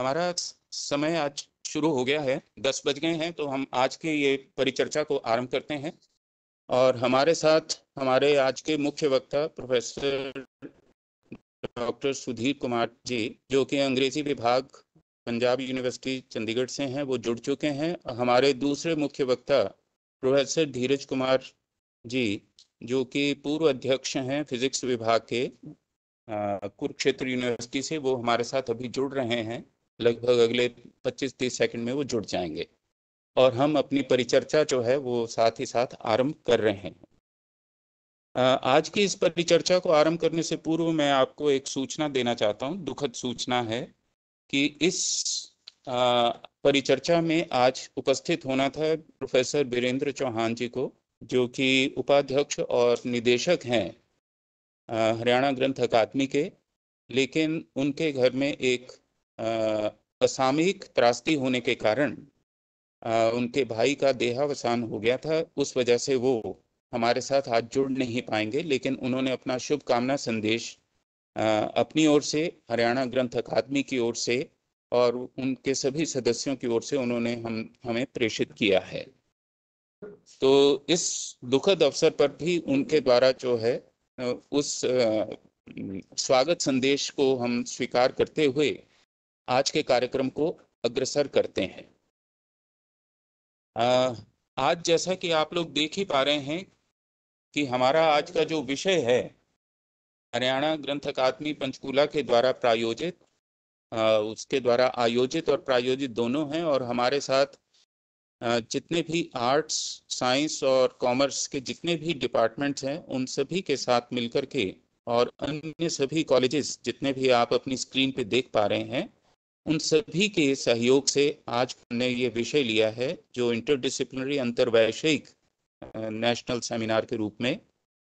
हमारा समय आज शुरू हो गया है, दस बज गए हैं तो हम आज के ये परिचर्चा को आरंभ करते हैं। और हमारे साथ, हमारे आज के मुख्य वक्ता प्रोफेसर डॉक्टर सुधीर कुमार जी, जो कि अंग्रेज़ी विभाग, पंजाब यूनिवर्सिटी, चंडीगढ़ से हैं, वो जुड़ चुके हैं। हमारे दूसरे मुख्य वक्ता प्रोफेसर धीरज कुमार जी, जो कि पूर्व अध्यक्ष हैं फिजिक्स विभाग के कुरुक्षेत्र यूनिवर्सिटी से, वो हमारे साथ अभी जुड़ रहे हैं। लगभग अगले 25-30 सेकंड में वो जुड़ जाएँगे। और हम अपनी परिचर्चा जो है वो साथ ही साथ आरंभ कर रहे हैं। आज की इस परिचर्चा को आरंभ करने से पूर्व मैं आपको एक सूचना देना चाहता हूँ। दुखद सूचना है कि इस परिचर्चा में आज उपस्थित होना था प्रोफेसर वीरेंद्र चौहान जी को, जो कि उपाध्यक्ष और निदेशक हैं हरियाणा ग्रंथ अकादमी के। लेकिन उनके घर में एक असामयिक त्रासदी होने के कारण उनके भाई का देहावसान हो गया था। उस वजह से वो हमारे साथ हाथ जुड़ नहीं पाएँगे, लेकिन उन्होंने अपना शुभकामना संदेश अपनी ओर से, हरियाणा ग्रंथ अकादमी की ओर से और उनके सभी सदस्यों की ओर से उन्होंने हम, हमें प्रेषित किया है। तो इस दुखद अवसर पर भी उनके द्वारा जो है उस स्वागत संदेश को हम स्वीकार करते हुए आज के कार्यक्रम को अग्रसर करते हैं। आज जैसा कि आप लोग देख ही पा रहे हैं कि हमारा आज का जो विषय है, हरियाणा ग्रंथ अकादमी पंचकूला के द्वारा प्रायोजित उसके द्वारा आयोजित और प्रायोजित दोनों हैं और हमारे साथ जितने भी आर्ट्स, साइंस और कॉमर्स के जितने भी डिपार्टमेंट्स हैं, उन सभी के साथ मिलकर के और अन्य सभी कॉलेजेस जितने भी आप अपनी स्क्रीन पे देख पा रहे हैं उन सभी के सहयोग से आज हमने ये विषय लिया है, जो इंटरडिसिप्लिनरी अंतर्वैश्विक नेशनल सेमिनार के रूप में,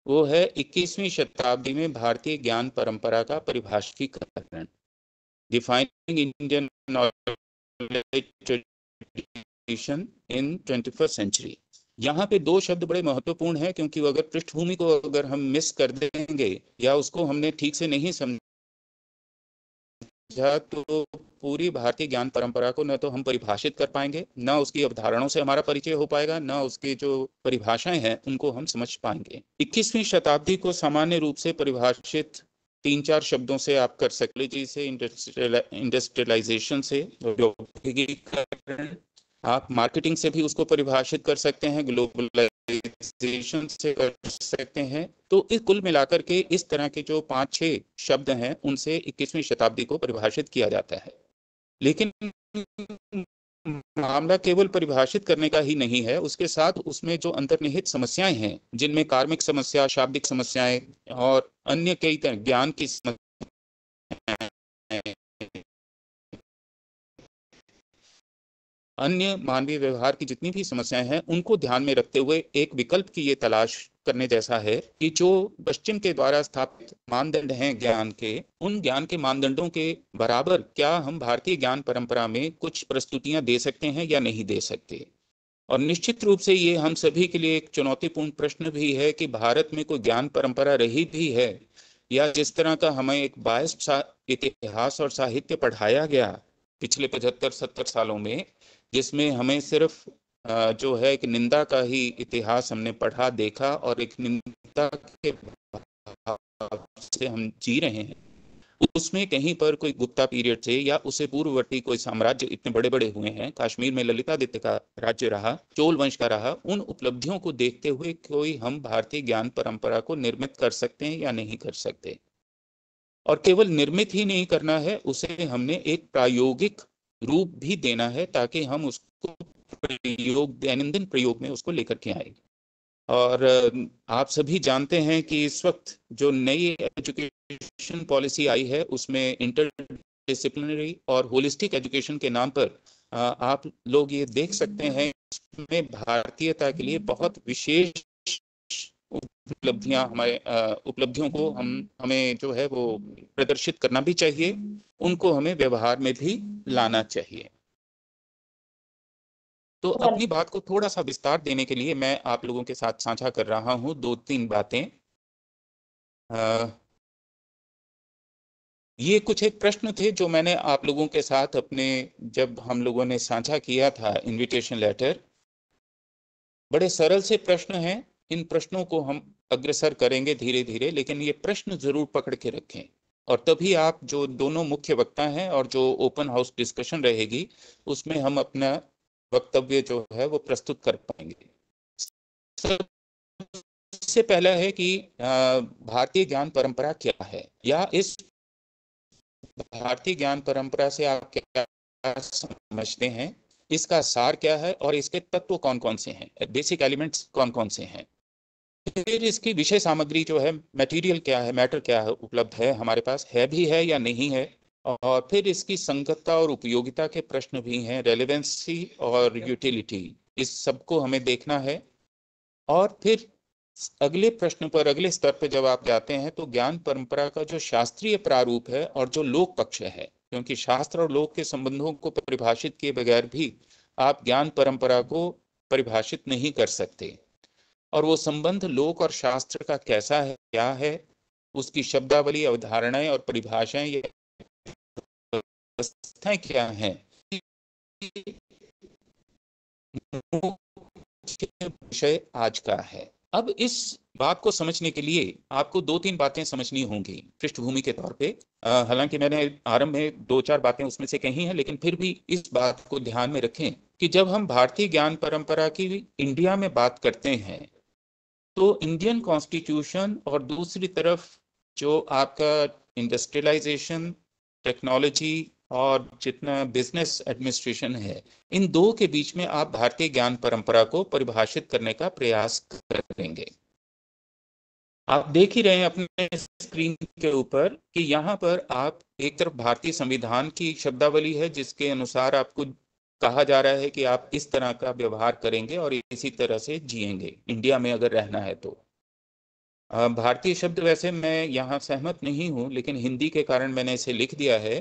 वो है 21वीं शताब्दी में भारतीय ज्ञान परंपरा का परिभाषिकरण defining Indian tradition in twenty century यहाँ पे दो शब्द बड़े महत्वपूर्ण हैं, क्योंकि अगर पृष्ठभूमि को अगर हम मिस कर देंगे, या उसको हमने ठीक से नहीं समझा तो पूरी भारतीय ज्ञान परंपरा को न तो हम परिभाषित कर पाएँगे, न उसकी अवधारणाओं से हमारा परिचय हो पाएगा, न उसकी जो परिभाषाएँ हैं, उनको हम समझ पाएँगे। 21वीं शताब्दी को सामान्य रूप से परिभाषित तीन चार शब्दों से आप कर सकते जी से इंडस्ट्रियलाइजेशन से आप मार्केटिंग से भी उसको परिभाषित कर सकते हैं ग्लोबलाइजेशन से कर सकते हैं। तो इस कुल मिलाकर के इस तरह के जो पाँच छह शब्द हैं, उनसे 21वीं शताब्दी को परिभाषित किया जाता है। लेकिन मामला केवल परिभाषित करने का ही नहीं है, उसके साथ उसमें जो अंतर्निहित समस्याएँ हैं, जिनमें कार्मिक समस्या, शाब्दिक समस्याएँ और अन्य कई ज्ञान की समस्याएँ अन्य मानवीय व्यवहार की जितनी भी समस्याएँ हैं, उनको ध्यान में रखते हुए एक विकल्प की ये तलाश करने जैसा है कि जो पश्चिम के द्वारा स्थापित मानदंड हैं ज्ञान के, उन ज्ञान के मानदंडों के बराबर क्या हम भारतीय ज्ञान परंपरा में कुछ प्रस्तुतियाँ दे सकते हैं या नहीं दे सकते? और निश्चित रूप से ये हम सभी के लिए एक चुनौतीपूर्ण प्रश्न भी है कि भारत में कोई ज्ञान परंपरा रही भी है, या जिस तरह का हमें एक बायस इतिहास और साहित्य पढ़ाया गया पिछले पचहत्तर, सत्तर सालों में, जिसमें हमें सिर्फ़ जो है एक निंदा का ही इतिहास हमने पढ़ा, देखा और एक निंदा के से हम जी रहे हैं। उसमें कहीं पर कोई गुप्ता पीरियड से या उससे पूर्ववर्ती कोई साम्राज्य इतने बड़े बड़े हुए हैं, कश्मीर में ललितादित्य का राज्य रहा, चोल वंश का रहा, उन उपलब्धियों को देखते हुए कोई हम भारतीय ज्ञान परंपरा को निर्मित कर सकते हैं या नहीं कर सकते। और केवल निर्मित ही नहीं करना है, उसे हमने एक प्रायोगिक रूप भी देना है ताकि हम उसको प्रयोग, दैनंदिन प्रयोग में उसको लेकर के आए। और आप सभी जानते हैं कि इस वक्त जो नई एजुकेशन पॉलिसी आई है, उसमें इंटर डिसिप्लिनरी और होलिस्टिक एजुकेशन के नाम पर आप लोग ये देख सकते हैं, इसमें भारतीयता के लिए बहुत विशेष उपलब्धियाँ हमारे उपलब्धियों को हम हमें जो है वो प्रदर्शित करना भी चाहिए उनको हमें व्यवहार में भी लाना चाहिए। तो अपनी बात को थोड़ा सा विस्तार देने के लिए मैं आप लोगों के साथ साझा कर रहा हूँ दो तीन बातें। ये कुछ एक प्रश्न थे जो मैंने आप लोगों के साथ अपने जब हम लोगों ने साझा किया था इनविटेशन लेटर बड़े सरल से प्रश्न हैं। इन प्रश्नों को हम अग्रसर करेंगे धीरे धीरे लेकिन ये प्रश्न ज़रूर पकड़ के रखें। और तभी आप जो दोनों मुख्य वक्ता हैं और जो ओपन हाउस डिस्कशन रहेगी, उसमें हम अपना वक्तव्य जो है वो प्रस्तुत कर पाएँगे। सबसे पहला है कि भारतीय ज्ञान परंपरा क्या है? या इस भारतीय ज्ञान परंपरा से आप क्या समझते हैं? इसका सार क्या है? और इसके तत्व कौन कौन से हैं? बेसिक एलिमेंट्स कौन कौन से हैं? फिर इसकी विषय सामग्री जो है मटेरियल क्या है मैटर क्या है, उपलब्ध है, हमारे पास है भी है या नहीं है? और फिर इसकी संगतता और उपयोगिता के प्रश्न भी हैं रेलेवेंसी और यूटिलिटी इस सबको हमें देखना है। और फिर अगले प्रश्न पर, अगले स्तर पर जब आप जाते हैं तो ज्ञान परंपरा का जो शास्त्रीय प्रारूप है और जो लोक पक्ष है, क्योंकि शास्त्र और लोक के संबंधों को परिभाषित किए बगैर भी आप ज्ञान परंपरा को परिभाषित नहीं कर सकते। और वो संबंध लोक और शास्त्र का कैसा है, क्या है, उसकी शब्दावली, अवधारणाएँ और परिभाषाएँ ये क्या हैं? विषय आज का है। अब इस बात को समझने के लिए आपको दो तीन बातें समझनी होंगी पृष्ठभूमि के तौर पे। हालाँकि मैंने आरंभ में दो चार बातें उसमें से कही हैं, लेकिन फिर भी इस बात को ध्यान में रखें कि जब हम भारतीय ज्ञान परंपरा की इंडिया में बात करते हैं तो इंडियन कॉन्स्टिट्यूशन और दूसरी तरफ़ जो आपका इंडस्ट्रियलाइजेशन टेक्नोलॉजी और जितना बिज़नेस एडमिनिस्ट्रेशन है, इन दो के बीच में आप भारतीय ज्ञान परंपरा को परिभाषित करने का प्रयास करेंगे। आप देख ही रहे हैं अपने स्क्रीन के ऊपर कि यहाँ पर आप एक तरफ़ भारतीय संविधान की शब्दावली है, जिसके अनुसार आपको कहा जा रहा है कि आप इस तरह का व्यवहार करेंगे और इसी तरह से जिएँगे। इंडिया में अगर रहना है तो। भारतीय शब्द वैसे मैं यहाँ सहमत नहीं हूँ, लेकिन हिंदी के कारण मैंने इसे लिख दिया है,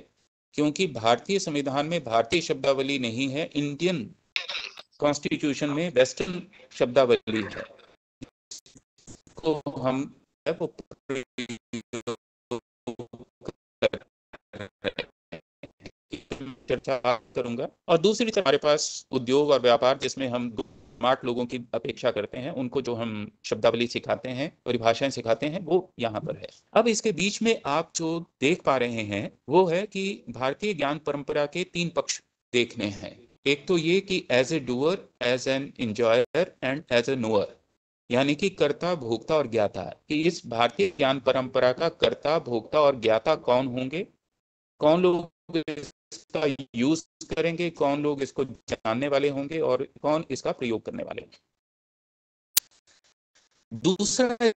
क्योंकि भारतीय संविधान में भारतीय शब्दावली नहीं है, इंडियन कॉन्स्टिट्यूशन में वेस्टर्न शब्दावली है। को हम चर्चा करूँगा। और दूसरी तरफ़ हमारे पास उद्योग और व्यापार, जिसमें हम स्मार्ट लोगों की अपेक्षा करते हैं, उनको जो हम शब्दावली सिखाते हैं, परिभाषाएँ सिखाते हैं, वो यहाँ पर है। अब इसके बीच में आप जो देख पा रहे हैं, वो है कि भारतीय ज्ञान परंपरा के तीन पक्ष देखने हैं। एक तो ये कि as a doer as an enjoyer and as a knower यानी कि कर्ता, भोक्ता और ज्ञाता। कि इस भारतीय ज्ञान परंपरा का कर्ता, भोक्ता और ज्ञाता कौन होंगे? कौन लोग इसका यूज़ करेंगे, कौन लोग इसको जानने वाले होंगे और कौन इसका प्रयोग करने वाले दूसरा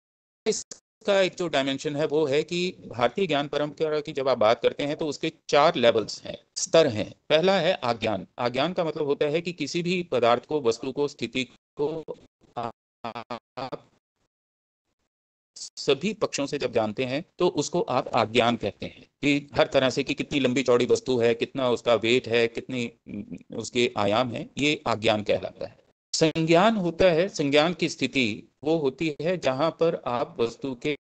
इसका एक जो डायमेंशन है वो है कि भारतीय ज्ञान परंपरा की जब आप बात करते हैं तो उसके चार लेवल्स हैं, स्तर हैं। पहला है आज्ञान। आज्ञान का मतलब होता है कि किसी भी पदार्थ को, वस्तु को, स्थिति को आप सभी पक्षों से जब जानते हैं तो उसको आप आज्ञान कहते हैं कि हर तरह से कि कितनी लंबी चौड़ी वस्तु है, कितना उसका वेट है, कितनी उसके आयाम है, ये आज्ञान कहलाता है। संज्ञान होता है, संज्ञान की स्थिति वो होती है जहाँ पर आप वस्तु के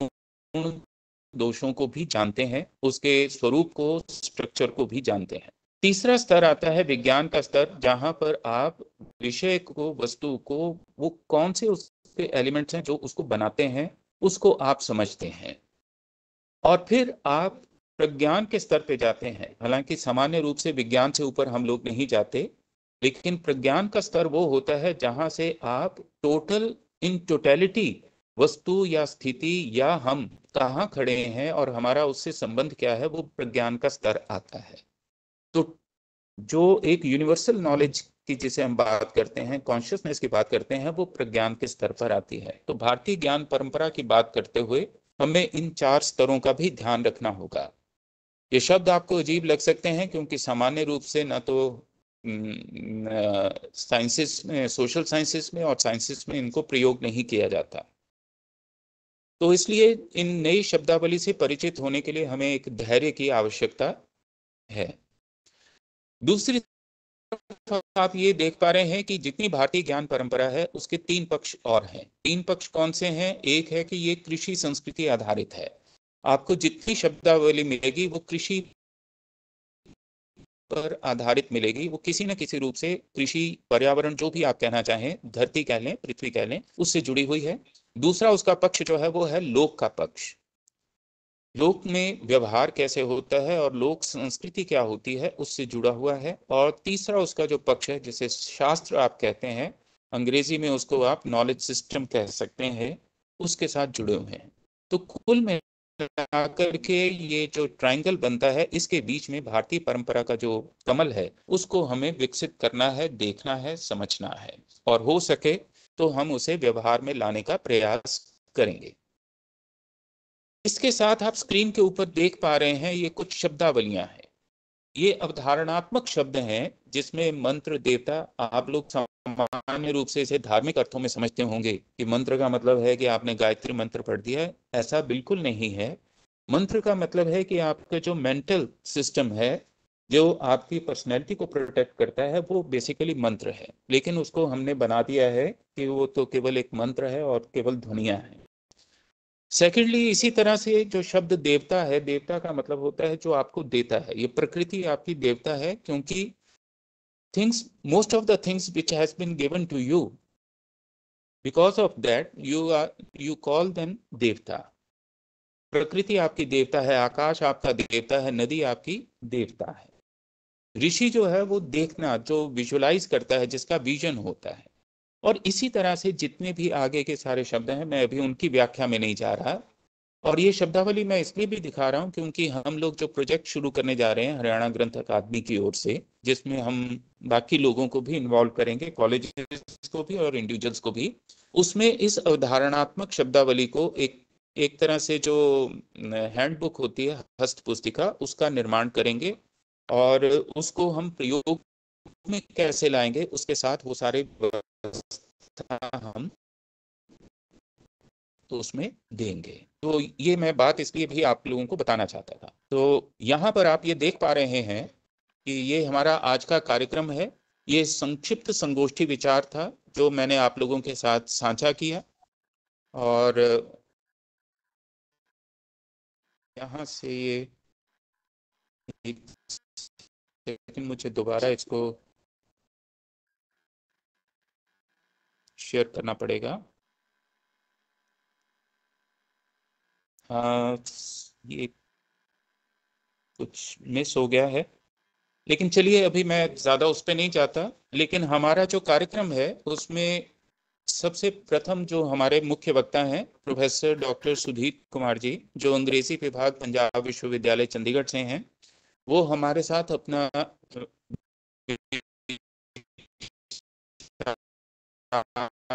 दोषों को भी जानते हैं, उसके स्वरूप को स्ट्रक्चर को भी जानते हैं। तीसरा स्तर आता है विज्ञान का स्तर, जहाँ पर आप विषय को, वस्तु को, वो कौन से उसके एलिमेंट्स हैं जो उसको बनाते हैं उसको आप समझते हैं। और फिर आप प्रज्ञान के स्तर पे जाते हैं। हालाँकि सामान्य रूप से विज्ञान से ऊपर हम लोग नहीं जाते, लेकिन प्रज्ञान का स्तर वो होता है जहाँ से आप टोटल इन टोटेलिटी वस्तु या स्थिति या हम कहाँ खड़े हैं और हमारा उससे संबंध क्या है, वो प्रज्ञान का स्तर आता है। तो जो एक यूनिवर्सल नॉलेज की जिसे हम बात करते हैं कॉन्शियसनेस की बात करते हैं, वो प्रज्ञान के स्तर पर आती है। तो भारतीय ज्ञान परंपरा की बात करते हुए हमें इन चार स्तरों का भी ध्यान रखना होगा। ये शब्द आपको अजीब लग सकते हैं, क्योंकि सामान्य रूप से न तो साइंसिस में सोशल साइंसिस में और साइंसिस में इनको प्रयोग नहीं किया जाता। तो इसलिए इन नई शब्दावली से परिचित होने के लिए हमें एक धैर्य की आवश्यकता है। दूसरी आप ये देख पा रहे हैं कि जितनी भारतीय ज्ञान परंपरा है, उसके तीन पक्ष और हैं। तीन पक्ष कौन से हैं? एक है कि ये कृषि संस्कृति आधारित है। आपको जितनी शब्दावली मिलेगी, वो कृषि पर आधारित मिलेगी। वो किसी न किसी रूप से कृषि, पर्यावरण, जो भी आप कहना चाहें, धरती कह लें, पृथ्वी कह लें, उससे जुड़ी हुई है। दूसरा उसका पक्ष जो है, वो है लोक का पक्ष। लोक में व्यवहार कैसे होता है और लोक संस्कृति क्या होती है, उससे जुड़ा हुआ है। और तीसरा उसका जो पक्ष है, जिसे शास्त्र आप कहते हैं, अंग्रेज़ी में उसको आप नॉलेज सिस्टम कह सकते हैं, उसके साथ जुड़े हुए हैं। तो कुल में करके ये जो ट्रायंगल बनता है, इसके बीच में भारतीय परंपरा का जो कमल है, उसको हमें विकसित करना है, देखना है, समझना है। और हो सके तो हम उसे व्यवहार में लाने का प्रयास करेंगे। इसके साथ आप स्क्रीन के ऊपर देख पा रहे हैं, ये कुछ शब्दावलियाँ हैं। ये अवधारणात्मक शब्द हैं, जिसमें मंत्र देवता आप लोग सामान्य रूप से इसे धार्मिक अर्थों में समझते होंगे कि मंत्र का मतलब है कि आपने गायत्री मंत्र पढ़ दिया ऐसा बिल्कुल नहीं है। मंत्र का मतलब है कि आपका जो मेंटल सिस्टम है, जो आपकी पर्सनैलिटी को प्रोटेक्ट करता है, वो बेसिकली मंत्र है। लेकिन उसको हमने बना दिया है कि वो तो केवल एक मंत्र है और केवल ध्वनिया है। सेकेंडली इसी तरह से जो शब्द देवता है, देवता का मतलब होता है जो आपको देता है। ये प्रकृति आपकी देवता है क्योंकि things most of the things which has been given to you because of that you are you call them देवता। प्रकृति आपकी देवता है, आकाश आपका देवता है, नदी आपकी देवता है। ऋषि जो है वो देखना, जो विजुलाइज करता है, जिसका विजन होता है। और इसी तरह से जितने भी आगे के सारे शब्द हैं, मैं अभी उनकी व्याख्या में नहीं जा रहा। और ये शब्दावली मैं इसलिए भी दिखा रहा हूँ क्योंकि हम लोग जो प्रोजेक्ट शुरू करने जा रहे हैं, हरियाणा ग्रंथ अकादमी की ओर से, जिसमें हम बाकी लोगों को भी इन्वॉल्व करेंगे कॉलेज को भी और इंडिविजुअल्स को भी, उसमें इस अवधारणात्मक शब्दावली को एक एक तरह से जो हैंडबुक होती है हस्त पुस्तिका उसका निर्माण करेंगे और उसको हम प्रयोग में कैसे लाएँगे, उसके साथ वो सारे हम तो उसमें देंगे। तो ये मैं बात इसलिए भी आप लोगों को बताना चाहता था। तो यहाँ पर आप ये देख पा रहे हैं कि ये हमारा आज का कार्यक्रम है। ये संक्षिप्त संगोष्ठी विचार था, जो मैंने आप लोगों के साथ साझा किया। और यहाँ से ये लेकिन मुझे दोबारा इसको शेयर करना पड़ेगा। हाँ ये कुछ मिस हो गया है। लेकिन चलिए, अभी मैं ज़्यादा उस पर नहीं जाता। लेकिन हमारा जो कार्यक्रम है, उसमें सबसे प्रथम जो हमारे मुख्य वक्ता हैं, प्रोफेसर डॉक्टर सुधीर कुमार जी, जो अंग्रेज़ी विभाग, पंजाब विश्वविद्यालय, चंडीगढ़ से हैं। वो हमारे साथ अपना,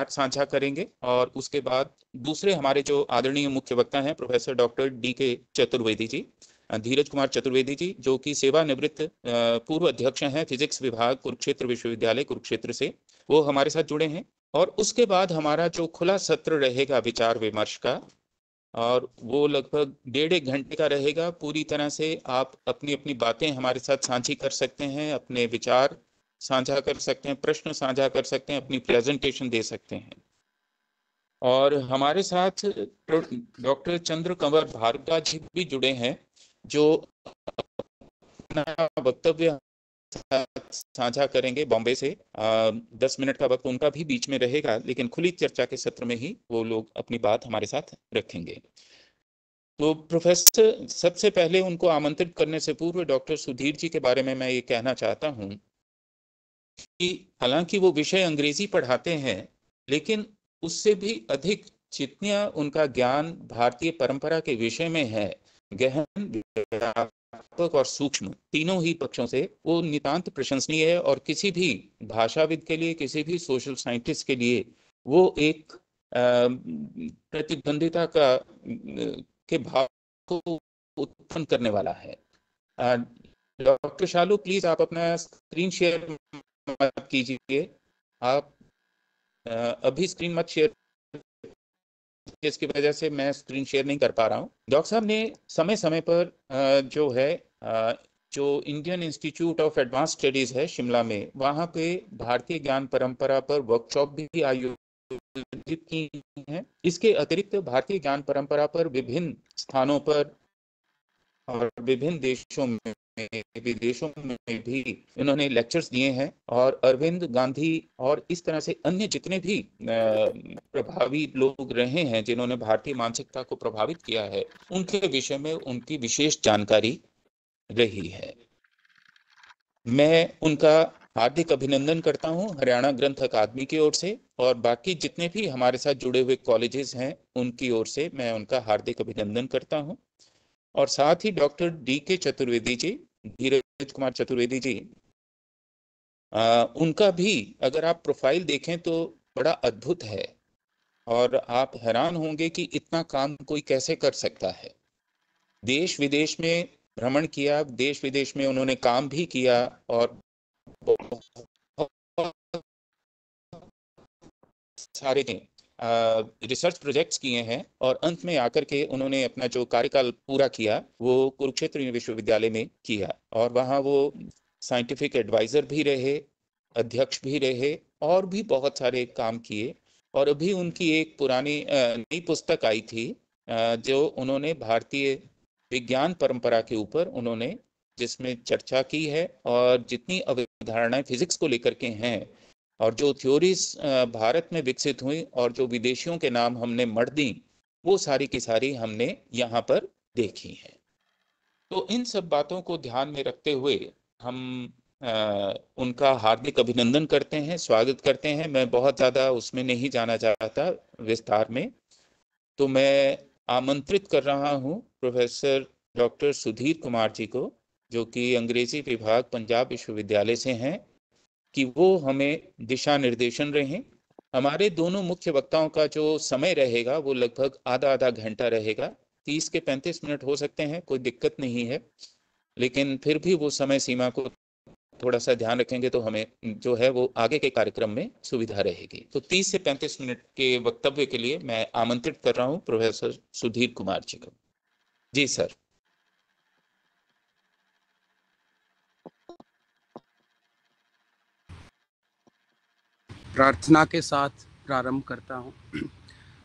साझा करेंगे और उसके बाद दूसरे हमारे जो आदरणीय मुख्य वक्ता हैं, प्रोफेसर डॉक्टर डी के चतुर्वेदी जी धीरज कुमार चतुर्वेदी जी, जो कि सेवानिवृत्त पूर्व अध्यक्ष हैं फिजिक्स विभाग, कुरुक्षेत्र विश्वविद्यालय कुरुक्षेत्र से, वो हमारे साथ जुड़े हैं। और उसके बाद हमारा जो खुला सत्र रहेगा विचार विमर्श का और वो लगभग डेढ़ एक घंटे का रहेगा। पूरी तरह से आप अपनी अपनी बातें हमारे साथ साझी कर सकते हैं, अपने विचार साझा कर सकते हैं, प्रश्न साझा कर सकते हैं, अपनी प्रेजेंटेशन दे सकते हैं। और हमारे साथ डॉक्टर चंद्र कंवर भारद्वाज जी भी जुड़े हैं, जो अपना वक्तव्य साझा करेंगे बॉम्बे से। आ, दस मिनट का वक्त उनका भी बीच में रहेगा लेकिन खुली चर्चा के सत्र में ही वो लोग अपनी बात हमारे साथ रखेंगे। तो प्रोफेसर सबसे पहले उनको आमंत्रित करने से पूर्व डॉक्टर सुधीर जी के बारे में मैं ये कहना चाहता हूँ कि हालाँकि वो विषय अंग्रेज़ी पढ़ाते हैं लेकिन उससे भी अधिक जितना उनका ज्ञान भारतीय परंपरा के विषय में है गहन व्यापक और सूक्ष्म, तीनों ही पक्षों से वो नितांत प्रशंसनीय है और किसी भी भाषाविद के लिए, किसी भी सोशल साइंटिस्ट के लिए वो एक प्रतिद्वंदिता का के भाव को उत्पन्न करने वाला है। डॉक्टर शालू प्लीज़ आप अपना स्क्रीन शेयर कीजिए। आप अभी स्क्रीन मत शेयर जिसकी वजह से मैं स्क्रीन शेयर नहीं कर पा रहा हूँ। डॉक्टर साहब ने समय समय पर जो है जो Indian institute of advance studies है शिमला में, वहाँ पे भारतीय ज्ञान परंपरा पर वर्कशॉप भी आयोजित की हैं। इसके अतिरिक्त भारतीय ज्ञान परंपरा पर विभिन्न स्थानों पर और विभिन्न देशों में, विदेशों में भी इन्होंने लेक्चर्स दिए हैं और अरविंद गांधी और इस तरह से अन्य जितने भी प्रभावी लोग रहे हैं जिन्होंने भारतीय मानसिकता को प्रभावित किया है, उनके विषय में उनकी विशेष जानकारी रही है। मैं उनका हार्दिक अभिनंदन करता हूँ हरियाणा ग्रंथ अकादमी की ओर से और बाकी जितने भी हमारे साथ जुड़े हुए कॉलेजेस हैं उनकी ओर से मैं उनका हार्दिक अभिनंदन करता हूँ। और साथ ही डॉक्टर डी के चतुर्वेदी जी धीरज कुमार चतुर्वेदी जी आ, उनका भी अगर आप प्रोफ़ाइल देखें तो बड़ा अद्भुत है और आप हैरान होंगे कि इतना काम कोई कैसे कर सकता है। देश विदेश में भ्रमण किया देश विदेश में उन्होंने काम भी किया और सारे रिसर्च प्रोजेक्ट्स किए हैं और अंत में आकर के उन्होंने अपना जो कार्यकाल पूरा किया, वो कुरुक्षेत्र विश्वविद्यालय में किया और वहाँ वो साइंटिफिक एडवाइजर भी रहे, अध्यक्ष भी रहे और भी बहुत सारे काम किए और अभी उनकी एक पुरानी नई पुस्तक आई थी जो उन्होंने भारतीय विज्ञान परंपरा के ऊपर उन्होंने जिसमें चर्चा की है और जितनी अवधारणाएँ फिजिक्स को लेकर के हैं और जो थ्योरीज भारत में विकसित हुई और जो विदेशियों के नाम हमने मर दी वो सारी की सारी हमने यहाँ पर देखी है। तो इन सब बातों को ध्यान में रखते हुए हम आ, उनका हार्दिक अभिनंदन करते हैं स्वागत करते हैं। मैं बहुत ज़्यादा उसमें नहीं जाना चाहता विस्तार में। तो मैं आमंत्रित कर रहा हूँ प्रोफेसर डॉक्टर सुधीर कुमार जी को, जो कि अंग्रेज़ी विभाग पंजाब विश्वविद्यालय से हैं, कि वो हमें दिशा निर्देशन रहे। हमारे दोनों मुख्य वक्ताओं का जो समय रहेगा, वो लगभग आधा आधा घंटा रहेगा। तीस के पैंतीस मिनट हो सकते हैं, कोई दिक्कत नहीं है। लेकिन फिर भी वो समय सीमा को थोड़ा सा ध्यान रखेंगे तो हमें जो है वो आगे के कार्यक्रम में सुविधा रहेगी। तो 30 से 35 मिनट के वक्तव्य के लिए मैं आमंत्रित कर रहा हूँ प्रोफेसर सुधीर कुमार जी को। जी, सर। प्रार्थना के साथ प्रारंभ करता हूँ।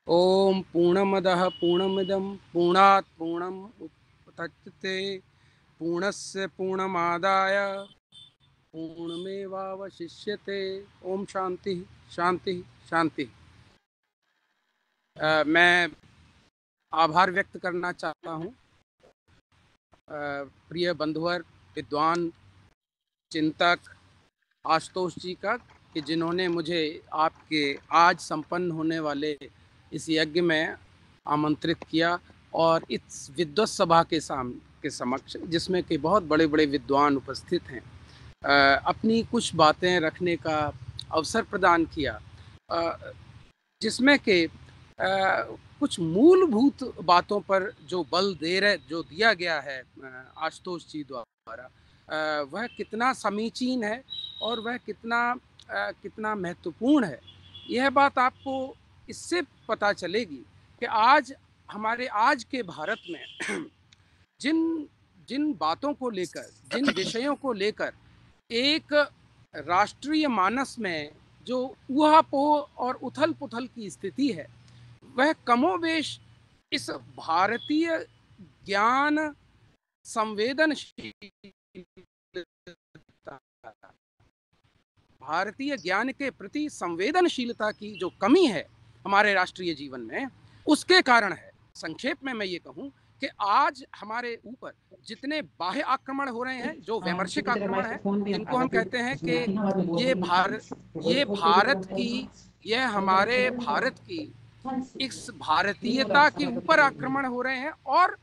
ओम पूर्णमद पूर्णमिदम पूर्णात पूर्णम उत्पतते, पूर्णस्य पूर्णमादाय पूर्णमेवावशिष्यते ओम शांति शांति शांति। मैं आभार व्यक्त करना चाहता हूँ। प्रिय बंधुवर, विद्वान, चिंतक, आशुतोष जी का, कि जिन्होंने मुझे आपके आज संपन्न होने वाले इस यज्ञ में आमंत्रित किया और इस विद्वत सभा के साम, के समक्ष, जिसमें कि बहुत बड़े बड़े विद्वान उपस्थित हैं। अपनी कुछ बातें रखने का अवसर प्रदान किया। जिसमें कि कुछ मूलभूत बातों पर जो बल दे रहे, जो दिया गया है आशुतोष जी द्वारा वह कितना समीचीन है और वह कितना कितना महत्वपूर्ण है। यह बात आपको इससे पता चलेगी कि आज, हमारे आज के भारत में जिन जिन बातों को लेकर, जिन विषयों को लेकर एक राष्ट्रीय मानस में जो ऊहापोह और उथल पुथल की स्थिति है, वह कमोवेश इस भारतीय ज्ञान संवेदनशील भारतीय ज्ञान के प्रति संवेदनशीलता की जो कमी है हमारे राष्ट्रीय जीवन में, उसके कारण है। संक्षेप में मैं ये कहूँ कि आज हमारे ऊपर जितने बाह्य आक्रमण हो रहे हैं जो हाँ, वैमर्शिक आक्रमण है जिनको हम कहते हैं कि ये भारत ये भारत की यह हमारे भारत की इस भारतीयता के ऊपर आक्रमण हो रहे हैं और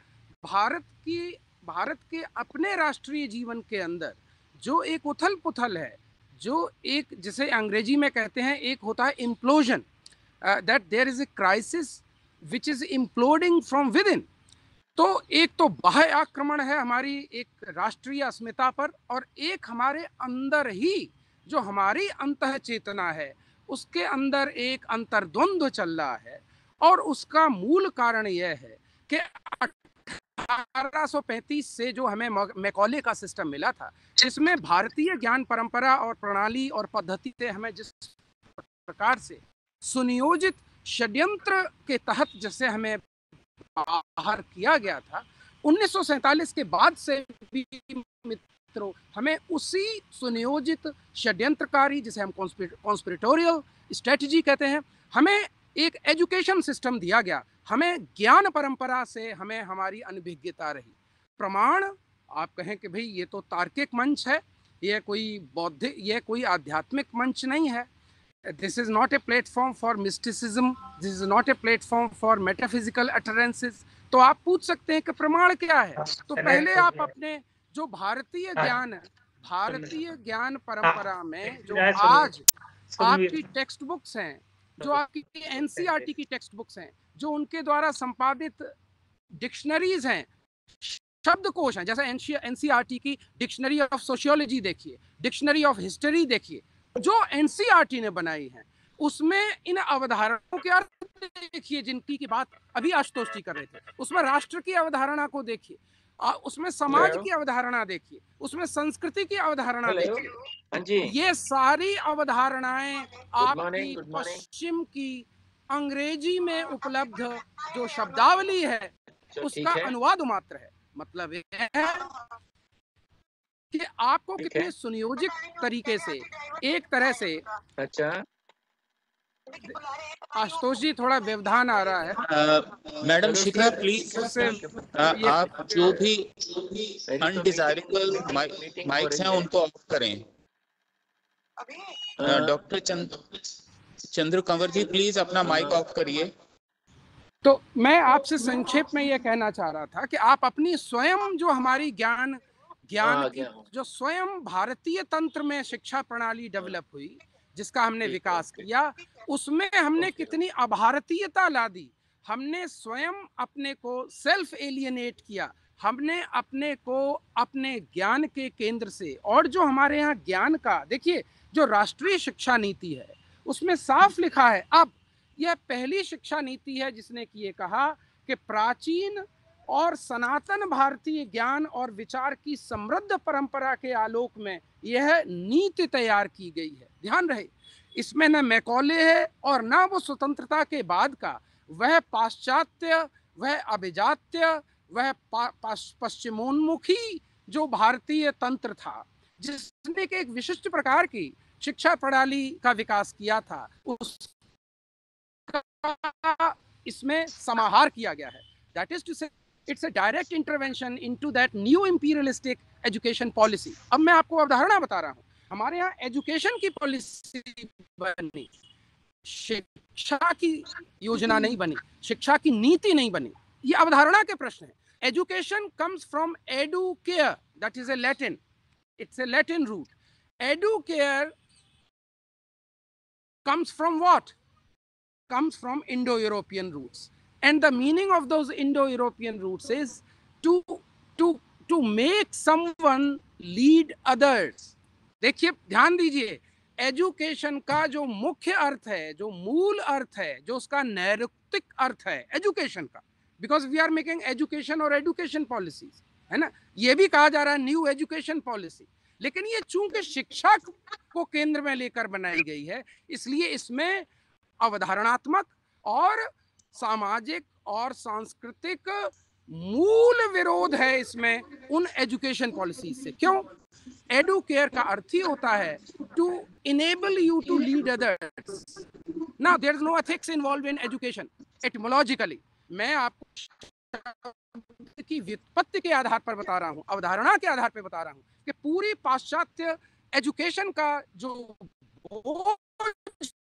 भारत की भारत के अपने राष्ट्रीय जीवन के अंदर जो एक उथल पुथल है जो एक जिसे अंग्रेज़ी में कहते हैं एक होता है implosion that there is a crisis which is imploding from within तो एक तो बाह्य आक्रमण है हमारी एक राष्ट्रीय अस्मिता पर और एक हमारे अंदर ही जो हमारी अंत चेतना है, उसके अंदर एक अंतर्द्वंद्व चल रहा है और उसका मूल कारण यह है कि 1835 से जो हमें मैकॉले का सिस्टम मिला था, जिसमें भारतीय ज्ञान परंपरा और प्रणाली और पद्धति से हमें जिस प्रकार से सुनियोजित षड्यंत्र के तहत जैसे हमें बाहर किया गया था। उन्नीस के बाद से भी मित्रों, हमें उसी सुनियोजित षड्यंत्रकारी, जिसे हम कॉन्स्पिरेटोरियल स्ट्रेटजी कहते हैं, हमें एक एजुकेशन सिस्टम दिया गया। हमें ज्ञान परंपरा से हमें हमारी अनभिज्ञता रही। प्रमाण, आप कहें कि भाई ये तो तार्किक मंच है, ये कोई बौद्धिक, ये कोई आध्यात्मिक मंच नहीं है। This is not a platform for mysticism this is not a platform for metaphysical utterances तो आप पूछ सकते हैं कि प्रमाण क्या है तो पहले आप अपने जो भारतीय हाँ। ज्ञान भारतीय ज्ञान परंपरा हाँ। में जो आज आपकी टेक्स्ट बुक्स हैं जो आपकी एनसीईआरटी की टेक्स्ट बुक्स हैं जो उनके द्वारा संपादित डिक्शनरीज हैं शब्दकोश हैं जैसे एनसीईआरटी की डिक्शनरी ऑफ़ सोशियोलॉजी देखिए डिक्शनरी ऑफ़ हिस्ट्री देखिए जो एनसीईआरटी ने बनाई है उसमें इन अवधारणाओं के अर्थ देखिए जिनकी की बात अभी आशुतोष जी कर रहे थे उसमें राष्ट्र की अवधारणा को देखिए उसमें समाज की अवधारणा देखिए उसमें संस्कृति की अवधारणा देखिए। हाँ ये सारी अवधारणाएँ आपकी पश्चिम की अंग्रेज़ी में उपलब्ध जो शब्दावली है उसका अनुवाद मात्र है। मतलब यह है कि आपको कितने सुनियोजित तरीके से एक तरह से अच्छा। आशुतोष जी थोड़ा व्यवधान आ रहा है। मैडम शिखा प्लीज़ आप जो भी अनडिजायरेबल माइक्स हैं उनको ऑफ़ करें। डॉक्टर चंद्र चंद्र कंवर जी प्लीज़ अपना माइक ऑफ़ करिए। तो मैं आपसे संक्षेप में यह कहना चाह रहा था कि आप अपनी स्वयं जो हमारी ज्ञान ज्ञान हाँ, की जो स्वयं भारतीय तंत्र में शिक्षा प्रणाली डेवलप हुई जिसका हमने विकास किया उसमें हमने कितनी अभारतीयता ला दी। हमने स्वयं अपने को सेल्फ एलियनेट किया। हमने अपने को अपने ज्ञान के केंद्र से और जो हमारे यहाँ ज्ञान का देखिए जो राष्ट्रीय शिक्षा नीति है उसमें साफ़ लिखा है। अब यह पहली शिक्षा नीति है जिसने कि ये कहा कि प्राचीन और सनातन भारतीय ज्ञान और विचार की समृद्ध परंपरा के आलोक में यह नीति तैयार की गई है। ध्यान रहे इसमें न मैकौले है और न वो स्वतंत्रता के बाद का। वह पाश्चात्य, वह अभिजात्य, वह पश्चिमोन्मुखी जो भारतीय तंत्र था, जिसने के एक विशिष्ट प्रकार की शिक्षा प्रणाली का विकास किया था, उसका इसमें समाहार किया गया है। That is to say it's a direct intervention into that new imperialistic education policy अब मैं आपको अवधारणा बता रहा हूँ। हमारे यहाँ एजुकेशन की पॉलिसी बनी, शिक्षा की योजना नहीं बनी, शिक्षा की नीति नहीं बनी। ये अवधारणा के प्रश्न है। Education comes from educare that is a Latin it's a Latin root educare comes from what comes from Indo European root and the meaning of those Indo European roots is to to to make समीड others देखिए, ध्यान दीजिए, education का जो मुख्य अर्थ है, जो मूल अर्थ है, जो उसका नैरुक्तिक अर्थ है, एजुकेशन का because we are making education और एजुकेशन पॉलिसीज़ है ना? ये भी कहा जा रहा है न्यू एजुकेशन पॉलिसी लेकिन ये चूँकि शिक्षा को केंद्र में लेकर बनाई गई है, इसलिए इसमें अवधारणात्मक और सामाजिक और सांस्कृतिक मूल विरोध है इसमें उन एजुकेशन पॉलिसी से। क्यों? एडु केयर का अर्थ ही होता है to enable you to lead others ना there is no ethics involve in education etymologically मैं आपको की व्युत्पत्ति के आधार पर बता रहा हूँ, अवधारणा के आधार पर बता रहा हूँ कि पूरी पाश्चात्य एजुकेशन का जो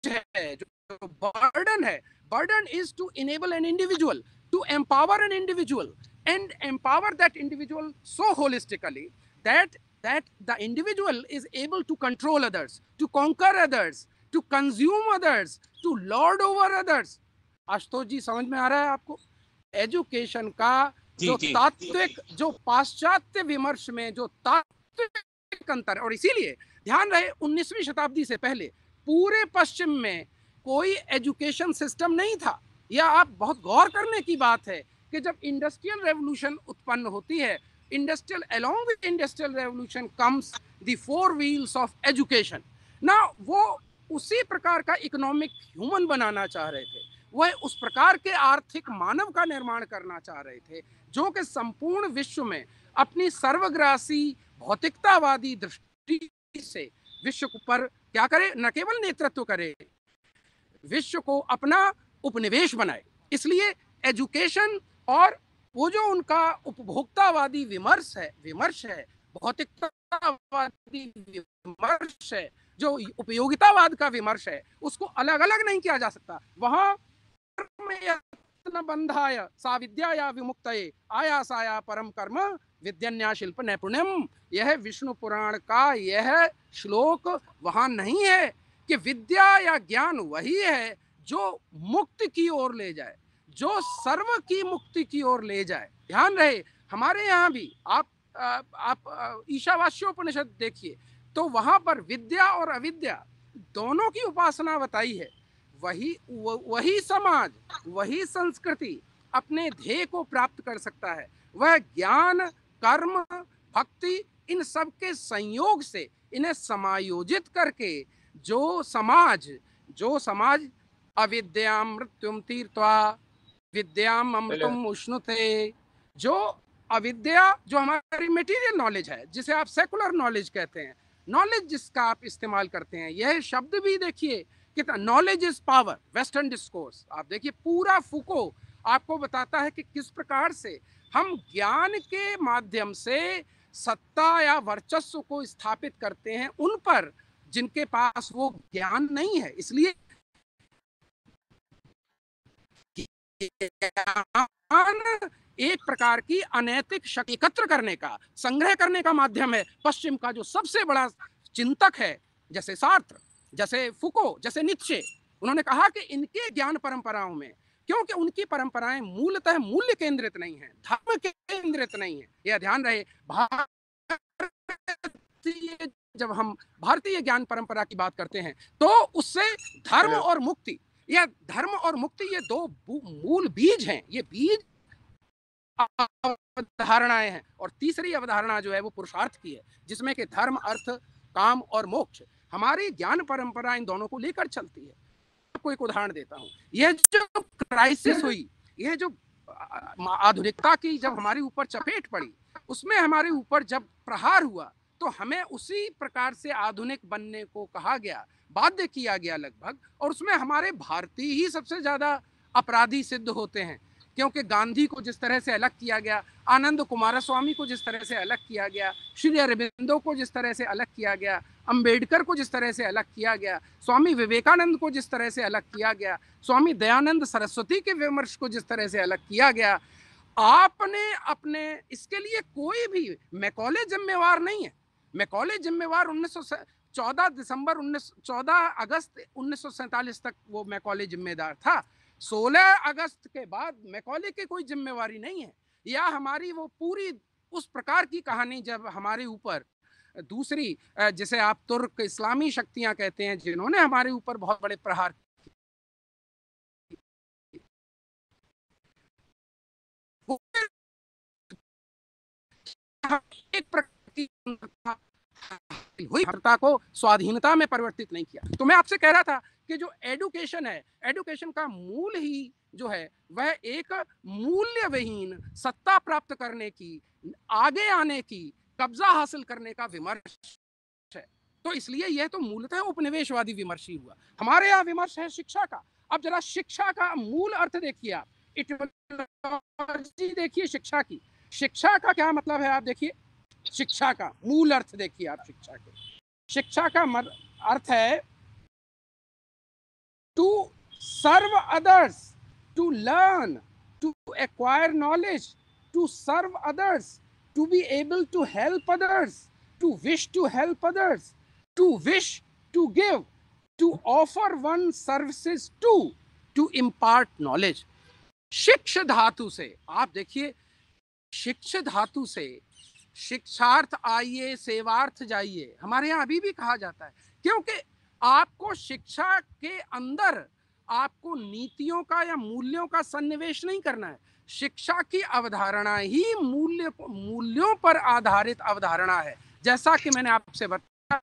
है, जो बर्डन है, burden is to enable an individual to empower an individual and empower that individual so holistically that that the individual is able to control others to conquer others to consume others to lord over others Ashutosh जी समझ में आ रहा है आपको education का जो तात्विक जो पाश्चात्य विमर्श में जो तात्विक अंतर और इसीलिए ध्यान रहे 19वीं शताब्दी से पहले पूरे पश्चिम में कोई एजुकेशन सिस्टम नहीं था यह आप बहुत गौर करने की बात है कि जब इंडस्ट्रियल रेवोल्यूशन उत्पन्न होती है industrial along with industrial revolution comes the four wheels of education ना वो उसी प्रकार का इकोनॉमिक ह्यूमन बनाना चाह रहे थे। वह उस प्रकार के आर्थिक मानव का निर्माण करना चाह रहे थे, जो कि संपूर्ण विश्व में अपनी सर्वग्रासी, भौतिकतावादी दृष्टि से विश्व पर क्या करे? न केवल नेतृत्व करे, विश्व को अपना उपनिवेश बनाए। इसलिए एजुकेशन और वो जो उनका उपभोक्तावादी विमर्श है विमर्श है, भौतिकतावादी विमर्श है, जो उपयोगितावाद का विमर्श है, उसको अलग अलग नहीं किया जा सकता। वहाँ बंधाय विद्या विमुक्त आयासाया परम कर्म, विद्यन्या शिल्प नैपुण्यम यह विष्णु पुराण का यह श्लोक वहाँ नहीं है कि विद्या या ज्ञान वही है जो मुक्ति की ओर ले जाए जो सर्व की मुक्ति की ओर ले जाए। ध्यान रहे हमारे यहाँ भी आप आप ईशावास्योपनिषद देखिए तो वहाँ पर विद्या और अविद्या दोनों की उपासना बताई है। वही व, वही समाज वही संस्कृति अपने ध्येय को प्राप्त कर सकता है। वह ज्ञान कर्म भक्ति इन सब के संयोग से इन्हें समायोजित करके जो समाज जो समाज अविद्या मृत्युम तीर्थवा विद्याम अमृतम उष्णुते। जो अविद्या जो हमारी मटेरियल नॉलेज है जिसे आप सेकुलर नॉलेज कहते हैं नॉलेज जिसका आप इस्तेमाल करते हैं यह शब्द भी देखिए कितना knowledge is power western discourse आप देखिए पूरा फुको आपको बताता है कि किस प्रकार से हम ज्ञान के माध्यम से सत्ता या वर्चस्व को स्थापित करते हैं उन पर जिनके पास वो ज्ञान नहीं है। इसलिए एक प्रकार की अनैतिक शक्ति एकत्र करने का संग्रह करने का माध्यम है। पश्चिम का जो सबसे बड़ा चिंतक है जैसे सार्थ जैसे फुको जैसे नित्य उन्होंने कहा कि इनके ज्ञान परंपराओं में क्योंकि उनकी परंपराएँ मूलतः मूल्य केंद्रित नहीं है धर्म केंद्रित नहीं है। यह ध्यान रहे भारतीय जब हम भारतीय ज्ञान परंपरा की बात करते हैं तो उससे धर्म और मुक्ति या धर्म और मुक्ति, ये दो मूल बीज हैं। ये बीज अवधारणाएँ हैं और तीसरी अवधारणा जो है वो पुरुषार्थ की है, जिसमें कि धर्म, अर्थ, काम और मोक्ष हमारी ज्ञान परंपरा इन दोनों को लेकर चलती है। आपको एक उदाहरण देता हूँ। यह जो क्राइसिस हुई, यह जो आधुनिकता की जब हमारे ऊपर चपेट पड़ी, उसमें हमारे ऊपर जब प्रहार हुआ तो हमें उसी प्रकार से आधुनिक बनने को कहा गया, बाध्य किया गया लगभग, और उसमें हमारे भारतीय ही सबसे ज़्यादा अपराधी सिद्ध होते हैं, क्योंकि गांधी को जिस तरह से अलग किया गया, आनंद कुमार स्वामी को जिस तरह से अलग किया गया, श्री अरविंदो को जिस तरह से अलग किया गया, अंबेडकर को जिस तरह से अलग किया गया, स्वामी विवेकानंद को जिस तरह से अलग किया गया, स्वामी दयानंद सरस्वती के विमर्श को जिस तरह से अलग किया गया, आपने अपने, इसके लिए कोई भी मैकॉले जिम्मेवार नहीं है। मैकॉले जिम्मेवार उन्नीस चौदह दिसंबर उन्नीस, चौदह अगस्त उन्नीस तक वो मैकॉले जिम्मेदार था। 16 अगस्त के बाद मैकॉले की कोई जिम्मेवारी नहीं है। या हमारी वो पूरी उस प्रकार की कहानी जब हमारे ऊपर, दूसरी जिसे आप तुर्क इस्लामी शक्तियाँ कहते हैं, जिन्होंने हमारे ऊपर बहुत बड़े प्रहार एक प्रकार हुई को स्वाधीनता में परिवर्तित नहीं किया। तो मैं आपसे कह रहा था कि जो एडुकेशन है एडुकेशन का मूल ही जो है, वह एक मूल्य विहीन सत्ता प्राप्त करने की, आगे आने की, कब्जा हासिल करने का विमर्श है। तो इसलिए यह तो मूलतः उपनिवेशवादी विमर्श ही हुआ। हमारे यहाँ विमर्श है शिक्षा का। अब जरा शिक्षा का मूल अर्थ देखिए आप। इटोलॉजी देखिए शिक्षा की। शिक्षा का क्या मतलब है आप देखिए। शिक्षा का मूल अर्थ देखिए आप शिक्षा के। शिक्षा का मर, अर्थ है to serve others to learn to acquire knowledge to serve others to be able to help others to wish to help others to wish to give to offer one services to to impart knowledge शिक्षा धातु से आप देखिए शिक्षा धातु से शिक्षार्थ आइए, सेवार्थ जाइए। हमारे यहाँ अभी भी कहा जाता है, क्योंकि आपको शिक्षा के अंदर आपको नीतियों का या मूल्यों का सन्निवेश नहीं करना है। शिक्षा की अवधारणा ही मूल्य, मूल्यों पर आधारित अवधारणा है। जैसा कि मैंने आपसे बताया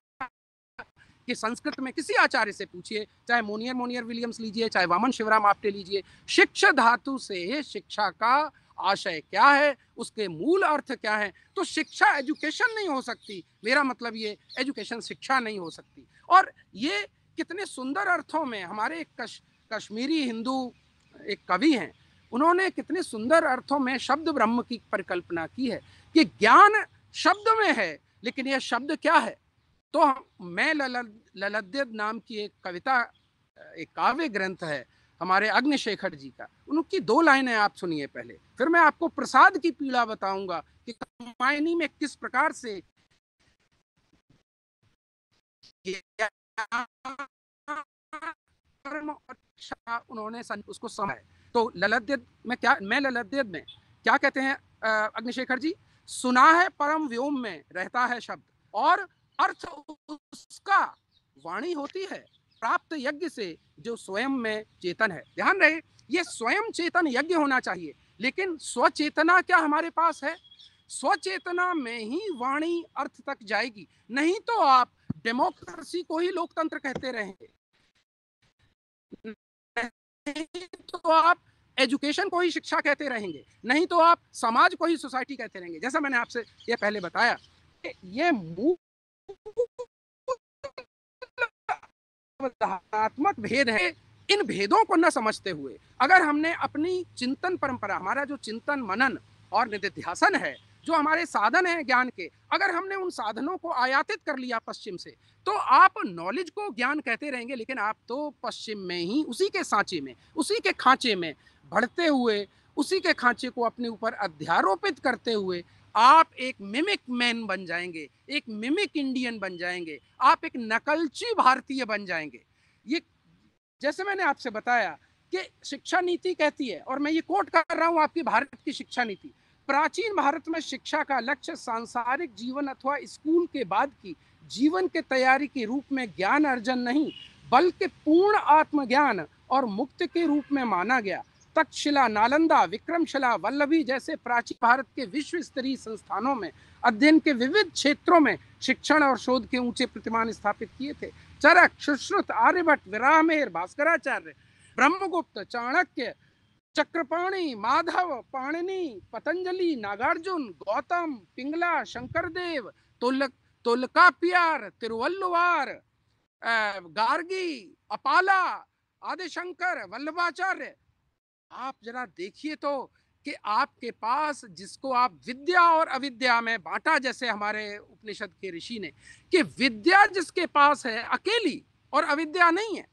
कि संस्कृत में किसी आचार्य से पूछिए, चाहे मोनियर मोनियर विलियम्स लीजिए, चाहे वामन शिवराम आप्टे लीजिए, शिक्षा धातु से शिक्षा का आशय क्या है? उसके मूल अर्थ क्या है? तो शिक्षा एजुकेशन नहीं हो सकती। मेरा मतलब ये एजुकेशन शिक्षा नहीं हो सकती। और ये कितने सुंदर अर्थों में हमारे एक कश, कश्मीरी हिंदू एक कवि हैं उन्होंने कितने सुंदर अर्थों में शब्द ब्रह्म की परिकल्पना की है कि ज्ञान शब्द में है लेकिन यह शब्द क्या है? तो मैं ललद्यद नाम की एक कविता एक काव्य ग्रंथ है हमारे अग्निशेखर जी का। उनकी दो लाइनें आप सुनिए पहले। फिर मैं आपको प्रसाद की पीड़ा बताऊँगा कि में किस प्रकार से उन्होंने उसको समय तो ललद्यद में क्या मैं ललद्यद में क्या कहते हैं अग्निशेखर जी? सुना है परम व्योम में, रहता है शब्द। और अर्थ उसका वाणी होती है। प्राप्त यज्ञ से जो स्वयं में चेतन है। ध्यान रहे, ये स्वयं चेतन यज्ञ होना चाहिए, लेकिन स्वचेतना क्या हमारे पास है? स्वचेतना में ही वाणी अर्थ तक जाएगी। नहीं तो आप डेमोक्रेसी को ही लोकतंत्र कहते रहेंगे। तो आप एजुकेशन को ही शिक्षा कहते रहेंगे। नहीं तो आप समाज को ही सोसाइटी कहते रहेंगे। जैसा मैंने आपसे ये पहले बताया, ये धात्मक भेद है, इन भेदों को न समझते हुए, अगर हमने अपनी चिंतन परंपरा, हमारा जो चिंतन मनन और निधिध्यासन है, जो हमारे साधन है ज्ञान के, अगर हमने उन साधनों को आयातित कर लिया पश्चिम से तो आप नॉलेज को ज्ञान कहते रहेंगे, लेकिन आप तो पश्चिम में ही, उसी के सांचे में, उसी के खांचे में बढ़ते हुए, उसी के खांचे को अपने ऊपर अध्यारोपित करते हुए आप एक मिमिक मैन बन जाएँगे, एक मिमिक इंडियन बन जाएँगे, आप एक नकलची भारतीय बन जाएँगे। ये, जैसे मैंने आपसे बताया कि शिक्षा नीति कहती है, और मैं ये कोट कर रहा हूँ आपकी भारत की शिक्षा नीति। प्राचीन भारत में शिक्षा का लक्ष्य सांसारिक जीवन अथवा स्कूल के बाद की जीवन के तैयारी के रूप में ज्ञान अर्जन नहीं, बल्कि पूर्ण आत्मज्ञान और मुक्त के रूप में माना गया। तक्षशिला नालंदा, विक्रमशिला, वल्लभी जैसे प्राचीन भारत के विश्व स्तरीय संस्थानों में, अध्ययन के विविध क्षेत्रों में शिक्षण और शोध के ऊँचे प्रतिमान स्थापित किए थे। चरक, सुश्रुत, आर्यभट्ट विरामेर भास्कराचार्य, ब्रह्मगुप्त, चाणक्य, चक्रपाणी, माधव, पाणिनी, पतंजलि, नागार्जुन, गौतम, पिंगला, शंकरदेव तोलक तोलकापियार, तिरुवल्लुवार गार्गी, अपाला, आदिशंकर, वल्लभाचार्य आप जरा देखिए तो कि आपके पास जिसको आप विद्या और अविद्या में बांटा जैसे हमारे उपनिषद के ऋषि ने, कि विद्या जिसके पास है, अकेली और अविद्या नहीं है।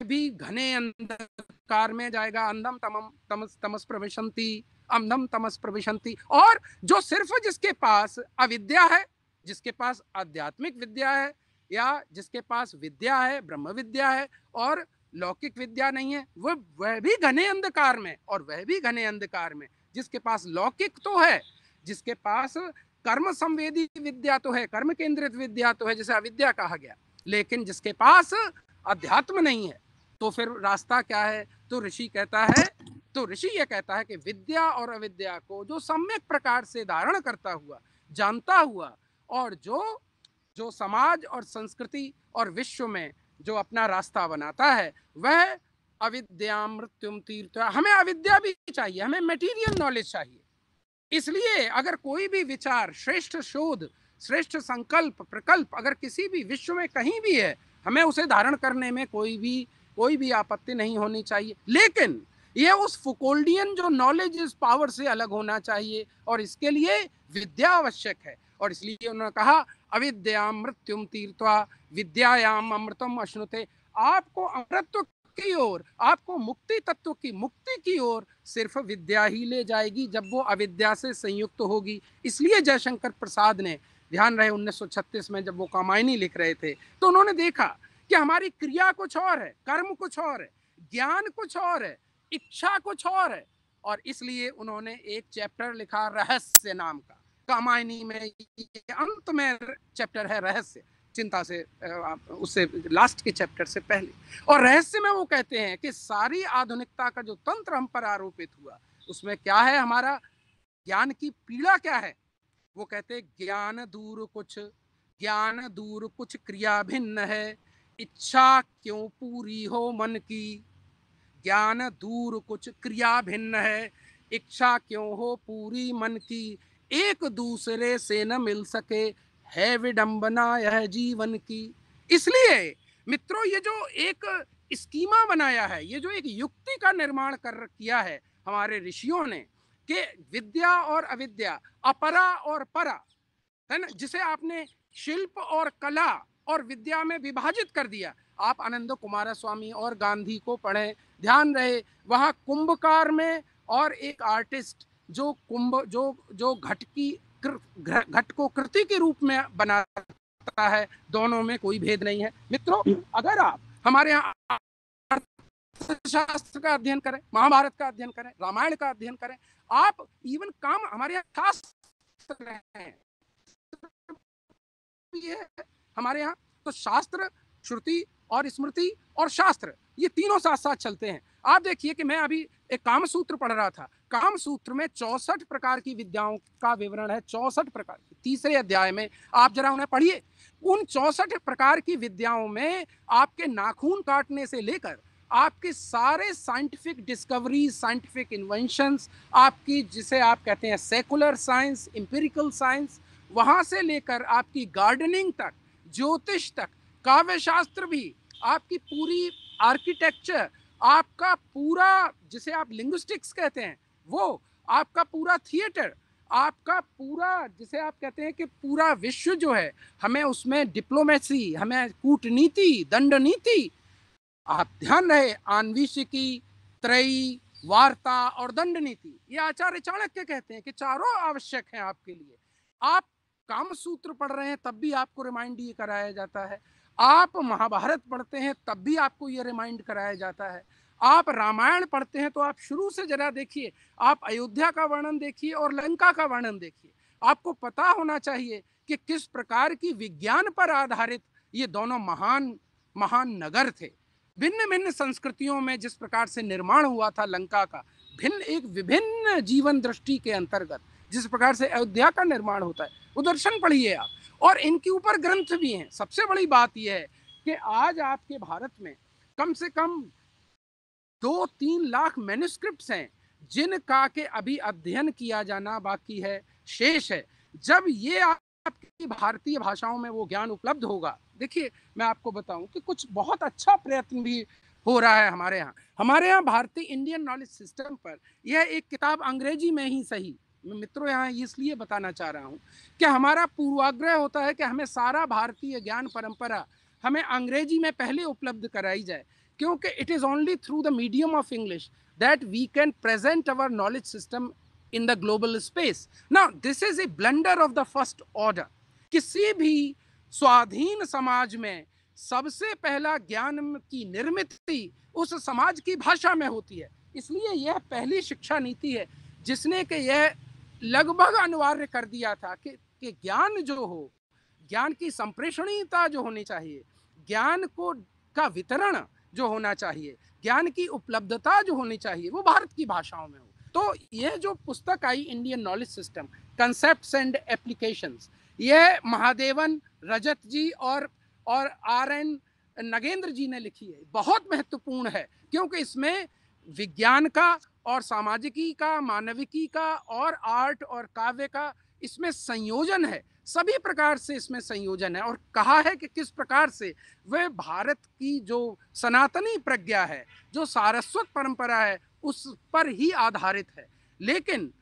भी घने अंधकार में जाएगा, अंधम तमम, तमस तमस प्रविशंति अंधम तमस प्रविशंति और जो सिर्फ़ जिसके पास अविद्या है, जिसके पास आध्यात्मिक विद्या है, या जिसके पास विद्या है ब्रह्म विद्या है, और लौकिक विद्या नहीं है वह वह भी घने अंधकार में, और वह भी घने अंधकार में। जिसके पास लौकिक तो है, जिसके पास कर्म संवेदी विद्या तो है, कर्म केंद्रित विद्या तो है, जैसे अविद्या कहा गया, लेकिन जिसके पास अध्यात्म नहीं है तो फिर रास्ता क्या है? तो ऋषि कहता है तो ऋषि यह कहता है कि विद्या और अविद्या को जो सम्यक प्रकार से धारण करता हुआ, जानता हुआ, और जो जो समाज और संस्कृति और विश्व में जो अपना रास्ता बनाता है, वह अविद्या मृत्युम तीर्थ। हमें अविद्या भी चाहिए, हमें मटेरियल नॉलेज चाहिए। इसलिए अगर कोई भी विचार, श्रेष्ठ शोध, श्रेष्ठ संकल्प, प्रकल्प अगर किसी भी विश्व में कहीं भी है, हमें उसे धारण करने में कोई भी कोई भी आपत्ति नहीं होनी चाहिए। लेकिन यह उस फुकोल्डियन जो नॉलेज इस पावर से अलग होना चाहिए और इसके लिए विद्या आवश्यक है। और इसलिए उन्होंने कहा अविद्याम मृत्युम तीर्थवा विद्यायाम अमृतम अश्नुते। आपको अमृत्व की ओर, आपको मुक्ति तत्व की मुक्ति की ओर सिर्फ़ विद्या ही ले जाएगी जब वो अविद्या से संयुक्त होगी। इसलिए जयशंकर प्रसाद ने, ध्यान रहे 1936 में जब वो कामायनी लिख रहे थे तो उन्होंने देखा कि हमारी क्रिया कुछ और है, कर्म कुछ और है, ज्ञान कुछ और है, इच्छा कुछ और है। और इसलिए उन्होंने एक चैप्टर लिखा, रहस्य नाम का। कामायनी में ये अंत में चैप्टर है रहस्य। चिंता से उससे लास्ट के चैप्टर से पहले। और रहस्य में वो कहते हैं कि सारी आधुनिकता का जो तंत्र हम पर आरोपित हुआ, उसमें क्या है हमारा? ज्ञान की पीड़ा क्या है? वो कहते हैं, ज्ञान दूर कुछ, ज्ञान दूर कुछ क्रिया भिन्न है। इच्छा क्यों पूरी हो मन की? ज्ञान दूर कुछ क्रिया भिन्न है। इच्छा क्यों हो पूरी मन की? एक दूसरे से न मिल सके, है विडंबना यह जीवन की। इसलिए मित्रों, ये जो एक स्कीमा बनाया है, ये जो एक युक्ति का निर्माण कर किया है हमारे ऋषियों ने कि विद्या और अविद्या, अपरा और परा, है ना, जिसे आपने शिल्प और कला और विद्या में विभाजित कर दिया, आप आनंद कुमार स्वामी और गांधी को पढ़ें, ध्यान रहे, वहाँ कुंभकार में और एक आर्टिस्ट जो कुंभ जो जो घट की घट को कृति के रूप में बनाता है दोनों में कोई भेद नहीं है। मित्रों अगर आप हमारे यहाँ शास्त्र का अध्ययन करें महाभारत का अध्ययन करें रामायण का अध्ययन करें आप इवन काम हमारे यहाँ शास्त्र हैं ये हमारे यहाँ तो शास्त्र श्रुति और स्मृति और शास्त्र ये तीनों साथ साथ चलते हैं। आप देखिए कि मैं अभी एक काम सूत्र पढ़ रहा था। काम सूत्र में चौसठ प्रकार की विद्याओं का विवरण है, चौसठ प्रकार की। तीसरे अध्याय में आप जरा उन्हें पढ़िए। उन चौसठ प्रकार की विद्याओं में आपके नाखून काटने से लेकर आपके सारे साइंटिफिक डिस्कवरी साइंटिफिक इन्वेंशंस, आपकी जिसे आप कहते हैं सेकुलर साइंस इंपेरिकल साइंस, वहाँ से लेकर आपकी गार्डनिंग तक, ज्योतिष तक काव्य शास्त्र भी, आपकी पूरी आर्किटेक्चर आपका पूरा, जिसे आप लिंग्विस्टिक्स कहते हैं, वो आपका पूरा थिएटर आपका पूरा, जिसे आप कहते हैं कि पूरा विश्व जो है, हमें उसमें डिप्लोमेसी हमें कूटनीति दंड नीति आप ध्यान रहे आन्विशिकी त्रयी, वार्ता और दंड नीति ये आचार्य चाणक्य कहते हैं कि चारों आवश्यक हैं आपके लिए। आप काम सूत्र पढ़ रहे हैं, तब भी आपको रिमाइंड ये कराया जाता है। आप महाभारत पढ़ते हैं, तब भी आपको ये रिमाइंड कराया जाता है। आप रामायण पढ़ते हैं तो आप शुरू से जरा देखिए, आप अयोध्या का वर्णन देखिए और लंका का वर्णन देखिए। आपको पता होना चाहिए कि किस प्रकार की विज्ञान पर आधारित ये दोनों महान महान नगर थे। भिन्न भिन्न संस्कृतियों में जिस प्रकार से निर्माण हुआ था लंका का, भिन्न एक विभिन्न जीवन दृष्टि के अंतर्गत जिस प्रकार से अयोध्या का निर्माण होता है। वो दर्शन पढ़िए आप। और इनके ऊपर ग्रंथ भी हैं। सबसे बड़ी बात यह है कि आज आपके भारत में कम से कम दो तीन लाख मैन्युस्क्रिप्ट हैं, जिनका के अभी अध्ययन किया जाना बाकी है, शेष है। जब ये आपकी भारतीय भाषाओं में वो ज्ञान उपलब्ध होगा, देखिए, मैं आपको बताऊँ कि कुछ बहुत अच्छा प्रयत्न भी हो रहा है हमारे यहाँ। हमारे यहाँ भारतीय इंडियन नॉलेज सिस्टम पर यह एक किताब अंग्रेज़ी में ही सही मित्रों, यहाँ इसलिए बताना चाह रहा हूँ कि हमारा पूर्वाग्रह होता है कि हमें सारा भारतीय ज्ञान परंपरा हमें अंग्रेज़ी में पहले उपलब्ध कराई जाए, क्योंकि it is only through the medium of English that we can present our knowledge system in the global space now this is a blunder of the first order किसी भी स्वाधीन समाज में सबसे पहला ज्ञान की निर्मित उस समाज की भाषा में होती है। इसलिए यह पहली शिक्षा नीति है जिसने कि यह लगभग अनिवार्य कर दिया था कि, कि ज्ञान जो हो ज्ञान की संप्रेषणीयता जो होनी चाहिए ज्ञान को का वितरण जो होना चाहिए ज्ञान की उपलब्धता जो होनी चाहिए वो भारत की भाषाओं में हो। तो यह जो पुस्तक आई Indian knowledge system concept and applications यह महादेवन रजत जी और और आर एन नगेंद्र जी ने लिखी है। बहुत महत्वपूर्ण है क्योंकि इसमें विज्ञान का और सामाजिकी का, मानविकी का और आर्ट और काव्य का इसमें संयोजन है। सभी प्रकार से इसमें संयोजन है। और कहा है कि किस प्रकार से? वह भारत की जो सनातनी प्रज्ञा है, जो सारस्वत परंपरा है, उस पर ही आधारित है। लेकिन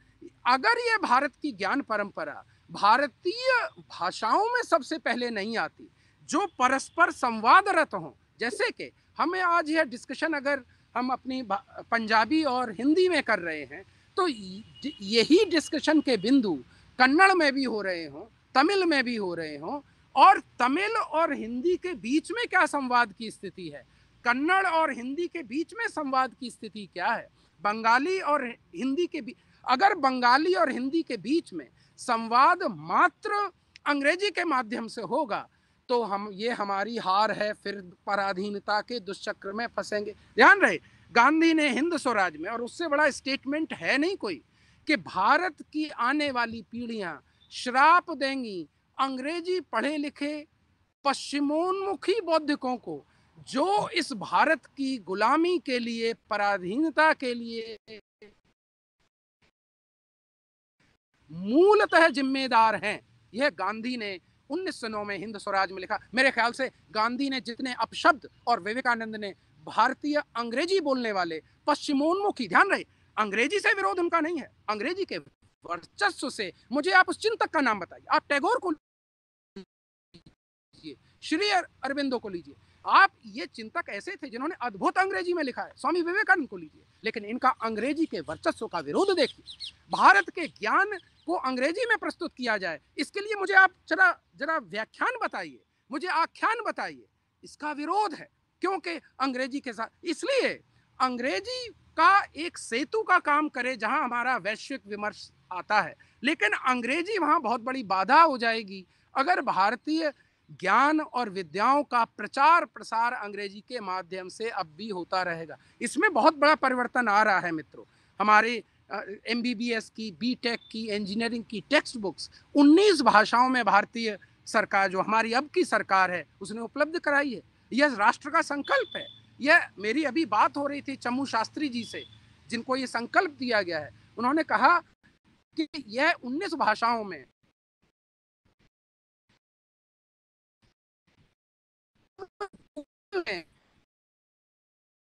अगर ये भारत की ज्ञान परंपरा भारतीय भाषाओं में सबसे पहले नहीं आती, जो परस्पर संवादरत हों, जैसे कि हमें आज यह डिस्कशन अगर हम अपनी पंजाबी और हिंदी में कर रहे हैं तो यही डिस्कशन के बिंदु कन्नड़ में भी हो रहे हों, तमिल में भी हो रहे हों, और तमिल और हिंदी के बीच में क्या संवाद की स्थिति है? कन्नड़ और हिंदी के बीच में संवाद की स्थिति क्या है? बंगाली और हिंदी के बीच अगर बंगाली और हिंदी के बीच में संवाद मात्र अंग्रेज़ी के माध्यम से होगा तो हम, ये हमारी हार है, फिर पराधीनता के दुष्चक्र में फंसेंगे। ध्यान रहे, गांधी ने हिंद स्वराज में, और उससे बड़ा स्टेटमेंट है नहीं कोई, कि भारत की आने वाली पीढ़ियाँ श्राप देंगी, अंग्रेज़ी पढ़े लिखे पश्चिमोन्मुखी बौद्धिकों को, जो इस भारत की गुलामी के लिए, पराधीनता के लिए मूलतः जिम्मेदार हैं। यह गांधी ने 1909 में हिंद स्वराज में लिखा। मेरे ख्याल से गांधी ने जितने अपशब्द और विवेकानंद ने भारतीय अंग्रेज़ी बोलने वाले पश्चिमोन्मुखी, ध्यान रहे, अंग्रेज़ी से विरोध उनका नहीं है। अंग्रेज़ी के वर्चस्व से मुझे आप उस चिंतक का नाम बताइए। आप टैगोर को लीजिए, श्री अरविंदो को लीजिए। आप ये चिंतक ऐसे थे जिन्होंने अद्भुत अंग्रेज़ी में लिखा है। स्वामी विवेकानंद को लीजिए। लेकिन इनका अंग्रेज़ी के वर्चस्व का विरोध देखिए। भारत के ज्ञान को अंग्रेज़ी में प्रस्तुत किया जाए। इसके लिए मुझे आप जरा जरा व्याख्यान बताइए। मुझे आख्यान बताइए। इसका विरोध है। क्योंकि अंग्रेज़ी के साथ, इसलिए अंग्रेज़ी का एक सेतु का काम करे जहाँ हमारा वैश्विक विमर्श आता है। लेकिन अंग्रेज़ी वहाँ बहुत बड़ी बाधा हो जाएगी। अगर भारतीय ज्ञान और विद्याओं का प्रचार प्रसार अंग्रेज़ी के माध्यम से अब भी होता रहेगा। इसमें बहुत बड़ा परिवर्तन आ रहा है मित्रों। हमारे एम की बी टेक की इंजीनियरिंग की टेक्स्ट बुक्स 19 भाषाओं में भारतीय सरकार, जो हमारी अब की सरकार है, उसने उपलब्ध कराई है। यह राष्ट्र का संकल्प है। यह मेरी अभी बात हो रही थी चमू शास्त्री जी से, जिनको ये संकल्प दिया गया है। उन्होंने कहा कि यह 19 भाषाओं में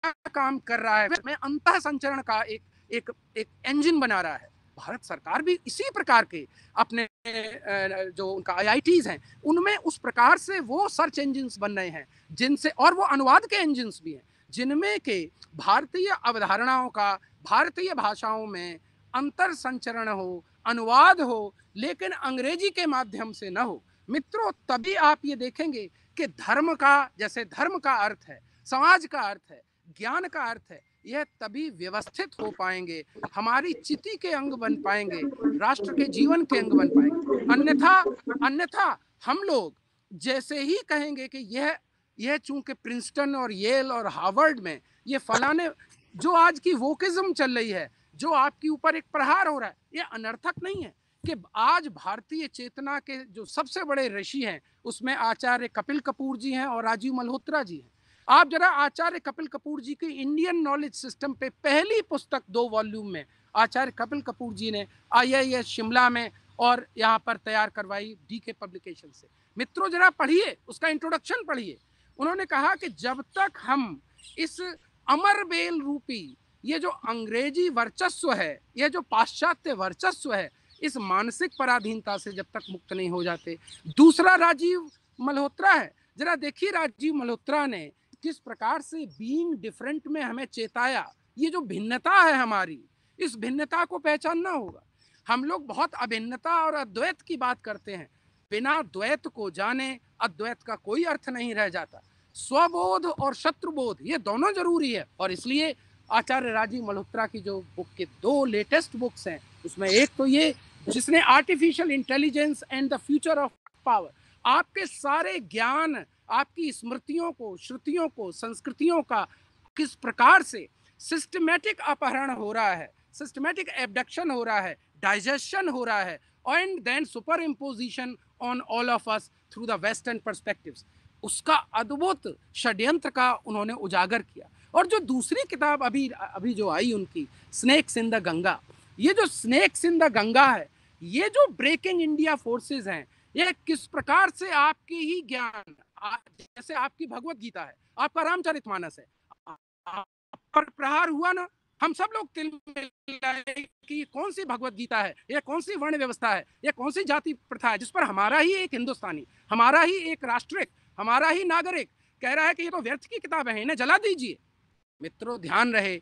काम कर रहा है? मैं अंत संचरण का एक एक एक इंजन बना रहा है। भारत सरकार भी इसी प्रकार के अपने जो उनका आई हैं, उनमें उस प्रकार से वो सर्च इंजिन बन रहे हैं, जिनसे और वो अनुवाद के इंजिन भी हैं, जिनमें के भारतीय अवधारणाओं का, भारतीय भाषाओं में अंतर संचरण हो, अनुवाद हो, लेकिन अंग्रेज़ी के माध्यम से न हो। मित्रों, तभी आप ये देखेंगे कि धर्म का, जैसे धर्म का अर्थ है, समाज का अर्थ है, ज्ञान का अर्थ है, यह तभी व्यवस्थित हो पाएँगे, हमारी चिति के अंग बन पाएँगे, राष्ट्र के जीवन के अंग बन पाएँगे। अन्यथा अन्यथा हम लोग जैसे ही कहेंगे कि यह यह चूँकि प्रिंसटन और येल और हार्वर्ड में, ये फलाने, जो आज की वोकिज्म चल रही है, जो आपके ऊपर एक प्रहार हो रहा है, ये अनर्थक नहीं है। कि आज भारतीय चेतना के जो सबसे बड़े ऋषि हैं, उसमें आचार्य कपिल कपूर जी हैं और राजीव मल्होत्रा जी हैं। आप जरा आचार्य कपिल कपूर जी की इंडियन नॉलेज सिस्टम पे पहली पुस्तक दो वॉल्यूम में, आचार्य कपिल कपूर जी ने आई शिमला में और यहाँ पर तैयार करवाई डी के पब्लिकेशन से। मित्रों, जरा पढ़िए, उसका इंट्रोडक्शन पढ़िए। उन्होंने कहा कि जब तक हम इस अमर बेल रूपी, ये जो अंग्रेज़ी वर्चस्व है, ये जो पाश्चात्य वर्चस्व है इस मानसिक पराधीनता से जब तक मुक्त नहीं हो जाते। दूसरा राजीव मल्होत्रा है। जरा देखिए राजीव मल्होत्रा ने किस प्रकार से बीइंग डिफरेंट में हमें चेताया। ये जो भिन्नता है हमारी, इस भिन्नता को पहचानना होगा। हम लोग बहुत अभिन्नता और अद्वैत की बात करते हैं। बिना द्वैत को जाने अद्वैत का कोई अर्थ नहीं रह जाता। स्वबोध और शत्रुबोध, ये दोनों ज़रूरी है। और इसलिए आचार्य राजीव मल्होत्रा की जो बुक के दो लेटेस्ट बुक्स हैं, उसमें एक तो ये जिसने artificial intelligence and the future of power आपके सारे ज्ञान, आपकी स्मृतियों को, श्रुतियों को, संस्कृतियों का किस प्रकार से सिस्टमेटिक अपहरण हो रहा है सिस्टमेटिक एबडक्शन हो रहा है डाइजेशन हो रहा है and then superimposition on all of us through the western perspectives उसका अद्भुत षड्यंत्र का उन्होंने उजागर किया। और जो दूसरी किताब अभी अभी जो आई उनकी स्नेक्स इन द गंगा ये जो स्नेक्स इन द गंगा है ये जो ब्रेकिंग इंडिया फोर्सेस हैं, ये किस प्रकार से आपकी ही ज्ञान जैसे आपकी भगवत गीता है, आपका रामचरित मानस है आप पर प्रहार हुआ ना, हम सब लोग तिल कि कौन सी भगवत गीता है, ये कौन सी वर्ण व्यवस्था है, ये कौन सी जाति प्रथा है, जिस पर हमारा ही एक हिंदुस्तानी, हमारा ही एक राष्ट्रिक, हमारा ही नागरिक कह रहा है कि ये तो व्यर्थ की किताब है, इन्हें जला दीजिए। मित्रों, ध्यान रहे,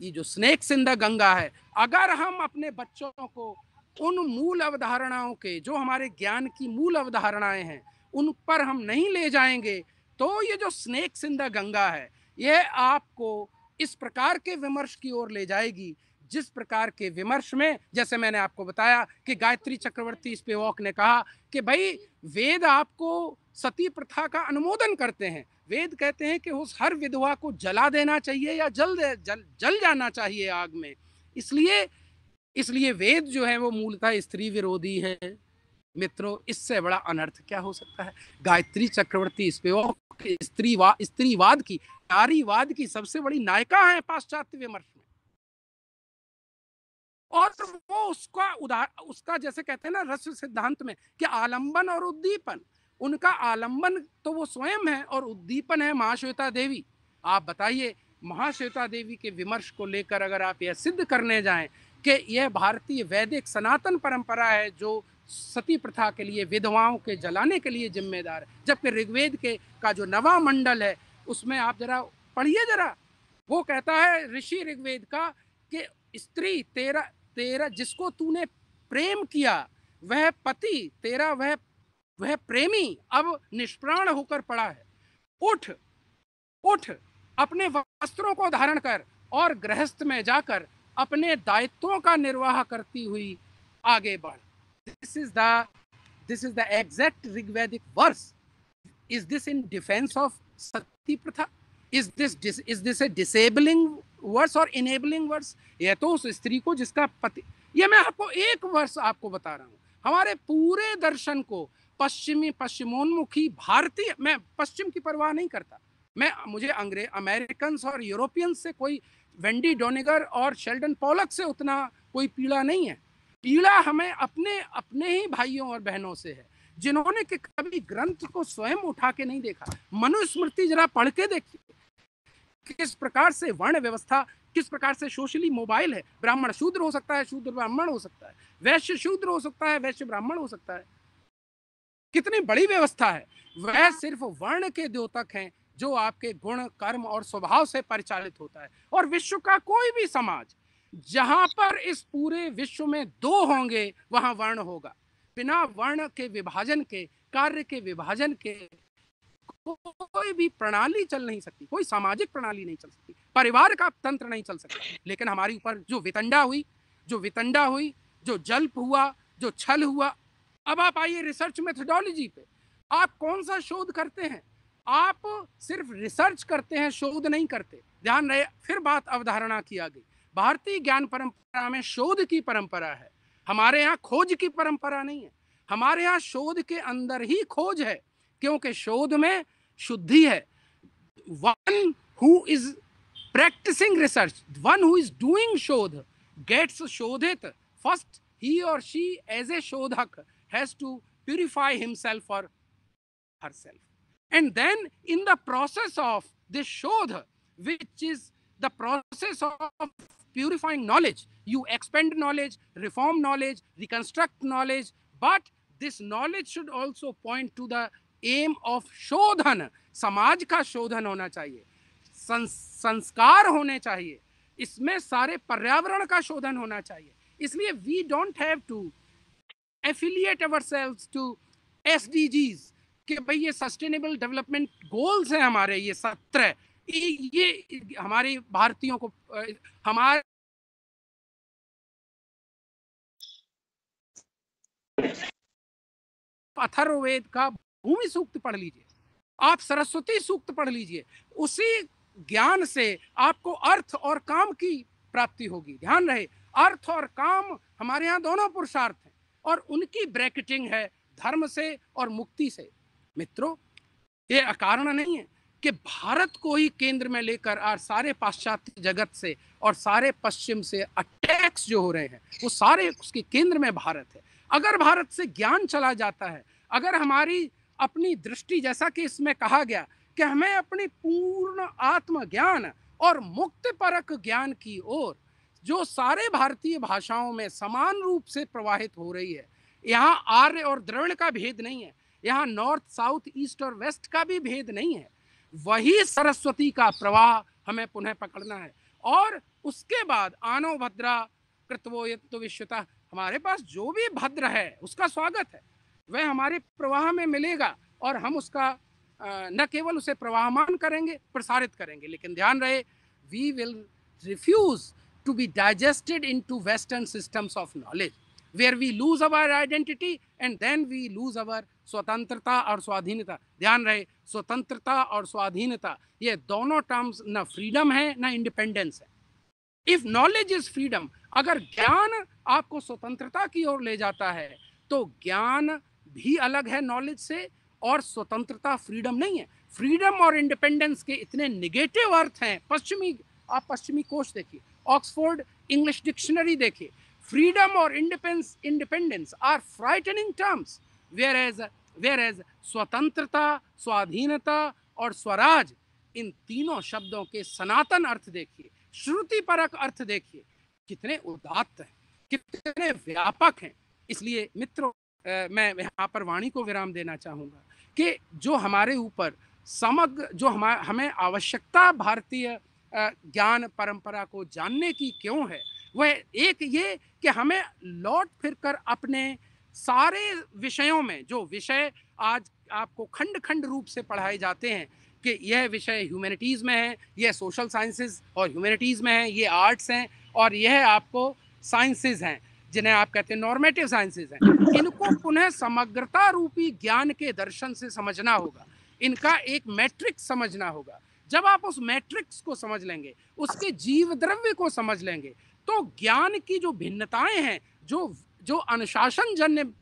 ये जो स्नेक सिंध गंगा है, अगर हम अपने बच्चों को उन मूल अवधारणाओं के, जो हमारे ज्ञान की मूल अवधारणाएँ हैं, उन पर हम नहीं ले जाएँगे। तो ये जो स्नेक सिंधा गंगा है, ये आपको इस प्रकार के विमर्श की ओर ले जाएगी, जिस प्रकार के विमर्श में, जैसे मैंने आपको बताया कि गायत्री चक्रवर्ती स्पेवॉक ने कहा कि भाई, वेद आपको सती प्रथा का अनुमोदन करते हैं। वेद कहते हैं कि उस हर विधवा को जला देना चाहिए या जल जल जल जाना चाहिए आग में। इसलिए इसलिए वेद जो है वो मूलतः स्त्री विरोधी है। मित्रों, इससे बड़ा अनर्थ क्या हो सकता है? गायत्री चक्रवर्ती स्त्रीवाद स्त्रीवाद की, नारीवाद की सबसे बड़ी नायिका है पाश्चात्य विमर्श में। और वो उसका उदाहरण उसका जैसे कहते हैं ना रस सिद्धांत में कि आलंबन और उद्दीपन, उनका आलंबन तो वो स्वयं है और उद्दीपन है महाश्वेता देवी। आप बताइए, महाश्वेता देवी के विमर्श को लेकर अगर आप यह सिद्ध करने जाएँ कि यह भारतीय वैदिक सनातन परंपरा है जो सती प्रथा के लिए, विधवाओं के जलाने के लिए जिम्मेदार है। जबकि ऋग्वेद के का जो नवा मंडल है, उसमें आप जरा पढ़िए जरा। वो कहता है ऋषि ऋग्वेद का कि स्त्री तेरा तेरा जिसको तूने प्रेम किया, वह पति तेरा, वह वह प्रेमी अब निष्प्राण होकर पड़ा है। उठ उठ, अपने वस्त्रों को धारण कर और गृहस्थ में जाकर अपने दायित्वों का निर्वाह करती हुई आगे बढ़। This is the this is the exact Rigvedic verse is this in defence of sati pratha is this is this a disabling verse और इनेबलिंग वर्स यह तो उस स्त्री को जिसका पति, यह मैं आपको एक वर्ष आपको बता रहा हूँ। हमारे पूरे दर्शन को पश्चिमी, पश्चिमोन्मुखी भारतीय, मैं पश्चिम की परवाह नहीं करता। मैं, मुझे अंग्रेज़ अमेरिकन और यूरोपियन से कोई वेंडी डोनेगर और शेल्डन पॉलक से उतना कोई पीड़ा नहीं है। पीड़ा हमें अपने अपने ही भाइयों और बहनों से है, जिन्होंने कि कभी ग्रंथ को स्वयं उठा के नहीं देखा। मनुस्मृति जरा पढ़ के देखिए, किस प्रकार से वर्ण व्यवस्था, किस प्रकार से सोशली मोबाइल है। ब्राह्मण शूद्र हो सकता है, शूद्र ब्राह्मण हो सकता है। वैश्य शूद्र हो सकता है, वैश्य ब्राह्मण हो सकता है। कितनी बड़ी व्यवस्था है। वह सिर्फ़ वर्ण के द्योतक हैं जो आपके गुण, कर्म और स्वभाव से परिचालित होता है। और विश्व का कोई भी समाज, जहाँ पर इस पूरे विश्व में दो होंगे, वहाँ वर्ण होगा। बिना वर्ण के विभाजन के, कार्य के विभाजन के, कोई भी प्रणाली चल नहीं सकती। कोई सामाजिक प्रणाली नहीं चल सकती। परिवार का तंत्र नहीं चल सकता। लेकिन हमारी ऊपर जो वितंडा हुई, जो वितंडा हुई, जो जल्प हुआ, जो छल हुआ, अब आप आइए रिसर्च मेथोडोलॉजी पे। आप कौन सा शोध करते हैं? आप सिर्फ़ रिसर्च करते हैं, शोध नहीं करते। ध्यान रहे, फिर बात अवधारणा की आ गई। भारतीय ज्ञान परंपरा में शोध की परंपरा है। हमारे यहाँ खोज की परंपरा नहीं है। हमारे यहाँ शोध के अंदर ही खोज है, क्योंकि शोध में शुद्धि है। One who is practising research one who is doing shodh gets shodhit. First ही और शी एज ए शोधक has to purify himself or herself. And then in the process of this shodha, which is the process of purifying knowledge, you expand knowledge, reform knowledge, reconstruct knowledge, but this knowledge should also point to the aim of shodhan. समाज का शोधन होना चाहिए संस्कार होने चाहिए इसमें सारे पर्यावरण का शोधन होना चाहिए इसलिए we don't have to affiliate our sales to S D Gs कि भाई ये सस्टेनेबल डेवलपमेंट गोल्स हैं हमारे, ये सत्रह ये हमारे भारतीयों को हमारे अथर्ववेद का भूमि सूक्त पढ़ लीजिए, आप सरस्वती सूक्त पढ़ लीजिए, उसी ज्ञान से आपको अर्थ और काम की प्राप्ति होगी। ध्यान रहे, अर्थ और काम हमारे यहाँ दोनों पुरुषार्थ हैं और उनकी ब्रैकेटिंग है धर्म से और मुक्ति से। मित्रों, ये अकारण नहीं है कि भारत को ही केंद्र में लेकर और सारे पाश्चात्य जगत से और सारे पश्चिम से अटैक्स जो हो रहे हैं, वो सारे उसके केंद्र में भारत है। अगर भारत से ज्ञान चला जाता है, अगर हमारी अपनी दृष्टि, जैसा कि इसमें कहा गया कि हमें अपनी पूर्ण आत्मज्ञान और मुक्त परक ज्ञान की ओर, जो सारे भारतीय भाषाओं में समान रूप से प्रवाहित हो रही है, यहाँ आर्य और द्रविड़ का भेद नहीं है। यहाँ नॉर्थ साउथ ईस्ट और वेस्ट का भी भेद नहीं है। वही सरस्वती का प्रवाह हमें पुनः पकड़ना है। और उसके बाद आनो भद्रा कृतवो विश्वता हमारे पास जो भी भद्र है उसका स्वागत है। वह हमारे प्रवाह में मिलेगा और हम उसका न केवल उसे प्रवाहमान करेंगे प्रसारित करेंगे लेकिन ध्यान रहे we will refuse to be digested into western systems of knowledge, where we lose our identity and then we lose our स्वतंत्रता और स्वाधीनता ध्यान रहे स्वतंत्रता और स्वाधीनता ये दोनों टर्म्स ना फ्रीडम है ना इंडिपेंडेंस है इफ़ नॉलेज इज़ फ्रीडम अगर ज्ञान आपको स्वतंत्रता की ओर ले जाता है तो ज्ञान भी अलग है नॉलेज से और स्वतंत्रता फ्रीडम नहीं है फ्रीडम और इंडिपेंडेंस के इतने निगेटिव अर्थ हैं पश्चिमी आप पश्चिमी कोश देखिए ऑक्सफोर्ड इंग्लिश डिक्शनरी देखिए independence independence are frightening terms whereas whereas स्वतंत्रता स्वाधीनता और स्वराज, इन तीनों शब्दों के सनातन अर्थ देखिए, श्रुति परक अर्थ देखिए, कितने उदात्त हैं, कितने व्यापक हैं। इसलिए मित्रों मैं यहाँ पर वाणी को विराम देना चाहूँगा कि जो हमारे ऊपर समग्र, जो हम, हमें आवश्यकता भारतीय ज्ञान परंपरा को जानने की क्यों है वह एक ये कि हमें लौट फिर कर अपने सारे विषयों में, जो विषय आज आपको खंड खंड रूप से पढ़ाए जाते हैं, कि यह विषय ह्यूमैनिटीज़ में है, यह सोशल साइंसेज और ह्यूमैनिटीज़ में है, ये आर्ट्स हैं और यह आपको साइंसेज हैं, जिन्हें आप कहते हैं नॉर्मेटिव साइंसेज हैं। इनको पुनः समग्रता रूपी ज्ञान के दर्शन से समझना होगा, इनका एक मैट्रिक्स समझना होगा। जब आप उस मैट्रिक्स को समझ लेंगे, उसके जीव द्रव्य को समझ लेंगे तो ज्ञान की जो भिन्नताएँ हैं, जो जो अनुशासन जन्य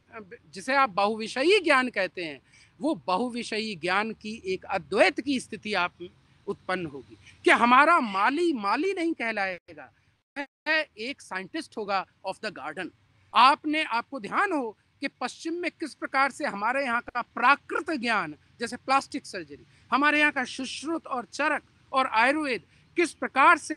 जिसे आप बहुविषयी ज्ञान कहते हैं, वो बहुविषयी ज्ञान की एक अद्वैत की स्थिति आप उत्पन्न होगी। कि हमारा माली माली नहीं कहलाएगा? एक साइंटिस्ट होगा ऑफ़ द गार्डन। आपने, आपको ध्यान हो कि पश्चिम में किस प्रकार से हमारे यहाँ का प्राकृत ज्ञान, जैसे प्लास्टिक सर्जरी, हमारे यहाँ का सुश्रुत और चरक और आयुर्वेद किस प्रकार से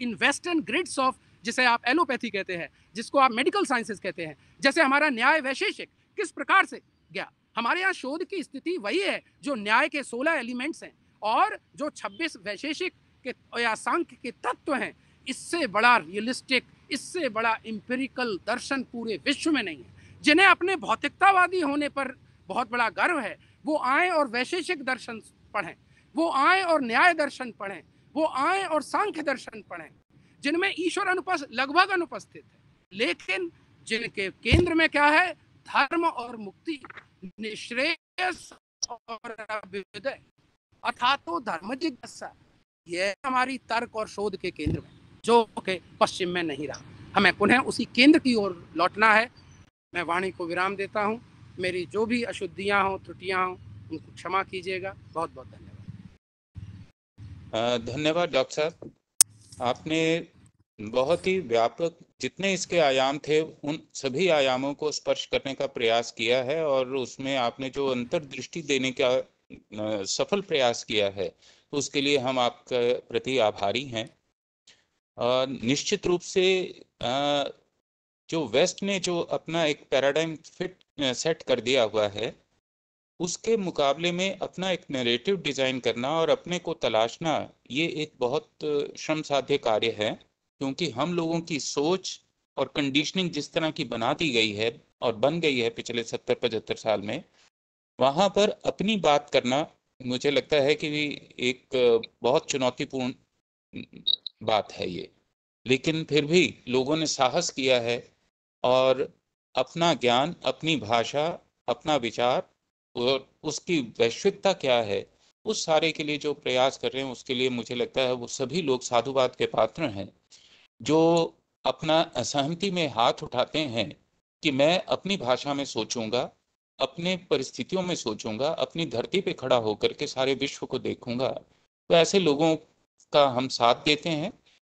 इन वेस्टर्न ग्रिड्स ऑफ़, जिसे आप एलोपैथी कहते हैं, जिसको आप मेडिकल साइंसेस कहते हैं, जैसे हमारा न्याय वैशेषिक किस प्रकार से गया? हमारे यहाँ शोध की स्थिति वही है, जो न्याय के 16 एलिमेंट्स हैं और जो 26 वैशेषिक के या सांख्य के तत्व हैं, इससे बड़ा रियलिस्टिक इससे बड़ा इम्पेरिकल दर्शन पूरे विश्व में नहीं है। जिन्हें अपने भौतिकतावादी होने पर बहुत बड़ा गर्व है, वो आए और वैशेषिक दर्शन पढ़ें, वो आए और न्याय दर्शन पढ़ें वो आए और सांख्य दर्शन पढ़ें, जिनमें ईश्वर अनुपस्थित लगभग अनुपस्थित है। लेकिन जिनके केंद्र में क्या है? धर्म और मुक्ति निश्रेयस और अभ्युदय धर्म जिज्ञासा यह हमारी तर्क और शोध के केंद्र में, जो के पश्चिम में नहीं रहा। हमें पुनः उसी केंद्र की ओर लौटना है। मैं वाणी को विराम देता हूँ। मेरी जो भी अशुद्धियाँ हों, त्रुटियाँ हों, उनको क्षमा कीजिएगा। बहुत बहुत धन्यवाद। धन्यवाद, डॉक्टर। साहब आपने बहुत ही व्यापक जितने इसके आयाम थे, उन सभी आयामों को स्पर्श करने का प्रयास किया है और उसमें आपने जो अंतर्दृष्टि देने का सफल प्रयास किया है तो उसके लिए हम आपके प्रति आभारी हैं। निश्चित रूप से जो वेस्ट ने जो अपना एक पैराडाइम फिट सेट कर दिया हुआ है उसके मुकाबले में अपना एक नरेटिव डिज़ाइन करना और अपने को तलाशना, ये एक बहुत श्रम साध्य कार्य है, क्योंकि हम लोगों की सोच और कंडीशनिंग जिस तरह की बना दी गई है और बन गई है पिछले सत्तर, पचहत्तर साल में, वहाँ पर अपनी बात करना मुझे लगता है कि एक बहुत चुनौतीपूर्ण बात है ये। लेकिन फिर भी लोगों ने साहस किया है और अपना ज्ञान, अपनी भाषा, अपना विचार और उसकी वैश्विकता क्या है? उस सारे के लिए जो प्रयास कर रहे हैं, उसके लिए मुझे लगता है वो सभी लोग साधुवाद के पात्र हैं, जो अपना असहमति में हाथ उठाते हैं कि मैं अपनी भाषा में सोचूँगा, अपने परिस्थितियों में सोचूँगा, अपनी धरती पे खड़ा होकर के सारे विश्व को देखूँगा। तो ऐसे लोगों का हम साथ देते हैं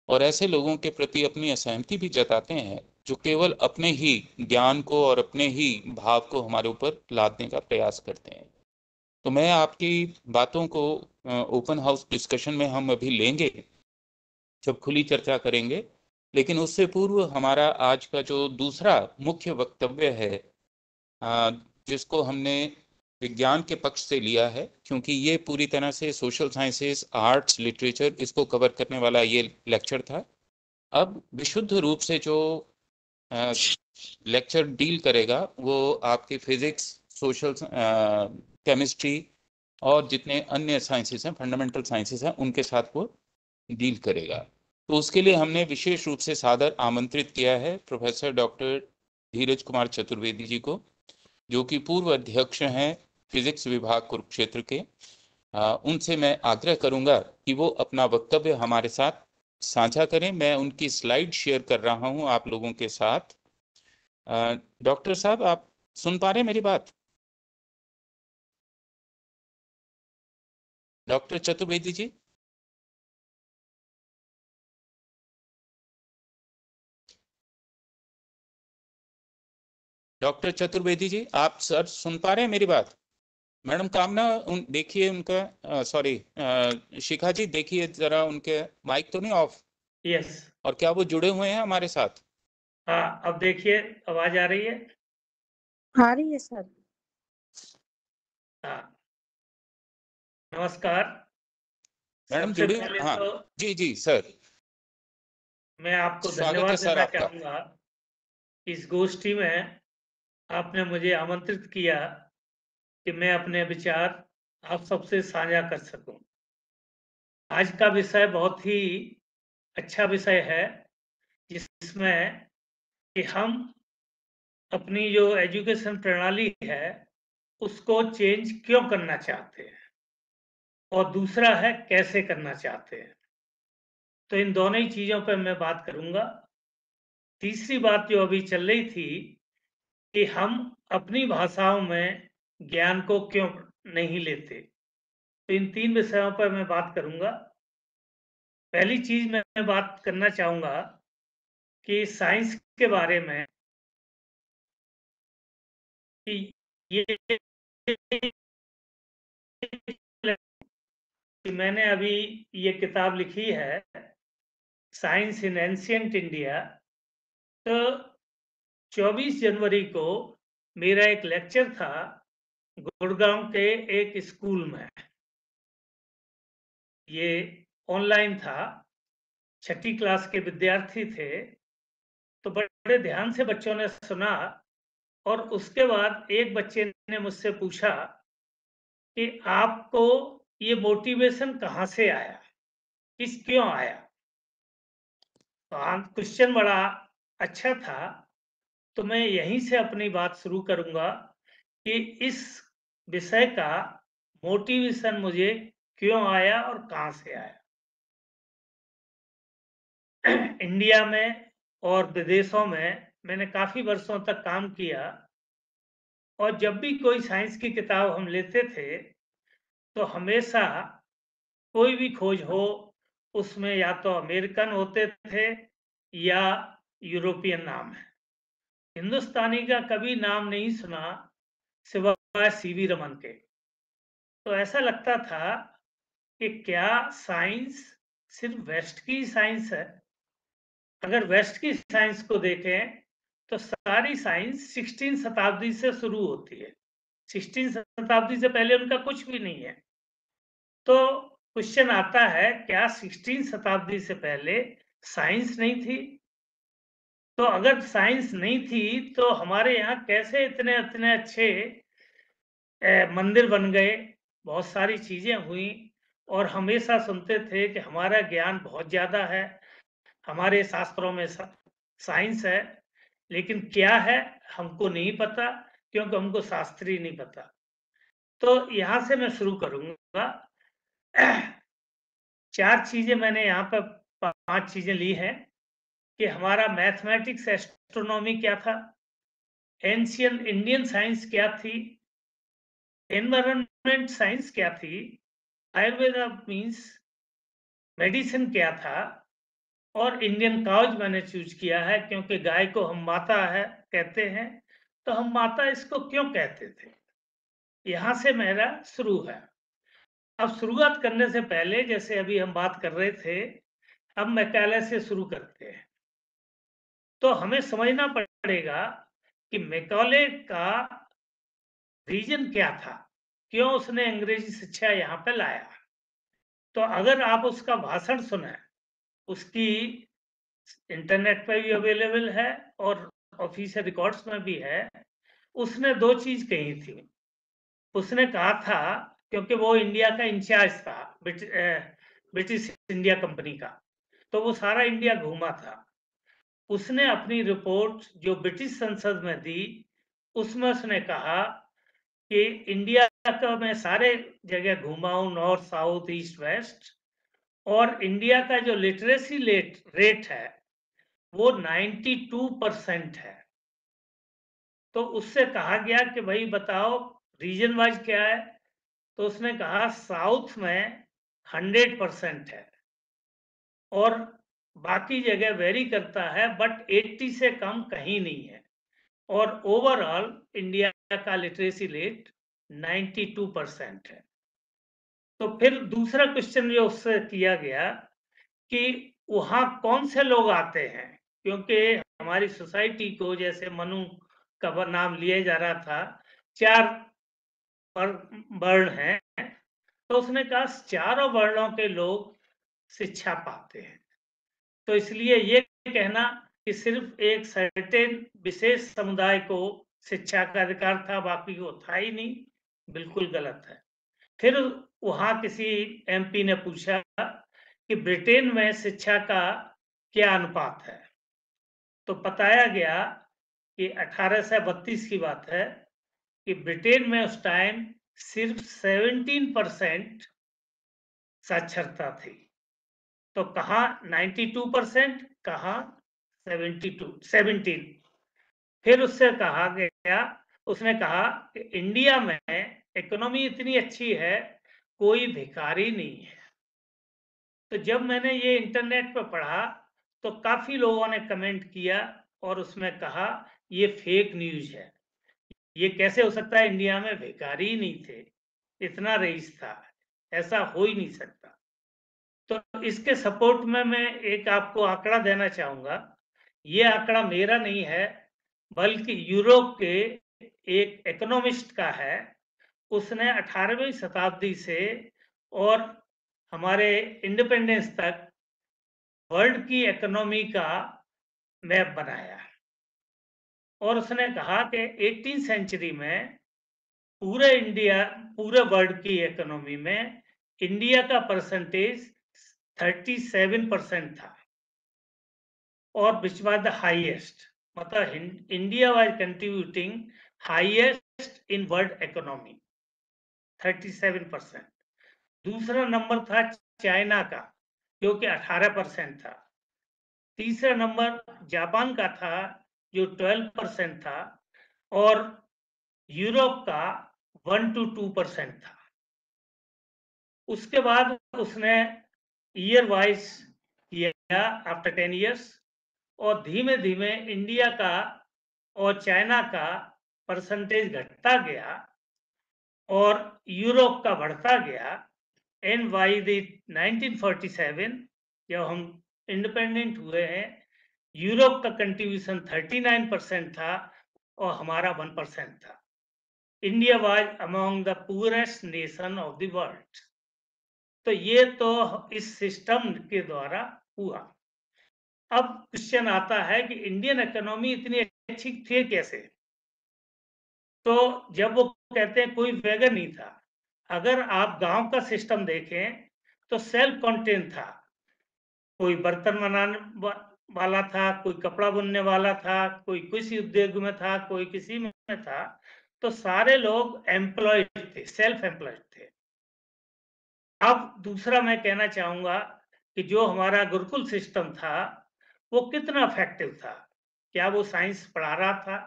और ऐसे लोगों के प्रति अपनी असहमति भी जताते हैं। जो केवल अपने ही ज्ञान को और अपने ही भाव को हमारे ऊपर लादने का प्रयास करते हैं। तो मैं आपकी बातों को ओपन हाउस डिस्कशन में हम अभी लेंगे, जब खुली चर्चा करेंगे। लेकिन उससे पूर्व हमारा आज का जो दूसरा मुख्य वक्तव्य है जिसको हमने विज्ञान के पक्ष से लिया है, क्योंकि ये पूरी तरह से सोशल साइंसेस आर्ट्स लिटरेचर इसको कवर करने वाला ये लेक्चर था। अब विशुद्ध रूप से जो लेक्चर डील करेगा वो आपके फिजिक्स सोशल केमिस्ट्री और जितने अन्य साइंसेस हैं फंडामेंटल साइंसेस हैं उनके साथ वो डील करेगा। तो उसके लिए हमने विशेष रूप से सादर आमंत्रित किया है प्रोफेसर डॉक्टर धीरज कुमार चतुर्वेदी जी को जो कि पूर्व अध्यक्ष हैं फिजिक्स विभाग कुरुक्षेत्र के। आ, उनसे मैं आग्रह करूँगा कि वो अपना वक्तव्य हमारे साथ साझा करें। मैं उनकी स्लाइड शेयर कर रहा हूँ आप लोगों के साथ। डॉक्टर साहब, आप सुन पा रहे हैं मेरी बात? डॉक्टर चतुर्वेदी जी? डॉक्टर चतुर्वेदी जी, आप सर सुन पा रहे हैं मेरी बात? मैडम कामना उन देखिए उनका सॉरी शिखा जी देखिए जरा उनके माइक तो नहीं ऑफ़ यस yes. और क्या वो जुड़े हुए हैं हमारे साथ? हाँ अब देखिए आवाज़ आ रही है? आ रही है सर। हाँ नमस्कार। मैडम जुड़े हाँ। तो जी जी सर। मैं आपको धन्यवाद देना चाहूँगा। इस गोष्ठी में आपने मुझे आमंत्रित किया कि मैं अपने विचार आप सबसे साझा कर सकूँ। आज का विषय बहुत ही अच्छा विषय है, जिसमें कि हम अपनी जो एजुकेशन प्रणाली है, उसको चेंज क्यों करना चाहते हैं? और दूसरा है, कैसे करना चाहते हैं? तो इन दोनों ही चीज़ों पर मैं बात करूँगा। तीसरी बात जो अभी चल रही थी कि हम अपनी भाषाओं में ज्ञान को क्यों नहीं लेते? तो इन तीन विषयों पर मैं बात करूँगा। पहली चीज़ मैं बात करना चाहूँगा कि साइंस के बारे में कि ये मैंने अभी ये किताब लिखी है, साइंस इन एंशियंट इंडिया। तो 24 जनवरी को मेरा एक लेक्चर था गुड़गांव के एक स्कूल में ये ऑनलाइन था। छठी क्लास के विद्यार्थी थे। तो बड़े ध्यान से बच्चों ने सुना और उसके बाद एक बच्चे ने मुझसे पूछा कि आपको ये मोटिवेशन कहाँ से आया? किस क्यों आया? तो क्वेश्चन बड़ा अच्छा था। तो मैं यहीं से अपनी बात शुरू करूँगा कि इस विषय का मोटिवेशन मुझे क्यों आया और कहाँ से आया? इंडिया में और विदेशों में मैंने काफ़ी वर्षों तक काम किया और जब भी कोई साइंस की किताब हम लेते थे तो हमेशा कोई भी खोज हो, उसमें या तो अमेरिकन होते थे या यूरोपियन नाम है। हिंदुस्तानी का कभी नाम नहीं सुना सिवाय सीवी रमन के। तो ऐसा लगता था कि क्या साइंस सिर्फ़ वेस्ट की साइंस है? अगर वेस्ट की साइंस को देखें तो सारी साइंस 16 शताब्दी से शुरू होती है। 16 शताब्दी से पहले उनका कुछ भी नहीं है। तो क्वेश्चन आता है, क्या 16 शताब्दी से पहले साइंस नहीं थी? तो अगर साइंस नहीं थी तो हमारे यहाँ कैसे इतने इतने अच्छे मंदिर बन गए, बहुत सारी चीज़ें हुई और हमेशा सुनते थे कि हमारा ज्ञान बहुत ज़्यादा है। हमारे शास्त्रों में साइंस है, लेकिन क्या है हमको नहीं पता क्योंकि हमको शास्त्री नहीं पता। तो यहाँ से मैं शुरू करूँगा। चार चीज़ें मैंने यहाँ पर पाँच चीज़ें ली हैं कि हमारा मैथमेटिक्स, एस्ट्रोनॉमी क्या था? एंशियन इंडियन साइंस क्या थी? एनवायरमेंट साइंस क्या थी? आयुर्वेदा मींस मेडिसिन क्या था? और इंडियन काउज मैंने चूज़ किया है क्योंकि गाय को हम माता है, कहते हैं। तो हम माता इसको क्यों कहते थे? यहाँ से मेरा शुरू है। अब शुरुआत करने से पहले, जैसे अभी हम बात कर रहे थे, अब मैकाले से शुरू करते हैं। तो हमें समझना पड़ेगा कि मैकॉले का रीजन क्या था? क्यों उसने अंग्रेज़ी शिक्षा यहाँ पे लाया? तो अगर आप उसका भाषण सुने, उसकी इंटरनेट पे भी अवेलेबल है और ऑफिशियल रिकॉर्ड्स में भी है, उसने दो चीज़ कही थी। उसने कहा था, क्योंकि वो इंडिया का इंचार्ज था ब्रिटिश इंडिया कंपनी का तो वो सारा इंडिया घूमा था। उसने अपनी रिपोर्ट जो ब्रिटिश संसद में दी, उसमें उसने कहा कि इंडिया का मैं सारे जगह घूमा हूँ नॉर्थ साउथ ईस्ट वेस्ट और इंडिया का जो लिटरेसी रेट रेट है, वो 92 परसेंट है। तो उससे कहा गया कि भाई बताओ रीजन वाइज क्या है? तो उसने कहा साउथ में हंड्रेड परसेंट है। और बाकी जगह वेरी करता है बट 80 से कम कहीं नहीं है। और ओवरऑल इंडिया का लिटरेसी रेट 92 परसेंट है। तो फिर दूसरा क्वेश्चन जो उससे किया गया कि वहाँ कौन से लोग आते हैं? क्योंकि हमारी सोसाइटी को जैसे मनु का नाम लिया जा रहा था, चार वर्ण हैं तो उसने कहा चारों वर्णों के लोग शिक्षा पाते हैं। तो इसलिए ये कहना कि सिर्फ़ एक सर्टेन विशेष समुदाय को शिक्षा का अधिकार था, बाकी वो था ही नहीं, बिल्कुल गलत है। फिर वहाँ किसी एमपी ने पूछा कि ब्रिटेन में शिक्षा का क्या अनुपात है? तो बताया गया कि अठारह की बात है कि ब्रिटेन में उस टाइम सिर्फ़ 17 परसेंट साक्षरता थी। तो कहा 92 परसेंट, कहा 72 17 फिर उससे कहा गया उसने कहा कि इंडिया में इकोनॉमी इतनी अच्छी है, कोई भिखारी नहीं है। तो जब मैंने ये इंटरनेट पर पढ़ा तो काफ़ी लोगों ने कमेंट किया और उसमें कहा, ये फेक न्यूज़ है। ये कैसे हो सकता है इंडिया में भिखारी नहीं थे? इतना रईस था। ऐसा हो ही नहीं सकता। तो इसके सपोर्ट में मैं एक आपको आंकड़ा देना चाहूँगा। ये आंकड़ा मेरा नहीं है बल्कि यूरोप के एक इकोनॉमिस्ट का है, उसने 18वीं शताब्दी से और हमारे इंडिपेंडेंस तक वर्ल्ड की इकोनॉमी का मैप बनाया। और उसने कहा कि 18 सेंचुरी में पूरे इंडिया पूरे वर्ल्ड की इकोनॉमी में इंडिया का परसेंटेज 37 परसेंट था और विच द हाइएस्ट मतलब India was contributing highest in world economy 37 percent दूसरा नंबर था चाइना का, जो कि 18 परसेंट था। तीसरा नंबर जापान का था, जो 12 परसेंट था, और यूरोप का वन टू टू परसेंट था। उसके बाद उसने ईयर वाइज किया आफ्टर टेन इयर्स और धीमे धीमे इंडिया का और चाइना का परसेंटेज घटता गया और यूरोप का बढ़ता गया। एंड बाई द 1947 जब हम इंडिपेंडेंट हुए हैं, यूरोप का कंट्रीब्यूशन 39 परसेंट था और हमारा वन परसेंट था। India was among the poorest nation of the world तो ये तो इस सिस्टम के द्वारा हुआ। अब क्वेश्चन आता है कि इंडियन इकोनॉमी इतनी अच्छी थी कैसे? तो जब वो कहते हैं कोई वैगन नहीं था, अगर आप गाँव का सिस्टम देखें तो सेल्फ कॉन्टेंट था। कोई बर्तन बनाने वाला था, कोई कपड़ा बुनने वाला था, कोई किसी उद्योग में था, कोई किसी में था तो सारे लोग एम्प्लॉयड थे सेल्फ एम्प्लॉयड थे। अब दूसरा मैं कहना चाहूँगा कि जो हमारा गुरुकुल सिस्टम था वो कितना इफ़ेक्टिव था? क्या वो साइंस पढ़ा रहा था?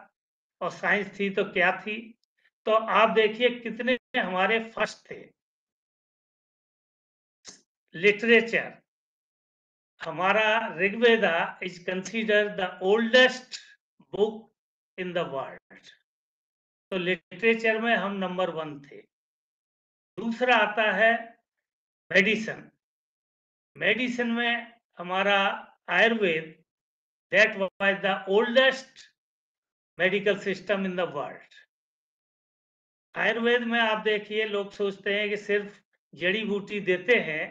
और साइंस थी तो क्या थी? तो आप देखिए कितने हमारे फ़र्स्ट थे। लिटरेचर हमारा Rigveda is consider the oldest book in the world तो लिटरेचर में हम नंबर वन थे। दूसरा आता है मेडिसन मेडिसिन में हमारा Ayurveda that was the oldest medical system in the world Ayurveda में आप देखिए, लोग सोचते हैं कि सिर्फ़ जड़ी बूटी देते हैं।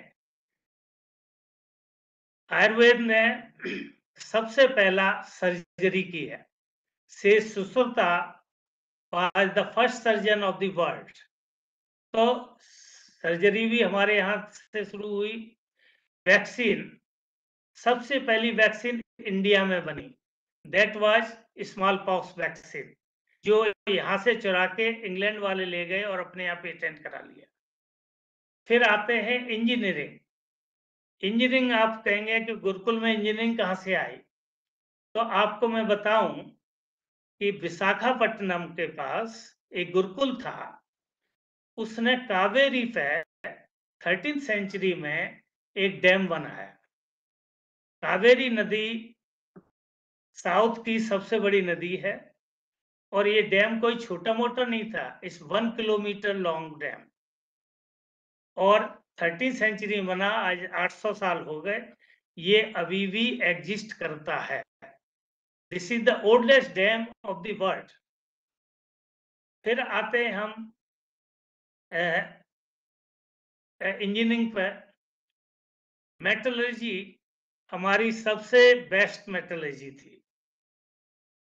आयुर्वेद ने सबसे पहला सर्जरी की है। से Sushruta was the first surgeon of the world तो सर्जरी भी हमारे यहाँ से शुरू हुई। वैक्सीन सबसे पहली वैक्सीन इंडिया में बनी। That was smallpox vaccine जो यहाँ से चुरा के इंग्लैंड वाले ले गए और अपने यहाँ पेटेंट करा लिया। फिर आते हैं इंजीनियरिंग इंजीनियरिंग आप कहेंगे कि गुरुकुल में इंजीनियरिंग कहाँ से आई? तो आपको मैं बताऊँ कि विशाखापट्टनम के पास एक गुरुकुल था। उसने कावेरी पे थर्टीन सेंचुरी में एक डैम बनाया। कावेरी नदी साउथ की सबसे बड़ी नदी है और ये डैम कोई छोटा मोटा नहीं था, इस वन किलोमीटर लॉन्ग डैम। और थर्टीन सेंचुरी बना, आज 800 साल हो गए, ये अभी भी एग्जिस्ट करता है। This is the oldest dam of the world फिर आते हैं हम इंजीनियरिंग पर। मेटलर्जी हमारी सबसे बेस्ट मेटलर्जी थी।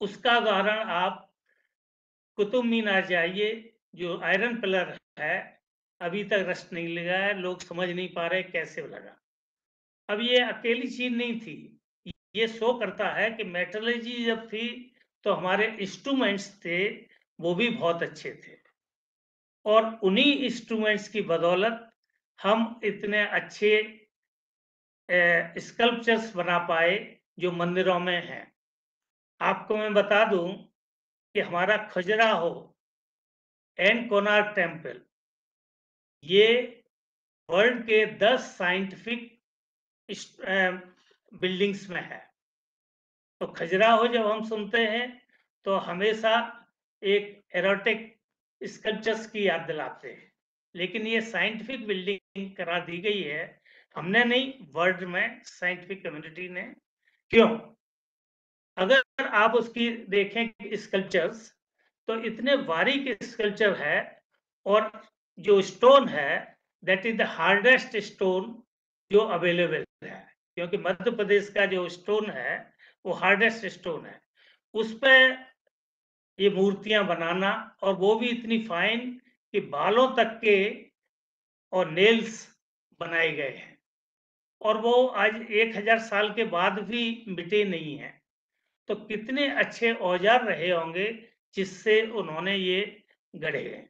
उसका उदाहरण आप कुतुब मीनार जाइए, जो आयरन पिलर है, अभी तक रस्ट नहीं लगा है, लोग समझ नहीं पा रहे कैसे लगा। अब ये अकेली चीज़ नहीं थी, ये शो करता है कि मेटलर्जी जब थी तो हमारे इंस्ट्रूमेंट्स थे, वो भी बहुत अच्छे थे। और उन्हीं इंस्ट्रूमेंट्स की बदौलत हम इतने अच्छे स्कल्पचर्स बना पाए जो मंदिरों में हैं। आपको मैं बता दूँ कि हमारा खजुराहो एंड कोनार टेंपल ये वर्ल्ड के दस साइंटिफिक बिल्डिंग्स में है। तो खजुराहो जब हम सुनते हैं तो हमेशा एक एरोटिक स्कल्पचर्स की याद दिलाते हैं। लेकिन ये साइंटिफिक बिल्डिंग करा दी गई है हमने नहीं वर्ल्ड में, साइंटिफिक कम्युनिटी ने, क्यों? अगर आप उसकी देखें स्कल्पचर्स तो इतने बारीक स्कल्पचर है, और जो स्टोन है that is the hardest stone जो अवेलेबल है, क्योंकि मध्य प्रदेश का जो स्टोन है, वो हार्डेस्ट स्टोन है। उस पर ये मूर्तियाँ बनाना, और वो भी इतनी फाइन कि बालों तक के और नेल्स बनाए गए हैं। और वो आज एक हज़ार साल के बाद भी मिटे नहीं है। तो कितने अच्छे औज़ार रहे होंगे जिससे उन्होंने ये गढ़े हैं।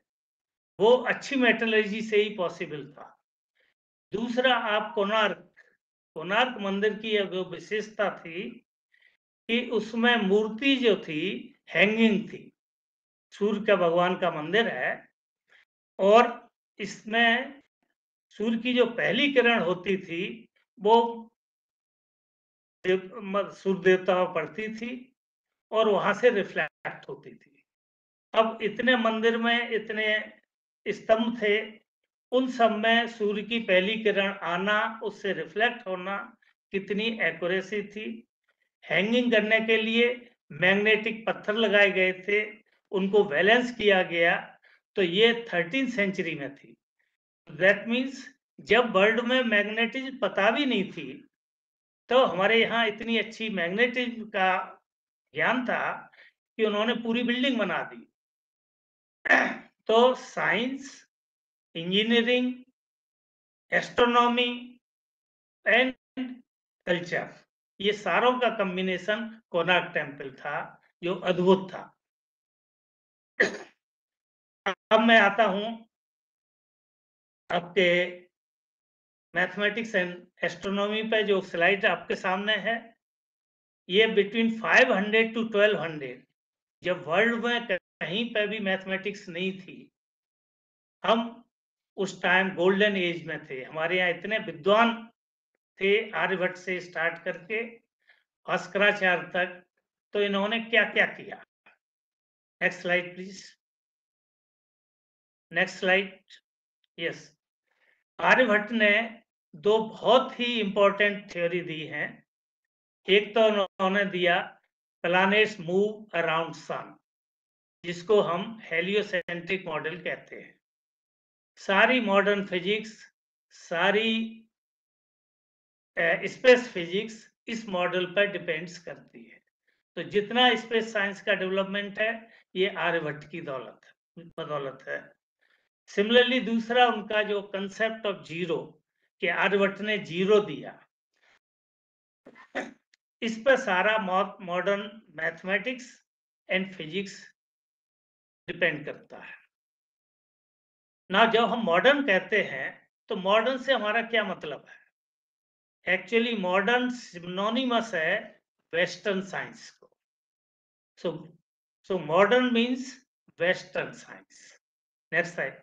वो अच्छी मेटलर्जी से ही पॉसिबल था। दूसरा, आप कोनार्क कोनार्क मंदिर की जो विशेषता थी कि उसमें मूर्ति जो थी हैंगिंग थी। सूर्य का, भगवान का मंदिर है और इसमें सूर्य की जो पहली किरण होती थी वो सूर्य देवता पढ़ती थी और वहाँ से रिफ्लेक्ट होती थी। अब इतने मंदिर में इतने स्तंभ थे, उन सब में सूर्य की पहली किरण आना, उससे रिफ्लेक्ट होना कितनी एक्यूरेसी थी। हैंगिंग करने के लिए मैग्नेटिक पत्थर लगाए गए थे, उनको बैलेंस किया गया तो ये थर्टीन सेंचुरी में थी। दैट मीन्स जब वर्ल्ड में मैग्नेटिज्म पता भी नहीं थी तो हमारे यहाँ इतनी अच्छी मैग्नेटिज्म का ज्ञान था कि उन्होंने पूरी बिल्डिंग बना दी। तो science, engineering, astronomy and culture, ये सारों का कम्बिनेशन कोनार्क टेंपल था, जो अद्भुत था। अब मैं आता हूँ आपके मैथमेटिक्स एंड एस्ट्रोनॉमी पे जो स्लाइड आपके सामने है, ये बिटवीन 500 टू 1200 जब वर्ल्ड में कहीं पे भी मैथमेटिक्स नहीं थी, हम उस टाइम गोल्डन एज में थे। हमारे यहाँ इतने विद्वान थे, आर्यभट्ट से स्टार्ट करके, भास्कराचार्य तक तो इन्होंने क्या क्या? किया next slide please next slide yes Aryabhata ने दो बहुत ही इंपॉर्टेंट थ्योरी दी हैं। एक तो उन्होंने दिया प्लानेट्स मूव अराउंड सन जिसको हम हेलियोसेंट्रिक मॉडल कहते हैं। सारी मॉडर्न फिजिक्स सारी स्पेस फिजिक्स इस मॉडल पर डिपेंड्स करती है। तो जितना स्पेस साइंस का डेवलपमेंट है, ये आर्यभट्ट की दौलत, बदौलत है। सिमिलरली दूसरा उनका जो कंसेप्ट ऑफ़ ज़ीरो कि आर्यभट्ट ने ज़ीरो दिया। इस पर सारा modern mathematics and physics depend करता है। ना, जब हम मॉडर्न कहते हैं तो मॉडर्न से हमारा क्या मतलब है? एक्चुअली मॉडर्न सिनोनिमस है वेस्टर्न साइंस को। So so modern means western science next slide.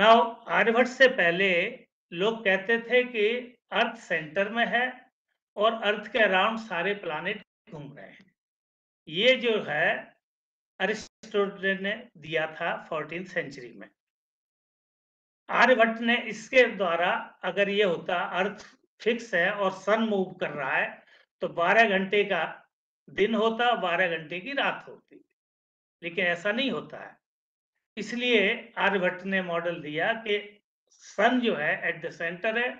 Now Aryabhata से पहले लोग कहते थे कि अर्थ सेंटर में है और अर्थ के अराउंड सारे प्लानिट घूम रहे हैं। ये जो है अरिस्टोटल ने दिया था फोर्टीन सेंचुरी में। आर्यभट्ट ने इसके द्वारा अगर ये होता अर्थ फिक्स है और सन मूव कर रहा है तो 12 घंटे का दिन होता 12 घंटे की रात होती। लेकिन ऐसा नहीं होता है। इसलिए आर्यभट्ट ने मॉडल दिया कि सन जो है एट द सेंटर है,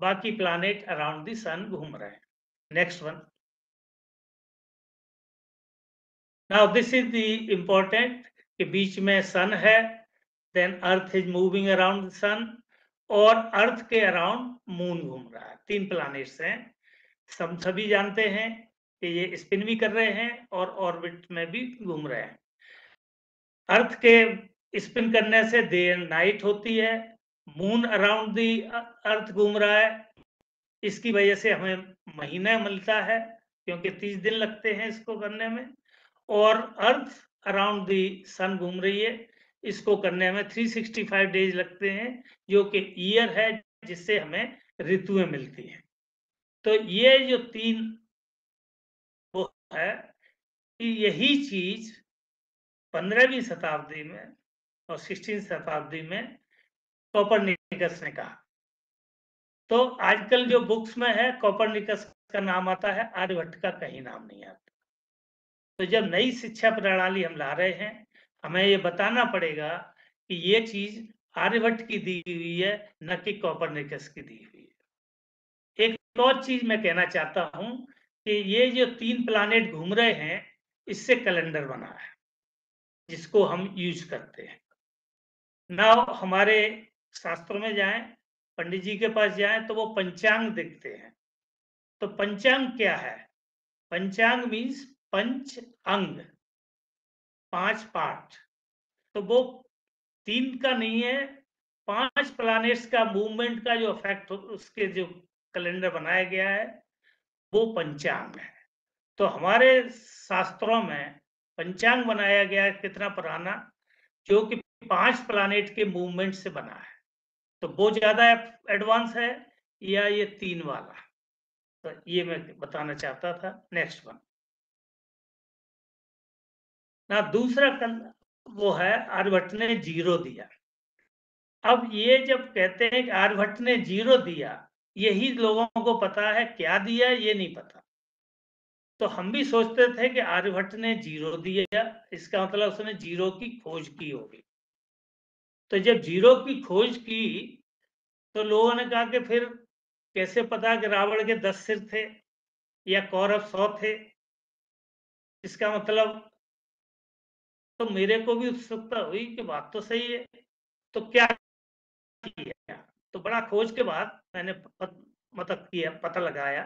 बाकी प्लानेट अराउंड द सन घूम रहे हैं। Next one now this is the important कि बीच में सन है then earth is moving around sun और अर्थ के अराउंड मून घूम रहा है। तीन प्लानेट्स हैं। सब सभी जानते हैं कि ये स्पिन भी कर रहे हैं और ऑर्बिट में भी घूम रहे हैं। अर्थ के स्पिन करने से डे एंड नाइट होती है, मून अराउंड दी अर्थ घूम रहा है। इसकी वजह से हमें महीना मिलता है, क्योंकि तीस दिन लगते हैं इसको करने में, और अर्थ अराउंड दी सन घूम रही है, इसको करने में 365 डेज़ लगते हैं, जो कि ईयर है, जिससे हमें ऋतुएँ मिलती हैं। तो ये जो तीन वो है यही चीज़ पंद्रहवीं शताब्दी में और सिक्सटीन शताब्दी में कॉपरनिकस ने कहा। तो आजकल जो बुक्स में है कॉपरनिकस का नाम आता है, आर्यभट्ट का कहीं नाम नहीं आता। तो जब नई शिक्षा प्रणाली हम ला रहे हैं, हमें ये बताना पड़ेगा कि ये चीज़ आर्यभट्ट की दी हुई है, न कि कॉपरनिकस की दी हुई है। एक और चीज़ मैं कहना चाहता हूँ कि ये जो तीन प्लानेट घूम रहे हैं, इससे कैलेंडर बना है, जिसको हम यूज़ करते हैं। ना हमारे शास्त्रों में जाएँ, पंडित जी के पास जाएँ तो वो पंचांग देखते हैं। तो पंचांग क्या है? पंचांग मीन्स पंच अंग पाँच पार्ट तो वो तीन का नहीं है, पाँच प्लानेट्स का मूवमेंट का जो इफ़ेक्ट उसके जो कैलेंडर बनाया गया है, वो पंचांग है। तो हमारे शास्त्रों में पंचांग बनाया गया है कितना पुराना? जो कि पाँच प्लानेट के मूवमेंट से बना है। तो वो ज़्यादा एडवांस है या ये तीन वाला? तो ये मैं बताना चाहता था। नेक्स्ट वन ना, दूसरा कल वो है आर्यभट्ट ने ज़ीरो दिया। अब ये जब कहते हैं कि आर्यभट्ट ने ज़ीरो दिया, यही लोगों को पता है क्या दिया ये नहीं पता। तो हम भी सोचते थे कि आर्यभट्ट ने ज़ीरो दिया। इसका मतलब उसने ज़ीरो की खोज की होगी। तो जब ज़ीरो की खोज की तो लोगों ने कहा कि फिर कैसे पता कि रावण के दस सिर थे या कौरव सौ थे? इसका मतलब तो मेरे को भी उत्सुकता हुई कि बात तो सही है। तो क्या किया? तो बड़ा खोज के बाद मैंने मतलब किया, पता लगाया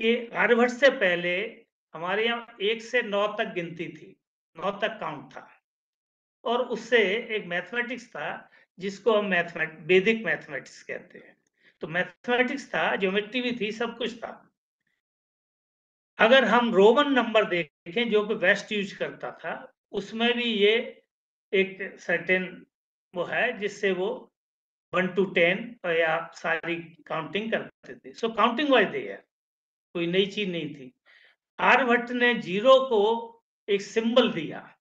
कि आर्यभट्ट से पहले हमारे यहाँ एक से नौ तक गिनती थी, नौ तक काउंट था। और उससे एक मैथमेटिक्स था, जिसको हम मैथमेट वैदिक मैथमेटिक्स कहते हैं। तो मैथमेटिक्स था ज्योमेट्री भी थी, सब कुछ था। अगर हम रोमन नंबर देखें, जो कि वेस्ट यूज़ करता था, उसमें भी ये एक सर्टेन वो है, जिससे वो वन टू टेन या सारी काउंटिंग करते थे। सो काउंटिंग वाइज दे कोई नई चीज़ नहीं थी। आर्यभट्ट ने ज़ीरो को एक सिंबल दिया।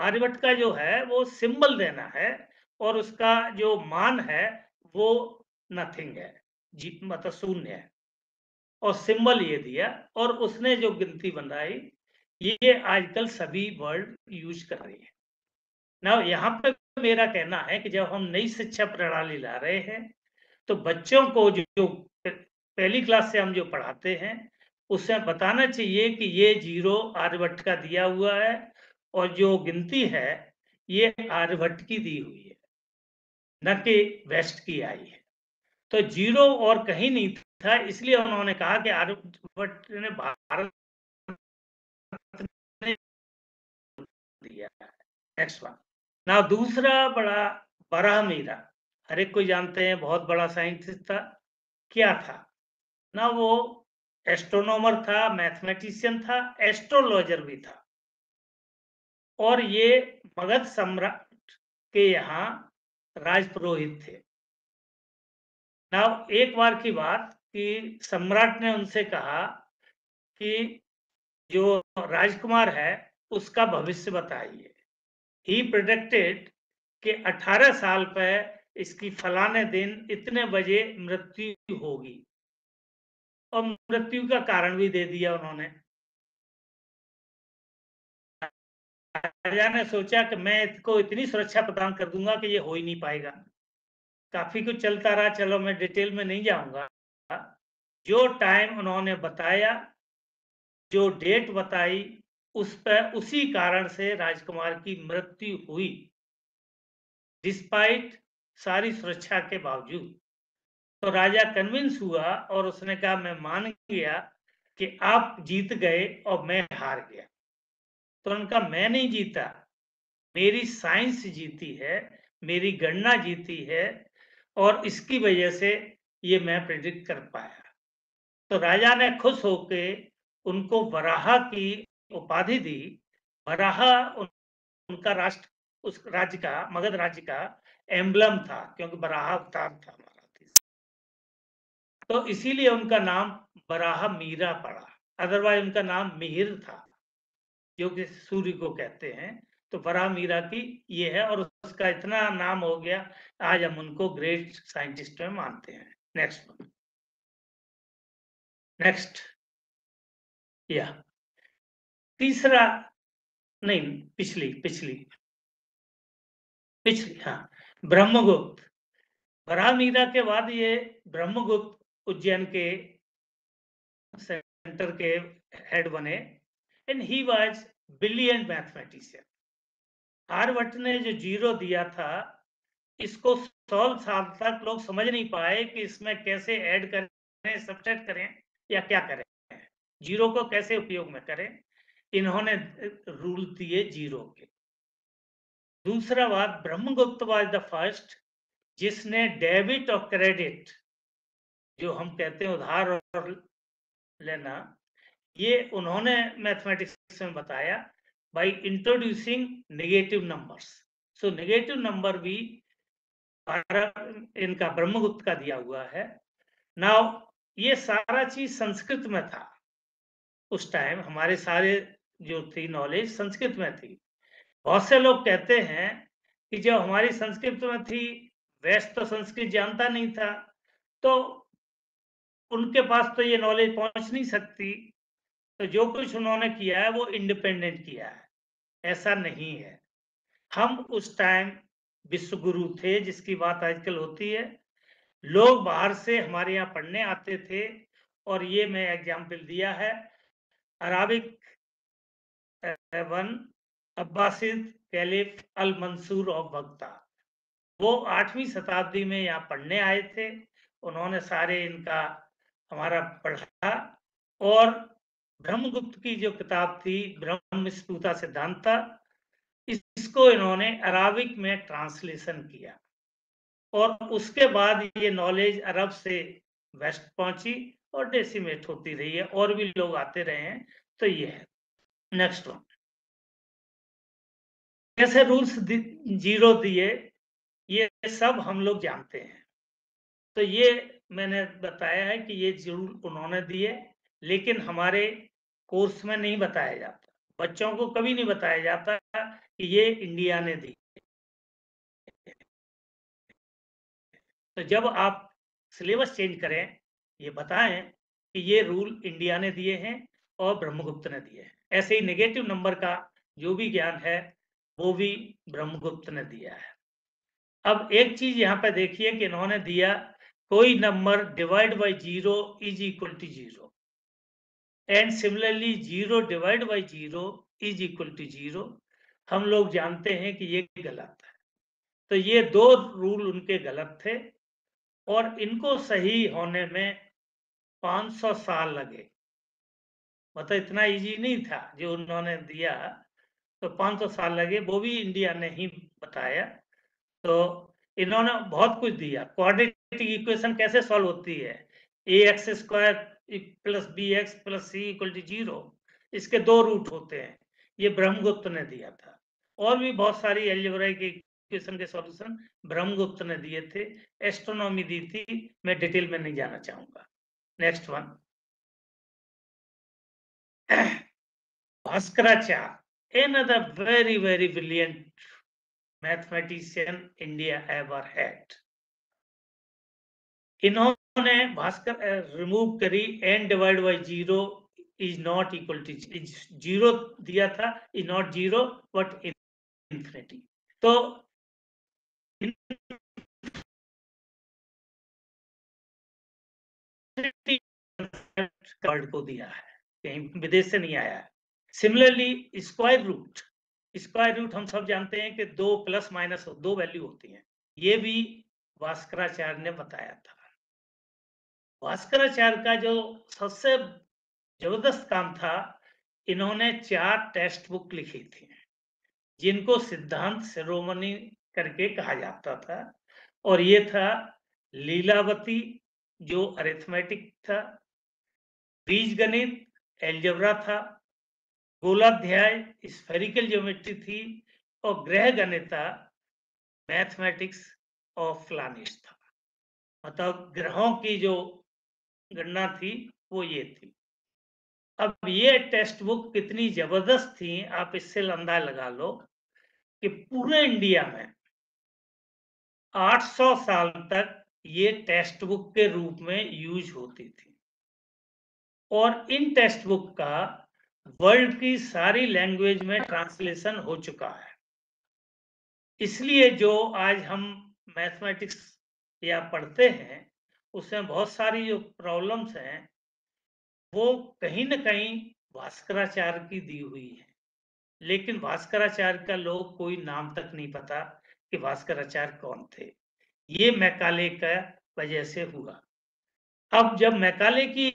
आर्यभट्ट का जो है, वो सिंबल देना है और उसका जो मान है, वो नथिंग है, जी मतलब शून्य है। और सिंबल ये दिया और उसने जो गिनती बनाई, ये आजकल सभी वर्ड यूज़ कर रही है। ना यहाँ पे मेरा कहना है कि जब हम नई शिक्षा प्रणाली ला रहे हैं तो बच्चों को जो जो पहली क्लास से हम जो पढ़ाते हैं उससे बताना चाहिए कि ये ज़ीरो आर्यभट्ट का दिया हुआ है और जो गिनती है, ये आर्यभट्ट की दी हुई है, न कि वेस्ट की आई है। तो ज़ीरो और कहीं नहीं था, इसलिए उन्होंने कहा कि आर्यभट्ट ने भारत दिया नेक्स्ट वन ना दूसरा बड़ा बड़ा मीरा, हर एक कोई जानते हैं, बहुत बड़ा साइंटिस्ट था, क्या था? ना वो एस्ट्रोनॉमर था मैथमेटिशियन था एस्ट्रोलॉजर भी था। और ये मगध सम्राट के यहाँ राजपुरोहित थे। नाउ एक बार की बात कि सम्राट ने उनसे कहा कि जो राजकुमार है, उसका भविष्य बताइए। ही प्रोडक्टेड कि 18 साल पर इसकी फलाने दिन इतने बजे मृत्यु होगी। और मृत्यु का कारण भी दे दिया उन्होंने। राजा ने सोचा कि मैं इसको इतनी सुरक्षा प्रदान कर दूँगा कि ये हो ही नहीं पाएगा। काफ़ी कुछ चलता रहा, चलो मैं डिटेल में नहीं जाऊँगा। जो टाइम उन्होंने बताया, जो डेट बताई, उस पर उसी कारण से राजकुमार की मृत्यु हुई डिस्पाइट सारी सुरक्षा के बावजूद। तो राजा कन्विंस हुआ और उसने कहा, मैं मान गया कि आप जीत गए और मैं हार गया। तो उनका मैं नहीं जीता। मेरी साइंस जीती है मेरी गणना जीती है और इसकी वजह से ये मैं प्रिडिक्ट कर पाया। तो राजा ने खुश होके उनको वराहा की उपाधि दी। वराहा उन, उनका राष्ट्र उस राज्य का मगध राज्य का एम्बलम था क्योंकि बराहा अवतार था तो इसीलिए उनका नाम बराहा मीरा पड़ा। अदरवाइज़ उनका नाम मिहिर था। जो कि सूर्य को कहते हैं तो बराह मीरा की ये है और उसका इतना नाम हो गया, आज हम उनको ग्रेट साइंटिस्ट में मानते हैं। नेक्स्ट नेक्स्ट या तीसरा, नहीं, पिछली पिछली। पिछली हाँ ब्रह्मगुप्त। मीरा के बाद ये ब्रह्मगुप्त उज्जैन के सेंटर के हेड बने। And he was brilliant mathematician Aryabhata ने जो ज़ीरो दिया था, इसको सौ साल तक लोग समझ नहीं पाए कि इसमें कैसे ऐड करें सब्ट्रैक्ट करें या क्या करें। ज़ीरो को कैसे उपयोग में करें? इन्होंने रूल दिए ज़ीरो के। दूसरा बात, ब्रह्मगुप्त वाज द फ़र्स्ट जिसने डेबिट और क्रेडिट जो हम कहते हैं उधार और लेना ये उन्होंने मैथमेटिक्स में बताया by introducing negative numbers so negative number भी इनका ब्रह्मगुप्त का दिया हुआ है। नाउ ये सारा चीज़ संस्कृत में था। उस टाइम हमारे सारे जो थी नॉलेज संस्कृत में थी। बहुत से लोग कहते हैं कि जब हमारी संस्कृत में थी वेस्ट तो संस्कृत जानता नहीं था। तो उनके पास तो ये नॉलेज पहुँच नहीं सकती। तो जो कुछ उन्होंने किया है, वो इंडिपेंडेंट किया है। ऐसा नहीं है। हम उस टाइम विश्व गुरु थे, जिसकी बात आजकल होती है। लोग बाहर से हमारे यहाँ पढ़ने आते थे और ये मैं एग्ज़ाम्पल दिया है। Arabic one Abbasid caliph al Mansur of Baghdad वो आठवीं शताब्दी में यहाँ पढ़ने आए थे। उन्होंने सारे इनका हमारा पढ़ा और ब्रह्मगुप्त की जो किताब थी, ब्रह्म स्पूता सिद्धांता, इसको इन्होंने अराबिक में ट्रांसलेशन किया। और उसके बाद ये नॉलेज अरब से वेस्ट पहुँची और डेसिमेट होती रही है, और भी लोग आते रहे हैं तो ये है। नेक्स्ट वन कैसे रूल्स ज़ीरो दिए, ये सब हम लोग जानते हैं। तो ये मैंने बताया है कि ये ज़रूर उन्होंने दिए। लेकिन हमारे कोर्स में नहीं बताया जाता। बच्चों को कभी नहीं बताया जाता कि ये इंडिया ने दी। तो जब आप सिलेबस चेंज करें, ये बताएँ कि ये रूल इंडिया ने दिए हैं और ब्रह्मगुप्त ने दिए हैं। ऐसे ही नेगेटिव नंबर का जो भी ज्ञान है, वो भी ब्रह्मगुप्त ने दिया है। अब एक चीज़ यहाँ पे देखिए कि इन्होंने दिया, कोई number divide by zero is equal to zero. And similarly zero divide by zero is equal to zero हम लोग जानते हैं कि ये गलत है। तो ये दो रूल उनके गलत थे और इनको सही होने में 500 साल लगे। मतलब इतना इजी नहीं था जो उन्होंने दिया। तो 500 साल लगे, वो भी इंडिया ने ही बताया। तो इन्होंने बहुत कुछ दिया। क्वाड्रेटिक इक्वेशन कैसे सॉल्व होती है? A x square plus b x plus c equal to zero इसके दो रूट होते हैं। ये ब्रह्मगुप्त ने दिया था। और भी बहुत सारी एल्जेब्राइक इक्वेशन के सॉल्यूशन ब्रह्मगुप्त ने दिए थे। एस्ट्रोनॉमी दी थी। मैं डिटेल में नहीं जाना चाहूँगा। Next one Bhaskaracharya another very very brilliant mathematician India ever had. इन्होंने भास्कर रिमूव करी n divide by zero is not equal to zero दिया था is not zero but infinity तो वर्ड को दिया है, कहीं विदेश से नहीं आया similarly square root square root हम सब जानते हैं कि दो प्लस माइनस दो वैल्यू होती हैं। ये भी भास्कराचार्य ने बताया था। भास्कराचार्य का जो सबसे ज़बरदस्त काम था, इन्होंने चार टेक्स्ट बुक लिखी थी, जिनको सिद्धांत शिरोमणि करके कहा जाता था, और ये था लीलावती, जो अरिथमेटिक था बीज गणित एल्जबरा था, गोलाध्याय, स्फेरिकल ज्योमेट्री थी, और ग्रह गणिता, मैथमेटिक्स ऑफ़ प्लानिट्स था। मतलब ग्रहों की जो गणना थी, वो ये थी। अब ये टेक्स्ट बुक कितनी ज़बरदस्त थी, आप इससे अंदाज लगा लो कि पूरे इंडिया में 800 साल तक ये टेक्स्ट बुक के रूप में यूज़ होती थी। और इन टेक्स्ट बुक का वर्ल्ड की सारी लैंग्वेज में ट्रांसलेशन हो चुका है। इसलिए जो आज हम मैथमेटिक्स या पढ़ते हैं उसमें बहुत सारी जो प्रॉब्लम्स हैं, वो कहीं ना कहीं भास्कराचार्य की दी हुई है। लेकिन भास्कराचार्य का लोग कोई नाम तक नहीं पता कि भास्कराचार्य कौन थे। ये मैकाले का वजह से हुआ। अब जब मैकाले की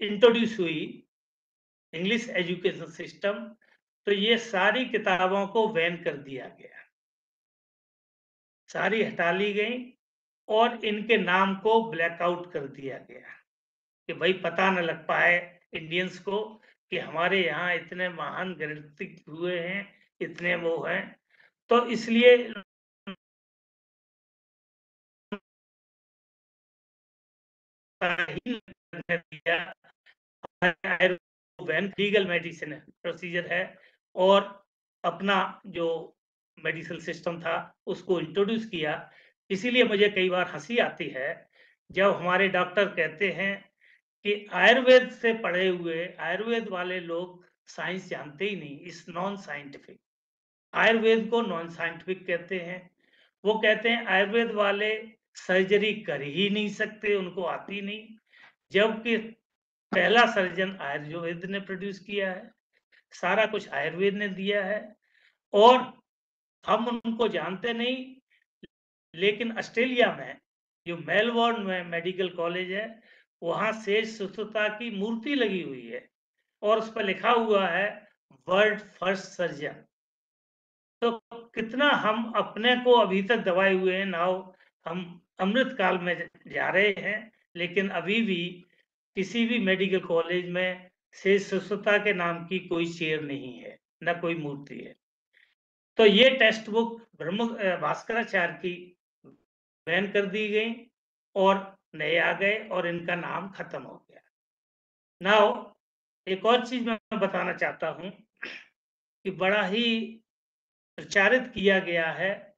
इंट्रोड्यूस हुई इंग्लिश एजुकेशन सिस्टम तो ये सारी किताबों को बैन कर दिया गया। सारी हटा ली गई। और इनके नाम को ब्लैकआउट कर दिया गया। कि भाई पता न लग पाए इंडियंस को कि हमारे यहाँ इतने महान गणितज्ञ हुए हैं, इतने वो हैं। तो इसलिए लीगल मेडिसिन प्रोसीजर है और अपना जो मेडिकल सिस्टम था, उसको इंट्रोड्यूस किया इसीलिए मुझे कई बार हँसी आती है जब हमारे डॉक्टर कहते हैं कि आयुर्वेद से पढ़े हुए आयुर्वेद वाले लोग साइंस जानते ही नहीं, इस नॉन साइंटिफिक आयुर्वेद को नॉन साइंटिफिक कहते हैं। वो कहते हैं, आयुर्वेद वाले सर्जरी कर ही नहीं सकते, उनको आती नहीं। जबकि पहला सर्जन आयुर्वेद ने प्रोड्यूस किया है। सारा कुछ आयुर्वेद ने दिया है। और हम उनको जानते नहीं लेकिन ऑस्ट्रेलिया में जो मेलबोर्न में मेडिकल कॉलेज है, वहाँ से सुस्तता की मूर्ति लगी हुई है और उस पर लिखा हुआ है, वर्ल्ड फ़र्स्ट सर्जन. तो कितना हम अपने को अभी तक दबाए हुए हैं नाव हम अमृत काल में जा रहे हैं, लेकिन अभी भी किसी भी मेडिकल कॉलेज में से सुस्तता के नाम की कोई चेयर नहीं है, न कोई मूर्ति है। तो ये टेक्स्ट बुक ब्रह्म भास्कराचार्य की बैन कर दी गई और नए आ गए और इनका नाम खत्म हो गया। नाउ, एक और चीज़ मैं बताना चाहता हूँ कि बड़ा ही प्रचारित किया गया है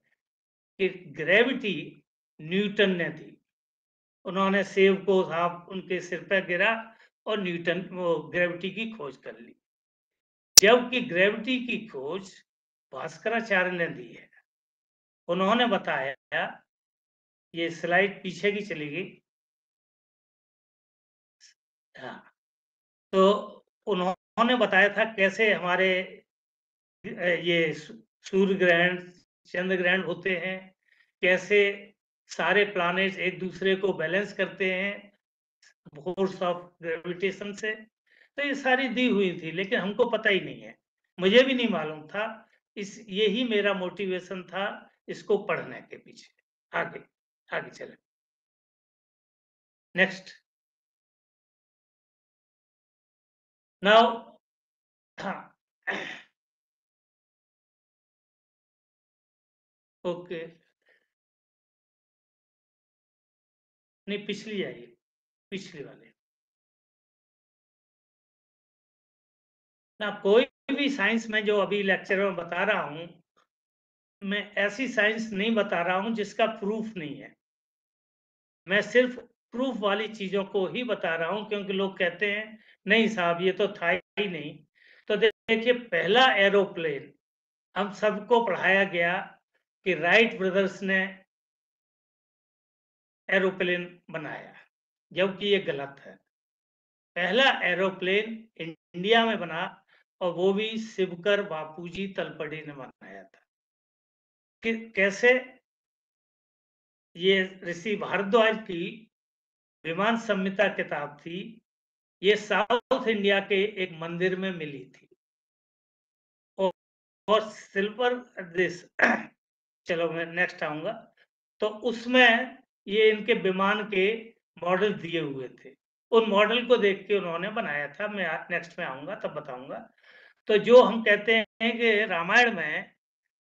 कि ग्रेविटी न्यूटन ने दी। उन्होंने सेब को साफ़ उनके सिर पर गिरा और न्यूटन वो ग्रेविटी की खोज कर ली। जबकि ग्रेविटी की खोज भास्कराचार्य ने दी है। उन्होंने बताया ये स्लाइड पीछे की चली गई। हाँ तो उन्होंने बताया था कैसे हमारे ये सूर्य ग्रहण, चंद्र ग्रहण होते हैं, कैसे सारे प्लैनेट्स एक दूसरे को बैलेंस करते हैं फोर्स ऑफ़ ग्रेविटेशन से। तो ये सारी दी हुई थी, लेकिन हमको पता ही नहीं है। मुझे भी नहीं मालूम था, इस यही मेरा मोटिवेशन था इसको पढ़ने के पीछे, आगे। आगे चले। नेक्स्ट Now, ओके नहीं पिछली आइए पिछली वाले। ना कोई भी साइंस में जो अभी लेक्चर में बता रहा हूँ मैं ऐसी साइंस नहीं बता रहा हूँ जिसका प्रूफ नहीं है। मैं सिर्फ़ प्रूफ वाली चीज़ों को ही बता रहा हूँ, क्योंकि लोग कहते हैं, नहीं साहब, ये तो था ही नहीं। तो देखिए, पहला एरोप्लेन हम सबको पढ़ाया गया कि राइट ब्रदर्स ने एरोप्लेन बनाया, जबकि ये गलत है। पहला एरोप्लेन इंडिया में बना और वो भी शिवकर बापूजी तलपड़ी ने बनाया था। कि कैसे? ये ऋषि भारद्वाज की विमान संहिता किताब थी। ये साउथ इंडिया के एक मंदिर में मिली थी। और, और सिल्वर दिस चलो मैं नेक्स्ट आऊँगा। तो उसमें ये इनके विमान के मॉडल दिए हुए थे। उन मॉडल को देख के उन्होंने बनाया था। मैं नेक्स्ट में आऊँगा तब बताऊँगा। तो जो हम कहते हैं कि रामायण में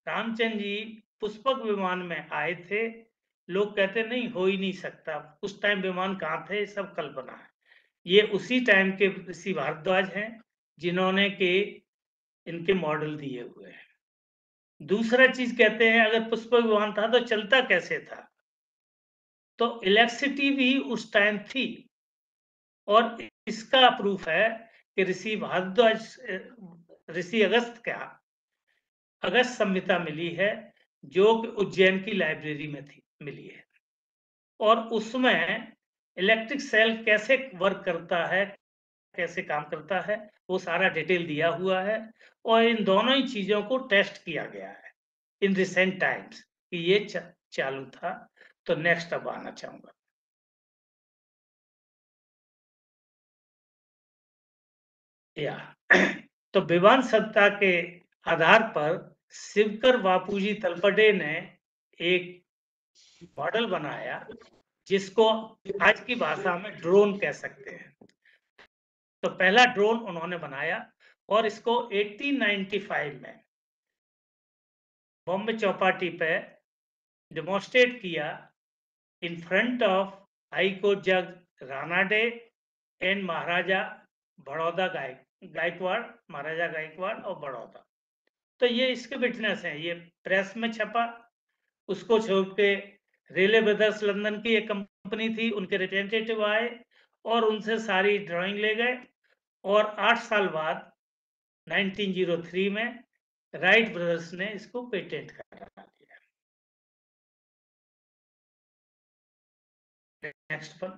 रामचंद्र जी पुष्पक विमान में आए थे। लोग कहते नहीं, हो ही नहीं सकता। उस टाइम विमान कहाँ थे? सब कल्पना है। ये उसी टाइम के ऋषि भारद्वाज हैं, जिन्होंने के इनके मॉडल दिए हुए हैं। दूसरा चीज़ कहते हैं, अगर पुष्पक विमान था तो चलता कैसे था? तो इलेक्ट्रिसिटी भी उस टाइम थी। और इसका प्रूफ है कि ऋषि भारद्वाज, ऋषि अगस्त का अगस्त संहिता मिली है, जो उज्जैन की लाइब्रेरी में थी। मिली है। और उसमें इलेक्ट्रिक सेल कैसे वर्क करता है, कैसे काम करता है, वो सारा डिटेल दिया हुआ है और इन दोनों ही चीज़ों को टेस्ट किया गया है इन रिसेंट टाइम्स कि ये चालू था तो नेक्स्ट अब आना चाहूँगा। या तो विवान सत्ता के आधार पर शिवकर बापूजी तलपडे ने एक मॉडल बनाया जिसको आज की भाषा में ड्रोन कह सकते हैं। तो पहला ड्रोन उन्होंने बनाया और इसको 1895 में बॉम्बे चौपाटी पे डेमोन्स्ट्रेट किया in front of high court जज रानाडे एंड महाराजा बड़ौदा गाय गायकवाड़ महाराजा गायकवाड़ और बड़ौदा तो ये इसके विटनेस हैं, ये प्रेस में छपा, उसको छोड़ के रेले ब्रदर्स लंदन की एक कंपनी थी उनके रिप्रेजेंटेटिव आए और उनसे सारी ड्राइंग ले गए और आठ साल बाद 1903 में राइट ब्रदर्स ने इसको पेटेंट करा दिया। नेक्स्ट पर।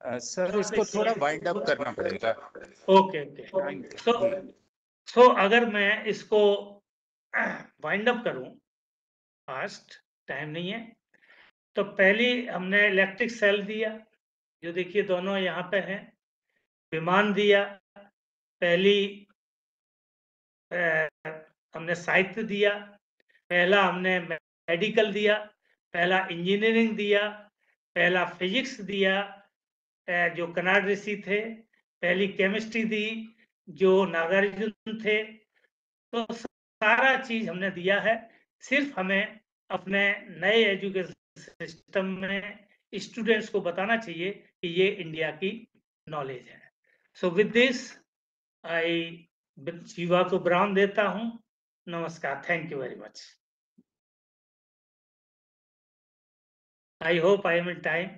सर इसको थोड़ा वाइंड अप करना पड़ेगा। ओके ओके सो सो अगर मैं इसको वाइंड अप करूँ फास्ट, टाइम नहीं है। तो पहली हमने इलेक्ट्रिक सेल दिया, जो देखिए दोनों यहाँ पे हैं। विमान दिया, पहली हमने साहित्य दिया, पहला हमने मेडिकल दिया, पहला इंजीनियरिंग दिया, पहला फिजिक्स दिया जो कनाड ऋषि थे, पहली केमिस्ट्री दी, जो नागार्जुन थे। तो सारा चीज़ हमने दिया है। सिर्फ़ हमें अपने नए एजुकेशन सिस्टम में स्टूडेंट्स को बताना चाहिए कि ये इंडिया की नॉलेज है। So with this I Shiva को ब्राउन देता हूँ। नमस्कार। Thank you very much I hope I am in time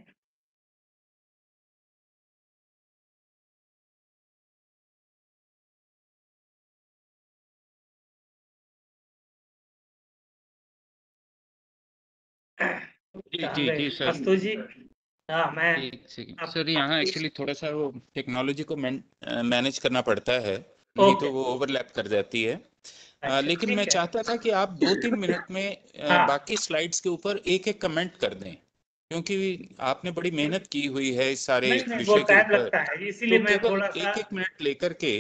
ji ji ji sir. Ji हाँ मैं सर यहाँ एक्चुअली थोड़ा सा वो टेक्नोलॉजी को मैनेज करना पड़ता है नहीं तो वो ओवरलैप कर जाती है। अच्छा, लेकिन मैं चाहता था कि आप दो तीन मिनट में हाँ। बाकी स्लाइड्स के ऊपर एक एक कमेंट कर दें क्योंकि आपने बड़ी मेहनत की हुई है इस सारे विषय के ऊपर। इसीलिए तो मैं थोड़ा एक एक मिनट लेकर के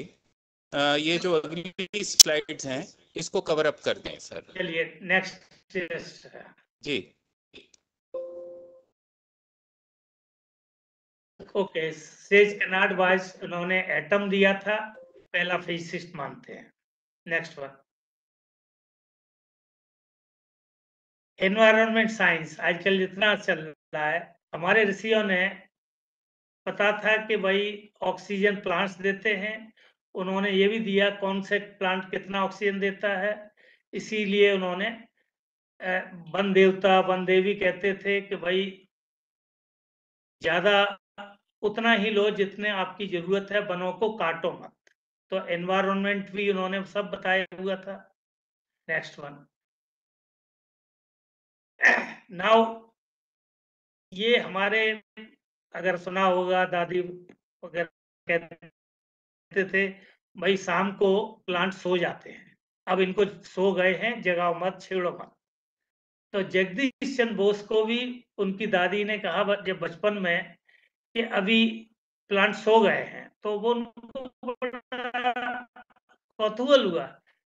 ये जो अगली स्लाइड्स हैं इसको कवर अप कर दें सर। चलिए next ji. Okay sage Kanad wise उन्होंने एटम दिया था, पहला फिजिसिस्ट मानते हैं। नेक्स्ट वन एनवायरमेंट साइंस आजकल जितना चल रहा है। हमारे ऋषियों ने पता था कि भाई ऑक्सीजन प्लांट्स देते हैं। उन्होंने ये भी दिया कौन से प्लांट कितना ऑक्सीजन देता है। इसीलिए उन्होंने वन देवता, वन देवी कहते थे कि भाई, ज़्यादा उतना ही लो जितने आपकी ज़रूरत है, वनों को काटो मत। तो एनवायरमेंट भी उन्होंने सब बताया हुआ था। नेक्स्ट वन नाउ ये हमारे, अगर सुना होगा, दादी कहते थे, भाई, शाम को प्लांट सो जाते हैं। अब इनको सो गए हैं, जगाओ मत, छेड़ो मत। तो जगदीश चंद्र बोस को भी उनकी दादी ने कहा, जब बचपन में अभी प्लांट सो गए हैं तो वो कौतूहल हुआ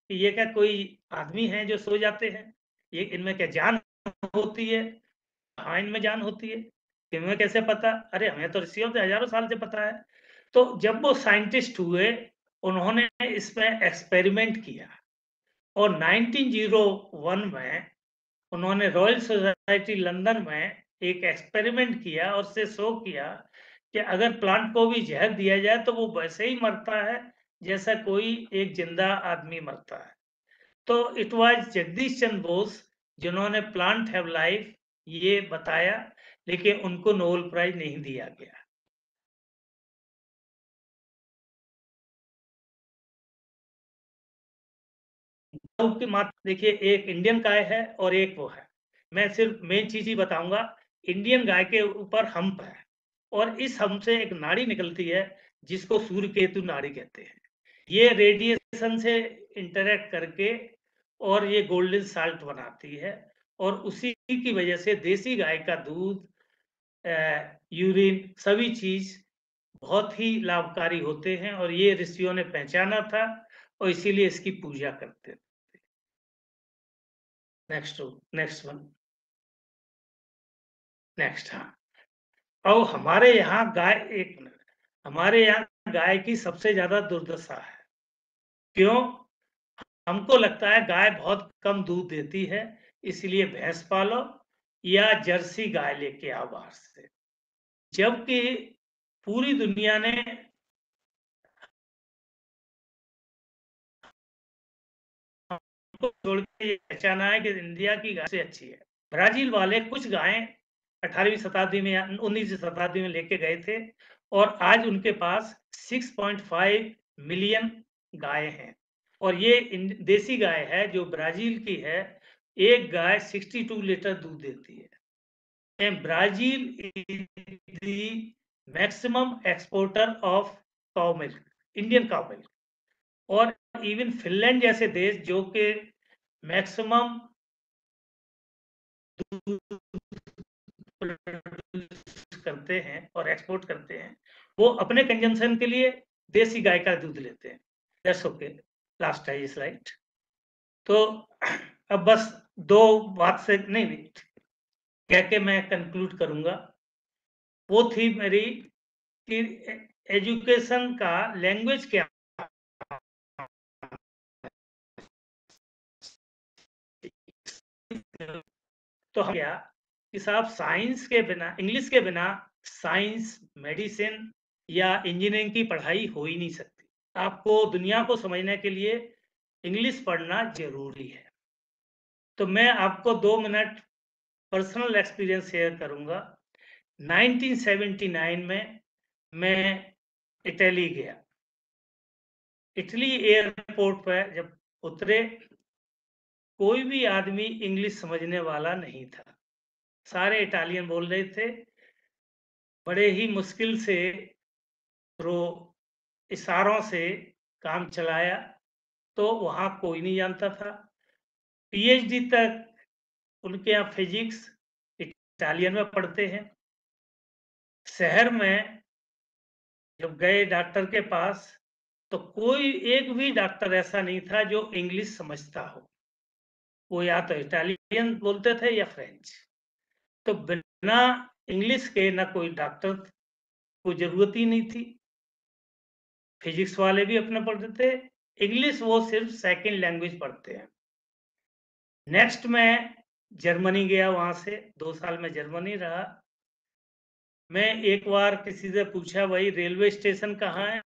कि ये क्या कोई आदमी है जो सो जाते हैं? ये इनमें क्या जान होती है? हाँ इनमें जान होती है? तुम्हें कैसे पता? अरे, हमें तो ऋषियों से हज़ारों साल से पता है। तो जब वो साइंटिस्ट हुए, उन्होंने इसमें एक्सपेरिमेंट किया और 1901 में उन्होंने रॉयल सोसाइटी लंदन में एक एक्सपेरिमेंट किया और से शो किया कि अगर प्लांट को भी जहर दिया जाए तो वो वैसे ही मरता है, जैसा कोई एक ज़िंदा आदमी मरता है। तो इट वाज जगदीश चंद्र बोस जिन्होंने प्लांट हैव लाइफ ये बताया, लेकिन उनको नोबेल प्राइज नहीं दिया गया। की मात, देखिए, एक इंडियन गाय है और एक वो है। मैं सिर्फ़ मेन चीज़ ही बताऊँगा इंडियन गाय के ऊपर हम्प है। और इस हम्प से एक नाड़ी निकलती है, जिसको सूर्य केतु नाड़ी कहते हैं। ये रेडिएशन से इंटरेक्ट करके और ये गोल्डन साल्ट बनाती है और उसी की वजह से देसी गाय का दूध यूरिन सभी चीज़ बहुत ही लाभकारी होते हैं और ये ऋषियों ने पहचाना था और इसीलिए इसकी पूजा करते थे। नेक्स्ट नेक्स्ट वन नेक्स्ट हाँ। और हमारे यहाँ गाय एक मिनट, हमारे यहाँ गाय की सबसे ज़्यादा दुर्दशा है। क्यों? हमको लगता है गाय बहुत कम दूध देती है, इसलिए भैंस पालो या जर्सी गाय लेके आओ बाहर से। जबकि पूरी दुनिया ने छोड़ के पहचाना है कि इंडिया की गाय से अच्छी है। ब्राज़ील वाले कुछ गायें अठारहवीं शताब्दी में या उन्नीसवीं शताब्दी में लेके गए थे और आज उनके पास 6.5 मिलियन गाय हैं। और ये देसी गाय है जो ब्राज़ील की है। एक गाय 62 लीटर दूध देती है। Brazil is the maximum exporter of cow milk, Indian cow और इवन फिनलैंड जैसे देश जो कि मैक्सिमम करते हैं और एक्सपोर्ट करते हैं, वो अपने कंजम्पशन के लिए देसी गाय का दूध लेते हैं। दैट्स ओके लास्ट है स्लाइड तो अब बस दो बात से नहीं, कह के मैं कंक्लूड करूँगा। वो थी मेरी कि एजुकेशन का लैंग्वेज क्या तो हम क्या कि साहब साइंस के बिना, इंग्लिश के बिना साइंस, मेडिसिन या इंजीनियरिंग की पढ़ाई हो ही नहीं सकती। आपको, दुनिया को समझने के लिए इंग्लिश पढ़ना ज़रूरी है। तो मैं आपको दो मिनट पर्सनल एक्सपीरियंस शेयर करूँगा। 1979 में मैं इटली गया। इटली एयरपोर्ट पर जब उतरे, कोई भी आदमी इंग्लिश समझने वाला नहीं था। सारे इटालियन बोल रहे थे। बड़े ही मुश्किल से रो इशारों से काम चलाया तो वहाँ कोई नहीं जानता था। पीएचडी तक उनके यहाँ फिजिक्स इटालियन में पढ़ते हैं। शहर में जब गए डॉक्टर के पास तो कोई एक भी डॉक्टर ऐसा नहीं था जो इंग्लिश समझता हो। वो या तो इटालियन बोलते थे या फ्रेंच। तो बिना इंग्लिश के ना कोई डॉक्टर को ज़रूरत ही नहीं थी। फिजिक्स वाले भी अपने पढ़ते थे, इंग्लिश वो सिर्फ़ सेकंड लैंग्वेज पढ़ते हैं। नेक्स्ट मैं जर्मनी गया वहाँ से, दो साल में जर्मनी रहा। मैं एक बार किसी से पूछा, भाई, रेलवे स्टेशन कहाँ है?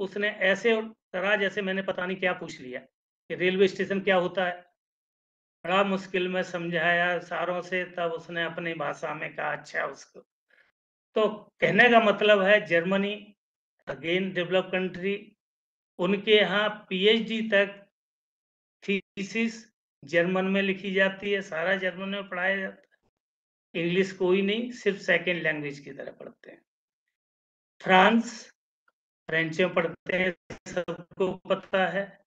उसने ऐसे करा जैसे मैंने पता नहीं क्या पूछ लिया कि रेलवे स्टेशन क्या होता है। बड़ा मुश्किल में समझाया सारों से, तब उसने अपनी भाषा में कहा अच्छा उसको। तो कहने का मतलब है जर्मनी, अगेन डेवलप कंट्री, उनके यहाँ पीएचडी तक थीसिस जर्मन में लिखी जाती है, सारा जर्मन में पढ़ाया जाता है। इंग्लिश कोई नहीं, सिर्फ़ सेकेंड लैंग्वेज की तरह पढ़ते हैं। फ्रांस, फ्रेंच में पढ़ते हैं, सबको पता है।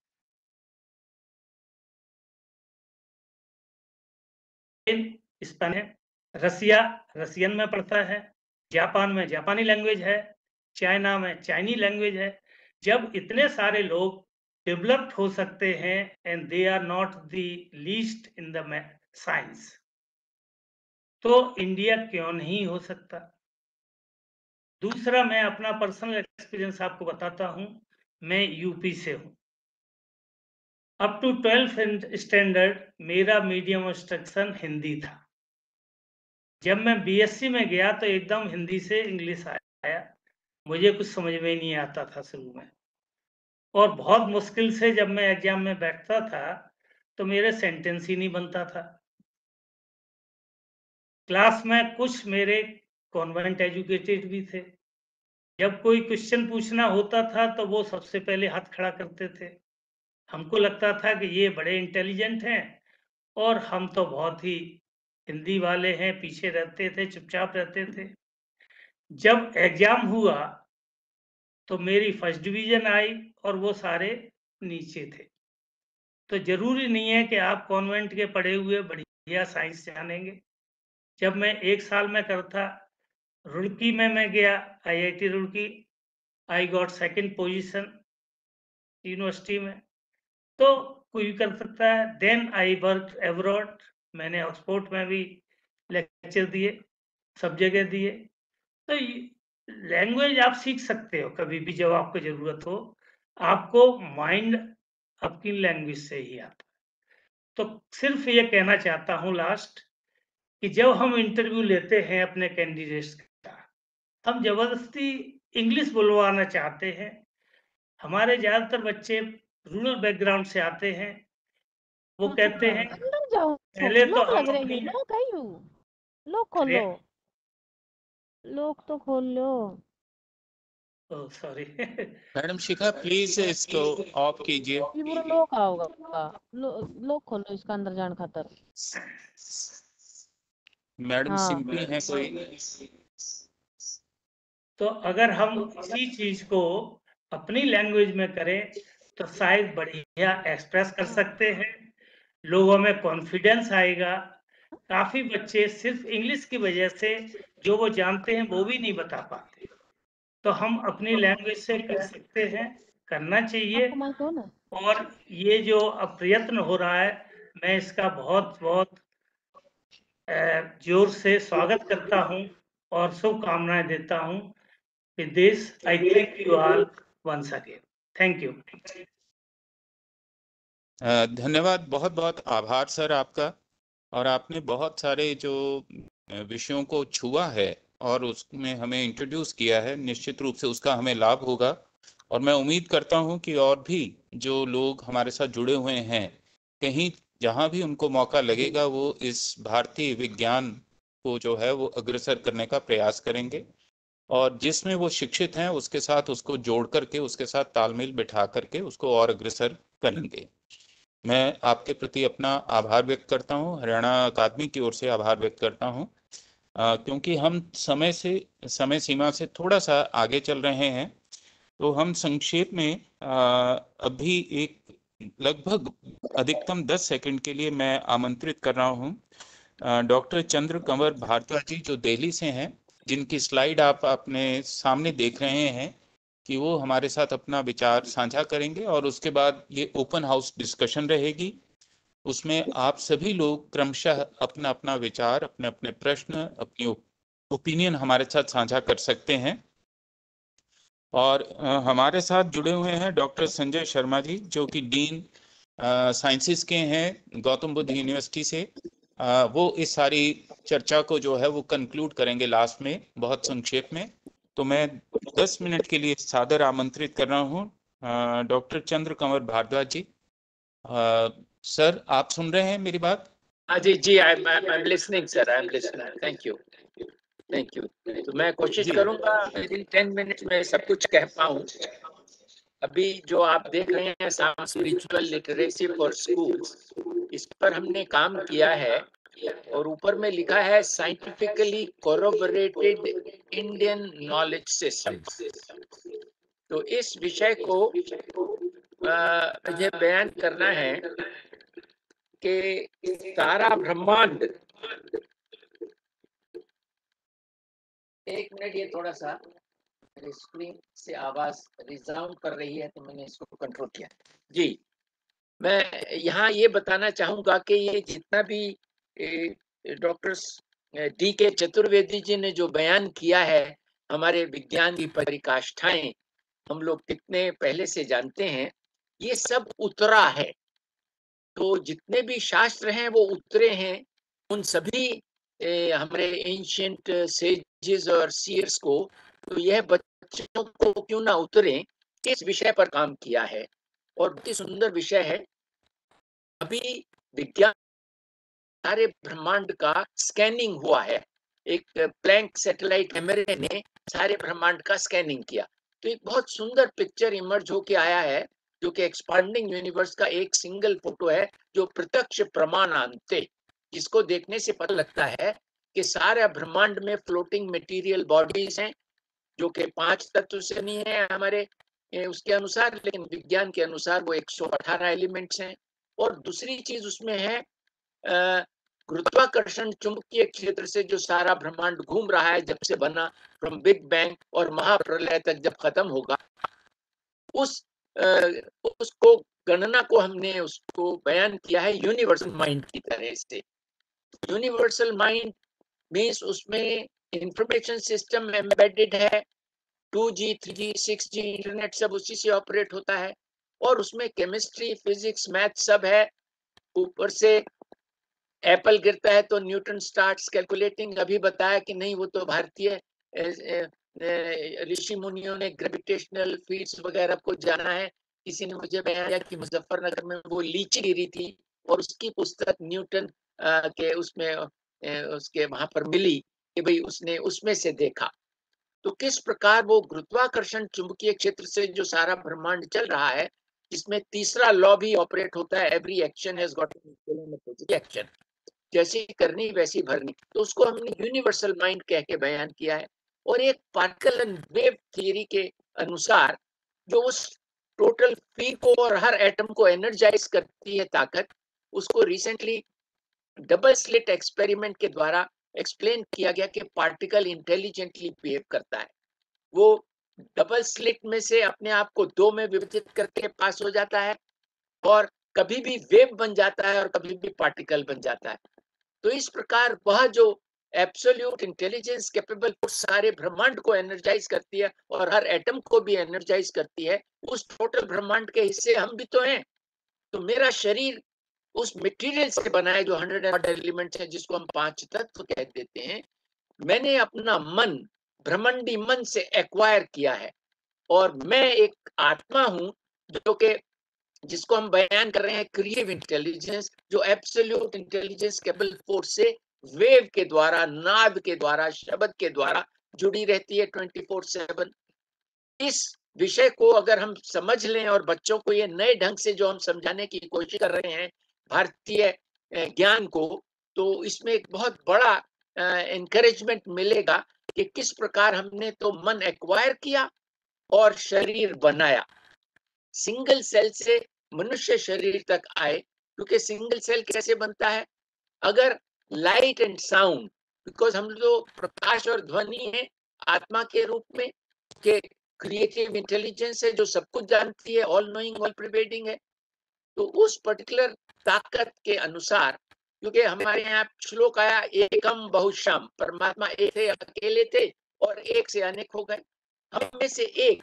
स्पेन रसिया, रसियन में पढ़ता है, जापान में जापानी लैंग्वेज है, चाइना में चाइनी लैंग्वेज है। जब इतने सारे लोग डेवलप्ड हो सकते हैं and they are not the least in the science तो इंडिया क्यों नहीं हो सकता? दूसरा मैं अपना पर्सनल एक्सपीरियंस आपको बताता हूँ। मैं यूपी से हूँ। अप टू ट्वेल्थ स्टैंडर्ड मेरा मीडियम इंस्ट्रक्शन हिंदी था। जब मैं बीएससी में गया तो एकदम हिंदी से इंग्लिश आया। मुझे कुछ समझ में नहीं आता था शुरू में। और बहुत मुश्किल से जब मैं एग्ज़ाम में बैठता था तो मेरे सेंटेंस ही नहीं बनता था। क्लास में कुछ मेरे कॉन्वेंट एजुकेटेड भी थे। जब कोई क्वेश्चन पूछना होता था तो वो सबसे पहले हाथ खड़ा करते थे। हमको लगता था कि ये बड़े इंटेलिजेंट हैं और हम तो बहुत ही हिंदी वाले हैं, पीछे रहते थे, चुपचाप रहते थे। जब एग्ज़ाम हुआ तो मेरी फ़र्स्ट डिवीज़न आई और वो सारे नीचे थे। तो ज़रूरी नहीं है कि आप कॉन्वेंट के पढ़े हुए बढ़िया साइंस जानेंगे। जब मैं एक साल में करता रुड़की में मैं गया IIT Roorkee I got second position university में। तो कोई कर सकता है। देन आई वर्क एब्रॉड मैंने ऑक्सफोर्ड में भी लेक्चर दिए, सब जगह दिए। तो लैंग्वेज आप सीख सकते हो, कभी भी जब आपको ज़रूरत हो। आपको माइंड आपकी लैंग्वेज से ही आता तो सिर्फ़ ये कहना चाहता हूँ लास्ट कि जब हम इंटरव्यू लेते हैं अपने कैंडिडेट्स का हम ज़बरदस्ती इंग्लिश बुलवाना चाहते हैं। हमारे ज़्यादातर बच्चे रूरल बैकग्राउंड से आते हैं। वो कहते हैं पहले तो हम अपनी लोग खोलो लोग तो खोल लो। सॉरी। मैडम शिखा प्लीज़ इसको ऑफ़ कीजिए। ये पूरा लोग आओगा लो, लोग खोलो इसका अंदर जान खातर। मैडम हाँ। सिंपली है कोई। तो अगर हम इसी चीज़ को अपनी लैंग्वेज में करें तो शायद बढ़िया एक्सप्रेस कर सकते हैं। लोगों में कॉन्फिडेंस आएगा। काफ़ी बच्चे सिर्फ़ इंग्लिश की वजह से जो वो जानते हैं वो भी नहीं बता पाते। तो हम अपनी लैंग्वेज से कर सकते हैं करना चाहिए। और ये जो अब प्रयत्न हो रहा है मैं इसका बहुत बहुत ज़ोर से स्वागत करता हूँ और शुभकामनाएँ देता हूँ। विदेश I thank you all once again thank you धन्यवाद बहुत बहुत आभार सर आपका। और आपने बहुत सारे जो विषयों को छुआ है और उसमें हमें इंट्रोड्यूस किया है, निश्चित रूप से उसका हमें लाभ होगा। और मैं उम्मीद करता हूँ कि और भी जो लोग हमारे साथ जुड़े हुए हैं, कहीं जहाँ भी उनको मौका लगेगा, वो इस भारतीय विज्ञान को जो है वो अग्रसर करने का प्रयास करेंगे। और जिसमें वो शिक्षित हैं उसके साथ उसको जोड़ करके उसके साथ तालमेल बिठा करके उसको और अग्रसर करेंगे। मैं आपके प्रति अपना आभार व्यक्त करता हूँ हरियाणा अकादमी की ओर से आभार व्यक्त करता हूँ क्योंकि हम समय से समय सीमा से थोड़ा सा आगे चल रहे हैं तो हम संक्षेप में आ, अभी एक लगभग अधिकतम 10 सेकंड के लिए मैं आमंत्रित कर रहा हूँ। डॉक्टर चंद्र कंवर भारद्वाज जी जो दिल्ली से हैं जिनकी स्लाइड आप अपने सामने देख रहे हैं कि वो हमारे साथ अपना विचार साझा करेंगे और उसके बाद ये ओपन हाउस डिस्कशन रहेगी। उसमें आप सभी लोग क्रमशः अपना अपना विचार अपने अपने प्रश्न, अपनी ओपिनियन हमारे साथ साझा कर सकते हैं। और हमारे साथ जुड़े हुए हैं डॉक्टर संजय शर्मा जी, जो कि डीन साइंसेस के हैं गौतम बुद्ध यूनिवर्सिटी से। वो इस सारी चर्चा को जो है वो कंक्लूड करेंगे लास्ट में बहुत संक्षेप में। तो मैं दस मिनट के लिए सादर आमंत्रित कर रहा हूँ डॉक्टर चंद्र कंवर भारद्वाज जी। आ, सर आप सुन रहे हैं मेरी बात? हाँ जी जी I am listening sir I am listening thank you thank you तो मैं कोशिश करूँगा टेन मिनट में सब कुछ कह पाऊँ। अभी जो आप देख रहे हैं स्पिरिचुअल लिटरेसी फॉर स्कूल इस पर हमने काम किया है और ऊपर में लिखा है scientifically corroborated Indian knowledge system तो इस विषय को मुझे बयान करना है कि सारा ब्रह्मांड एक मिनट, ये थोड़ा सा स्क्रीन से आवाज़ रिजाउंड कर रही है तो मैंने इसको कंट्रोल किया। जी। मैं यहाँ ये बताना चाहूँगा कि ये जितना भी डॉक्टर डी के चतुर्वेदी जी ने जो बयान किया है, हमारे विज्ञान की परिकाष्ठाएँ, हम लोग कितने पहले से जानते हैं, ये सब उतरा है। तो जितने भी शास्त्र हैं, वो उतरे हैं। उन सभी हमारे एंशियंट सेजेस और सीयर्स को तो यह बच्चों को क्यों ना उतरे, इस विषय पर काम किया है। और बहुत ही सुंदर विषय है। अभी विज्ञान सारे ब्रह्मांड का स्कैनिंग हुआ है। एक प्लैंक सैटेलाइट कैमरे ने सारे ब्रह्मांड का स्कैनिंग किया। तो एक बहुत सुंदर पिक्चर इमर्ज होके आया है, जो कि एक्सपांडिंग यूनिवर्स का एक सिंगल फ़ोटो है, जो प्रत्यक्ष प्रमाण आनते, जिसको देखने से पता लगता है कि सारे ब्रह्मांड में फ्लोटिंग मटेरियल बॉडीज हैं, जो कि पाँच तत्व से नहीं है हमारे। उसके अनुसार लेकिन विज्ञान के अनुसार वो 118 एलिमेंट्स हैं। और दूसरी चीज़ उसमें है गुरुत्वाकर्षण चुंबकीय क्षेत्र से जो सारा ब्रह्मांड घूम रहा है जब से बना फ्रॉम बिग बैंग और महाप्रलय तक जब खत्म होगा उस आ, उसको गणना को हमने उसको बयान किया है यूनिवर्सल माइंड की तरह से। यूनिवर्सल माइंड मीन्स उसमें इंफॉर्मेशन सिस्टम एम्बेडेड है two G, three G, six G, internet सब उसी से ऑपरेट होता है और उसमें केमिस्ट्री, फिजिक्स, मैथ सब है। ऊपर से एप्पल गिरता है तो न्यूटन स्टार्ट कैलकुलेटिंग अभी बताया कि नहीं, वो तो भारतीय ऋषि मुनियों ने ग्रेविटेशनल फील्ड्स वगैरह को जाना है। किसी ने मुझे बताया कि मुजफ्फरनगर में वो लीची गिरी थी और उसकी पुस्तक न्यूटन के उसमें उसके वहाँ पर मिली कि भाई उसने उसमें से देखा। तो किस प्रकार वो गुरुत्वाकर्षण चुंबकीय क्षेत्र से जो सारा ब्रह्मांड चल रहा है, जिसमें तीसरा लॉ भी ऑपरेट होता है every action has got action जैसी करनी, वैसी भरनी। तो उसको हमने यूनिवर्सल माइंड कह के बयान किया है। और एक पार्टिकल एंड वेव थियरी के अनुसार, जो उस टोटल फ़ी को और हर एटम को एनर्जाइज करती है ताकत, उसको रिसेंटली डबल स्लिट एक्सपेरिमेंट के द्वारा एक्सप्लेन किया गया कि पार्टिकल इंटेलिजेंटली बिहेव करता है। वो डबल स्लिट में से अपने आप को दो में विभाजित करके पास हो जाता है और कभी भी वेव बन जाता है और कभी भी पार्टिकल बन जाता है। तो इस प्रकार वह जो एब्सोल्यूट इंटेलिजेंस कैपेबल सारे ब्रह्मांड को एनर्जाइज करती है और हर एटम को भी एनर्जाइज करती है, उस टोटल ब्रह्मांड के हिस्से हम भी तो हैं। तो मेरा शरीर उस मटेरियल से बना है जो हंड्रेड एंड एलिमेंट है, जिसको हम पाँच तत्व कह देते हैं, मैंने अपना मन, ब्रह्मंडी मन से एक्वायर किया है। और मैं एक आत्मा हूँ, जो कि, जिसको हम बयान कर रहे हैं क्रिएटिव इंटेलिजेंस जो एब्सोल्यूट इंटेलिजेंस केबल फोर्स से वेव के द्वारा, नाद के द्वारा, शब्द के द्वारा जुड़ी रहती है ट्वेंटी फोर सेवन इस विषय को अगर हम समझ लें और बच्चों को ये नए ढंग से जो हम समझाने की कोशिश कर रहे हैं भारतीय ज्ञान को तो इसमें एक बहुत बड़ा इंकरेजमेंट मिलेगा कि किस प्रकार हमने तो मन एक्वायर किया और शरीर बनाया। सिंगल सेल से मनुष्य शरीर तक आए, क्योंकि सिंगल सेल कैसे बनता है? अगर लाइट एंड साउंड बिकॉज़ हम लोग प्रकाश और ध्वनि है, आत्मा के रूप में, के क्रिएटिव इंटेलिजेंस है, जो सब कुछ जानती है ऑल नोइंग ऑल प्रिवेडिंग है तो उस पर्टिकुलर ताकत के अनुसार, क्योंकि हमारे यहाँ श्लोक आया एकम बहुश्याम परमात्मा एक थे, अकेले थे और एक से अनेक हो गए। हम में से एक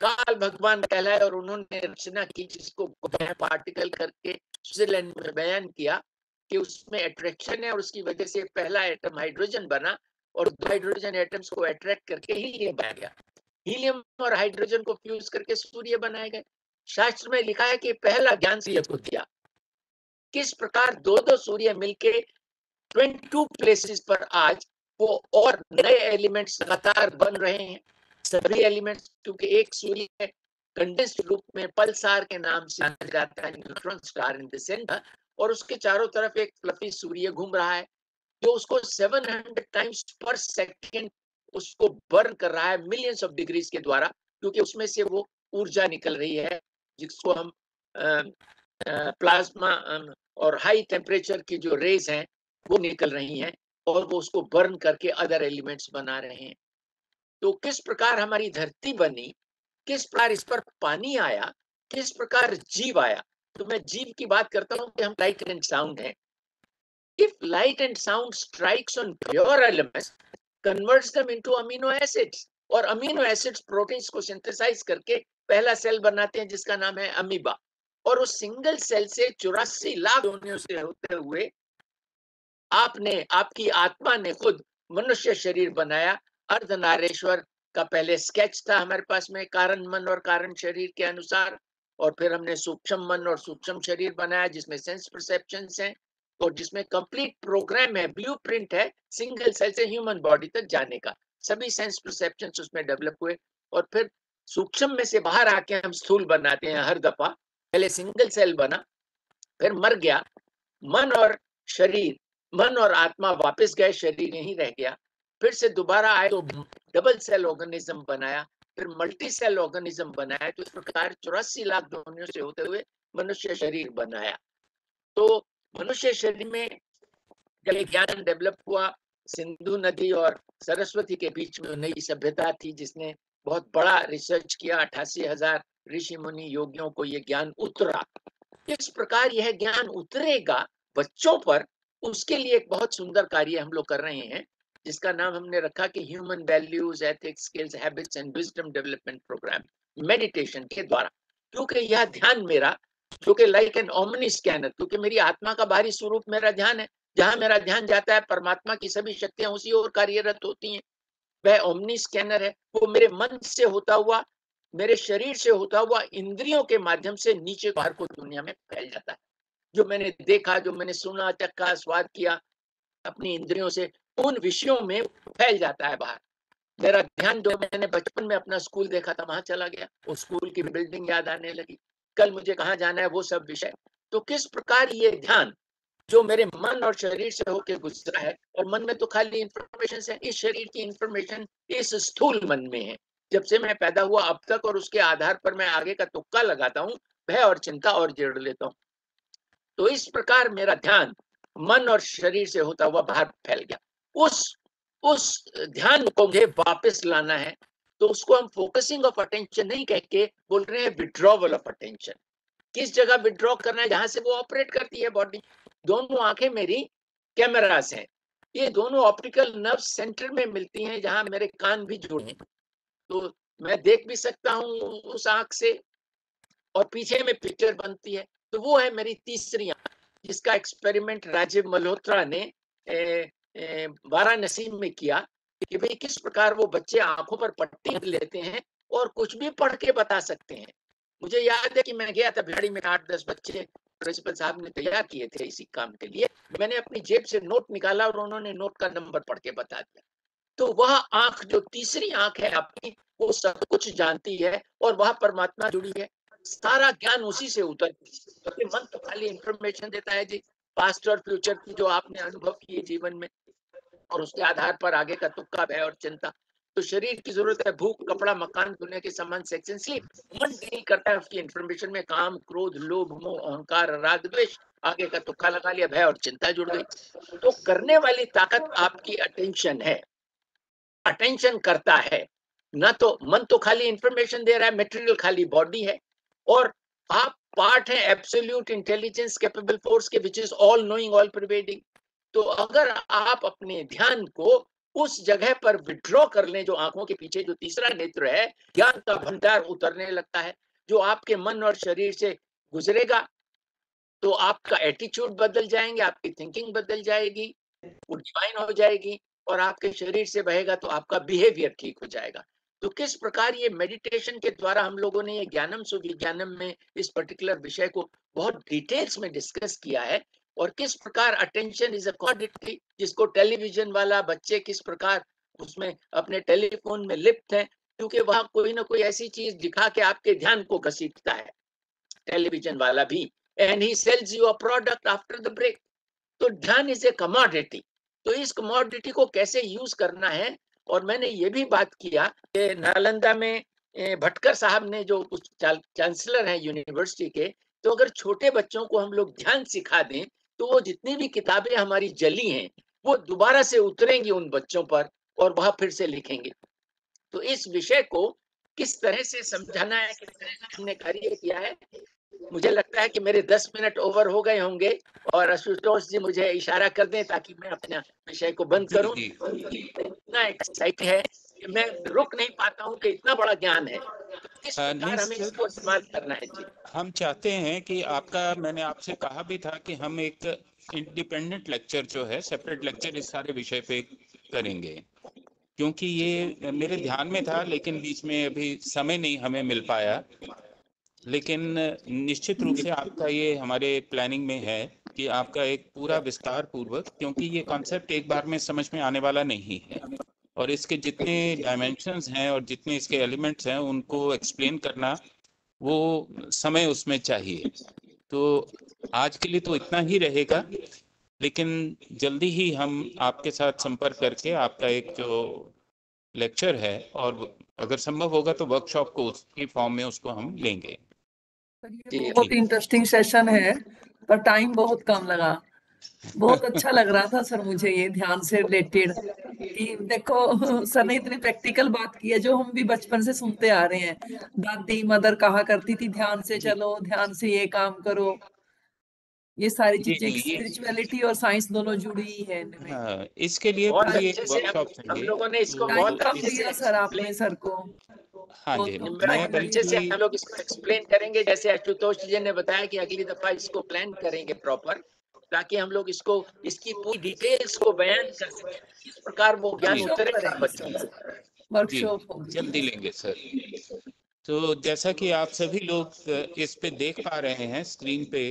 काल भगवान कहलाए और उन्होंने रचना की, जिसको पार्टिकल करके स्विट्जरलैंड में बयान किया कि उसमें अट्रैक्शन है और उसकी वजह से पहला एटम हाइड्रोजन बना और दो हाइड्रोजन एटम्स को अट्रैक्ट करके हीलियम बन गया। हीलियम और हाइड्रोजन को फ्यूज करके सूर्य बनाए गए। शास्त्र में लिखा है कि पहला ज्ञान सूर्य को दिया। किस प्रकार दो दो सूर्य मिलके 22 प्लेसेस पर आज वो और नए एलिमेंट्स लगातार बन रहे हैं। सभी एलिमेंट्स क्योंकि एक सूर्य कंडेंस्ड रूप में पल्सार के नाम से जाता है neutron star in the centre और उसके चारों तरफ़ एक फ्लफी सूर्य घूम रहा है, जो उसको 700 टाइम्स पर सेकंड उसको बर्न कर रहा है मिलियंस ऑफ़ डिग्रीज के द्वारा, क्योंकि उसमें से वो ऊर्जा निकल रही है, जिसको हम प्लाज्मा और हाई टेम्परेचर की जो रेज हैं, वो निकल रही हैं और वो उसको बर्न करके अदर एलिमेंट्स बना रहे हैं। तो किस प्रकार हमारी धरती बनी, किस प्रकार इस पर पानी आया, किस प्रकार जीव आया? तो मैं जीव की बात करता हूँ कि हम लाइट एंड साउंड है। If light and sound strikes on pure elements converts them into amino acids और अमीनो एसिड्स प्रोटीन्स को सिंथेसाइज करके पहला सेल बनाते हैं, जिसका नाम है अमीबा और उस सिंगल सेल से चौरासी लाख योनियों से होते हुए आपने, आपकी आत्मा ने खुद मनुष्य शरीर बनाया। अर्धनारेश्वर का पहले स्केच था हमारे पास में, कारण मन और कारण शरीर के अनुसार। और फिर हमने सूक्ष्म मन और सूक्ष्म शरीर बनाया, जिसमें सेंस परसेप्शन है और जिसमें कंप्लीट प्रोग्राम है ब्लूप्रिंट है सिंगल सेल से ह्यूमन बॉडी तक जाने का। सभी सेंस परसेप्शन उसमें डेवलप हुए। और फिर सूक्ष्म में से बाहर आके हम स्थूल बनाते हैं, हर दफ़ा। पहले सिंगल सेल बना, फिर मर गया, मन और शरीर, मन और आत्मा वापस गए, शरीर यहीं रह गया, फिर से दोबारा आए तो डबल सेल ऑर्गेनिज्म बनाया, फिर मल्टी सेल ऑर्गेनिज्म बनाया तो इस प्रकार चौरासी लाख ध्वनियों से होते हुए मनुष्य शरीर बनाया। तो मनुष्य शरीर में जब ज्ञान डेवलप हुआ, सिंधु नदी और सरस्वती के बीच में नई सभ्यता थी, जिसने बहुत बड़ा रिसर्च किया, अठासी हज़ार ऋषि मुनि योगियों को यह ज्ञान उतरा। इस प्रकार यह ज्ञान उतरेगा बच्चों पर, उसके लिए एक बहुत सुंदर कार्य हम लोग कर रहे हैं, जिसका नाम हमने रखा कि human values ethics skills habits and wisdom development programme meditation के द्वारा। क्योंकि यह ध्यान मेरा जो कि लाइक एन ओमनी स्कैनर क्योंकि मेरी आत्मा का बाहरी स्वरूप मेरा ध्यान है, जहाँ मेरा ध्यान जाता है, परमात्मा की सभी शक्तियाँ उसी ओर कार्यरत होती हैं। वह ओमनी स्कैनर है, वो मेरे मन से होता हुआ मेरे शरीर से होता हुआ इंद्रियों के माध्यम से नीचे बाहर को दुनिया में फैल जाता है। जो मैंने देखा, जो मैंने सुना चक्का स्वाद किया, अपनी इंद्रियों से, उन विषयों में फैल जाता है बाहर। मेरा ध्यान जो मैंने बचपन में अपना स्कूल देखा था, वहाँ चला गया। वो स्कूल की बिल्डिंग याद आने लगी। कल मुझे कहाँ जाना है, वो सब विषय। तो किस प्रकार ये ध्यान जो मेरे मन और शरीर से होकर गुजरा है, और मन में तो खाली इंफॉर्मेशन है इस शरीर की इंफॉर्मेशन इस स्थूल मन में है। जब से मैं पैदा हुआ, अब तक और उसके आधार पर मैं आगे का तुक्का लगाता हूँ, भय और चिंता और जोड़ लेता हूँ। तो इस प्रकार मेरा ध्यान मन और शरीर से होता हुआ बाहर फैल गया। उस उस ध्यान को मुझे वापस लाना है तो उसको हम फोकसिंग ऑफ़ अटेंशन नहीं कह के बोल रहे हैं विड्रॉवल ऑफ़ अटेंशन किस जगह विड्रॉ करना है, जहाँ से वो ऑपरेट करती है बॉडी दोनों आँखें मेरी कैमरास हैं। ये दोनों ऑप्टिकल नर्व सेंटर में मिलती हैं, जहाँ मेरे कान भी जुड़े हैं। तो मैं देख भी सकता हूँ उस आँख से और पीछे में पिक्चर बनती है। तो वो है मेरी तीसरी आँख, जिसका एक्सपेरिमेंट राजीव मल्होत्रा ने वाराणसी में किया कि भाई किस प्रकार वो बच्चे आँखों पर पट्टी लेते हैं और कुछ भी पढ़ के बता सकते हैं। मुझे याद है कि मैं गया था भिड़ी में आठ दस बच्चे प्रिंसिपल साहब ने तैयार किए थे इसी काम के लिए। मैंने अपनी जेब से नोट निकाला और उन्होंने नोट का नंबर पढ़ के बता दिया। तो वह आँख जो तीसरी आँख है आपकी, वो सब कुछ जानती है और वह परमात्मा जुड़ी है। सारा ज्ञान उसी से उतर क्योंकि मन तो खाली इंफॉर्मेशन देता है जी पास्ट और फ्यूचर की जो आपने अनुभव किए जीवन में और उसके आधार पर आगे का तुक्का भय और चिंता। तो शरीर की ज़रूरत है, भूख, कपड़ा, मकान, दुनिया के समान सेक्शन स्लीप मन डील करता है, उसकी इंफॉर्मेशन में काम, क्रोध, लोभ, मोह, अहंकार, राग, द्वेष, आगे का तुक्का लगा लिया, भय और चिंता जुड़ गई। तो करने वाली ताकत आपकी अटेंशन है। अटेंशन करता है ना तो मन तो खाली इंफॉर्मेशन दे रहा है मेटेरियल खाली बॉडी है और आप पार्ट है एब्सोल्यूट इंटेलिजेंस कैपेबल फोर्स के which is all knowing all pervading तो अगर आप अपने ध्यान को उस जगह पर विड्रॉ कर लें जो आँखों के पीछे जो तीसरा नेत्र है ज्ञान का भंडार उतरने लगता है जो आपके मन और शरीर से गुजरेगा तो आपका एटीट्यूड बदल जाएँगे आपकी थिंकिंग बदल जाएगी वो डिवाइन हो जाएगी और आपके शरीर से बहेगा तो आपका बिहेवियर ठीक हो जाएगा। तो किस प्रकार ये मेडिटेशन के द्वारा हम लोगों ने ये ज्ञानम सुविज्ञानम में इस पर्टिकुलर विषय को बहुत डिटेल्स में डिस्कस किया है और किस प्रकार अटेंशन इज़ अ जिसको टेलीविज़न वाला बच्चे किस प्रकार उसमें अपने टेलीफोन में लिप्त है, क्योंकि वहाँ कोई ना कोई ऐसी चीज़ दिखा के आपके ध्यान को घसीटता है। टेलीविज़न वाला भी and he sells you a product after the break तो ध्यान इज़ ए कमोडिटी तो इस कमोडिटी को कैसे यूज़ करना है? और मैंने ये भी बात किया कि नालंदा में भटकर साहब ने जो कुछ चांसलर हैं यूनिवर्सिटी के तो अगर छोटे बच्चों को हम लोग ध्यान सिखा दें तो वो जितनी भी किताबें हमारी जली हैं, वो दोबारा से उतरेंगी उन बच्चों पर और वह फिर से लिखेंगे। तो इस विषय को किस तरह से समझाना है, किस तरह से हमने कार्य किया है मुझे लगता है कि मेरे दस मिनट ओवर हो गए होंगे और आशुतोष जी मुझे इशारा कर दें ताकि मैं अपने विषय को बंद करूँ। इतना एक्साइट है कि मैं रुक नहीं पाता हूँ कि इतना बड़ा ज्ञान है। किस प्रकार हमें इसको इस्तेमाल करना है जी? हम चाहते हैं कि आपका मैंने आपसे कहा भी था कि हम एक इंडिपेंडेंट लेक्चर जो है सेपरेट लेक्चर इस सारे विषय पे करेंगे। क्योंकि ये मेरे ध्यान में था लेकिन बीच में अभी समय नहीं हमें मिल पाया। लेकिन, निश्चित रूप से आपका ये हमारे प्लानिंग में है कि आपका एक पूरा विस्तार पूर्वक क्योंकि ये कॉन्सेप्ट एक बार में समझ में आने वाला नहीं है। और इसके जितने डायमेंशंस हैं और जितने इसके एलिमेंट्स हैं, उनको एक्सप्लेन करना वो समय उसमें चाहिए। तो आज के लिए तो इतना ही रहेगा, लेकिन जल्दी ही हम आपके साथ संपर्क करके आपका एक जो लेक्चर है, और अगर संभव होगा तो वर्कशॉप को उसकी फॉर्म में उसको हम लेंगे। बहुत इंटरेस्टिंग सेशन है पर टाइम बहुत कम लगा। बहुत अच्छा लग रहा था सर मुझे ये ध्यान से रिलेटेड कि देखो सर ने इतनी प्रैक्टिकल बात की है जो हम भी बचपन से सुनते आ रहे हैं। दादी मदर कहा करती थी ध्यान से चलो ध्यान से ये काम करो। ये सारी चीज़ें स्पिरिचुअलिटी और साइंस दोनों जुड़ी है हाँ, इसके लिए पूरी एक वर्कशॉप हम लोगों ने इसको बहुत कम दिया सर आपने सर को। हाँ जी अच्छे से हम लोग इसको एक्सप्लेन करेंगे। जैसे आशुतोष जी ने बताया कि अगली दफ़ा इसको प्लान करेंगे प्रॉपर ताकि हम लोग इसको इसकी पूरी डिटेल्स को बयान कर सकें। इस प्रकार वो ज्ञान उतरेगा बच्चों वर्कशॉप जल्दी लेंगे सर तो जैसा कि आप सभी लोग इस पे देख पा रहे हैं स्क्रीन पे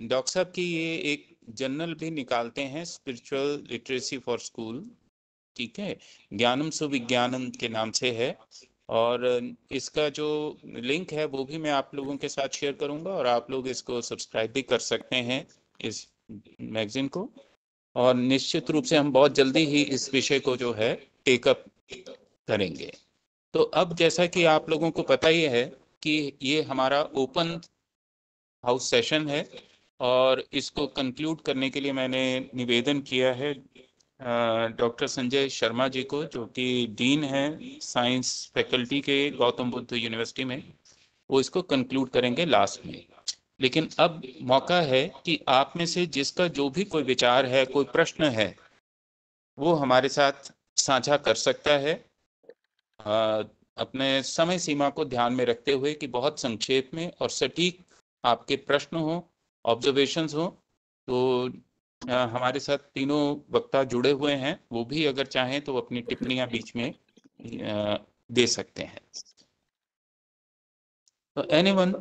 डॉक्टर साहब की ये एक जर्नल भी निकालते हैं स्पिरिचुअल लिटरेसी फॉर स्कूल ठीक है? ज्ञानम सुविज्ञानम के नाम से है और इसका जो लिंक है वो भी मैं आप लोगों के साथ शेयर करूँगा और आप लोग इसको सब्सक्राइब भी कर सकते हैं इस मैगजीन को। और निश्चित रूप से हम बहुत जल्दी ही इस विषय को जो है टेकअप करेंगे। तो अब जैसा कि आप लोगों को पता ही है कि ये हमारा ओपन हाउस सेशन है। और इसको कंक्लूड करने के लिए मैंने निवेदन किया है डॉक्टर संजय शर्मा जी को जो कि डीन है साइंस फैकल्टी के गौतम बुद्ध यूनिवर्सिटी में वो इसको कंक्लूड करेंगे लास्ट में। लेकिन अब मौका है कि आप में से जिसका जो भी कोई विचार है कोई प्रश्न है वो हमारे साथ साझा कर सकता है। आ, अपने समय सीमा को ध्यान में रखते हुए कि बहुत संक्षेप में और सटीक आपके प्रश्न हो ऑब्जर्वेशंस हो तो आ, हमारे साथ तीनों वक्ता जुड़े हुए हैं वो भी अगर चाहें तो अपनी टिप्पणियाँ बीच में आ, दे सकते हैं। तो एनीवन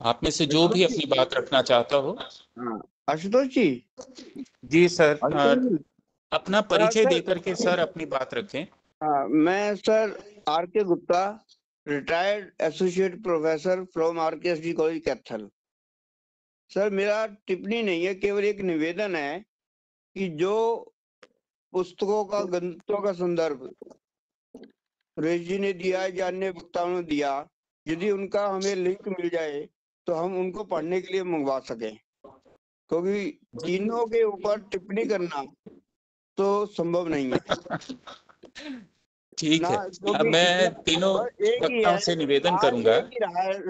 आप में से जो भी अपनी बात रखना चाहता हो। हाँ, आशुतोष जी। जी सर आ, अपना परिचय दे करके सर अपनी बात रखें। आ, मैं sir R K Gupta. Retired associate professor from R K S D college Kaithal sir मेरा टिप्पणी नहीं है, केवल एक निवेदन है कि जो पुस्तकों का, ग्रंथों का संदर्भ रेजी ने दिया है अन्य वक्ताओं ने दिया, यदि उनका हमें लिंक मिल जाए तो हम उनको पढ़ने के लिए मंगवा सके। क्योंकि तीनों के ऊपर टिप्पणी करना तो संभव नहीं है। ठीक है। अब मैं तीनों वक्ताओं से निवेदन करूँगा।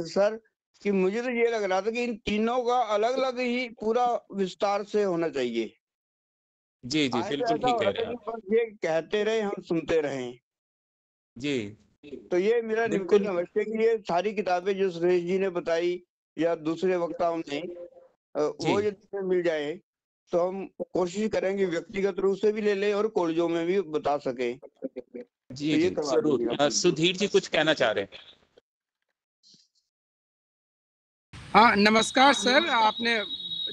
सर कि मुझे तो ये लग रहा था कि इन तीनों का अलग अलग ही पूरा विस्तार से होना चाहिए। जी जी बिल्कुल ठीक हो कह रहे हैं ये कहते रहे हम सुनते रहे। जी। तो ये मेरा बिल्कुल। अवश्य कि ये सारी किताबें जो सुरेश जी ने बताई या दूसरे वक्ताओं ने वो यदि मिल जाए तो हम कोशिश करेंगे व्यक्तिगत रूप से भी ले लें और कॉलेजों में भी बता सके। जी ये जी ज़रूर। सुधीर जी कुछ कहना चाह रहे हैं। हाँ नमस्कार सर। आपने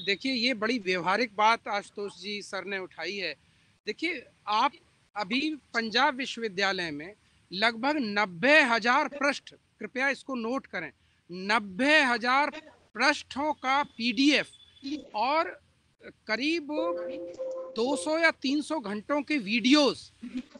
देखिए ये बड़ी व्यवहारिक बात आशुतोष जी सर ने उठाई है। देखिए आप अभी पंजाब विश्वविद्यालय में लगभग नब्बे हज़ार पृष्ठ कृपया इसको नोट करें नब्बे हज़ार पृष्ठों का पीडीएफ और करीब 200 या 300 घंटों के वीडियोस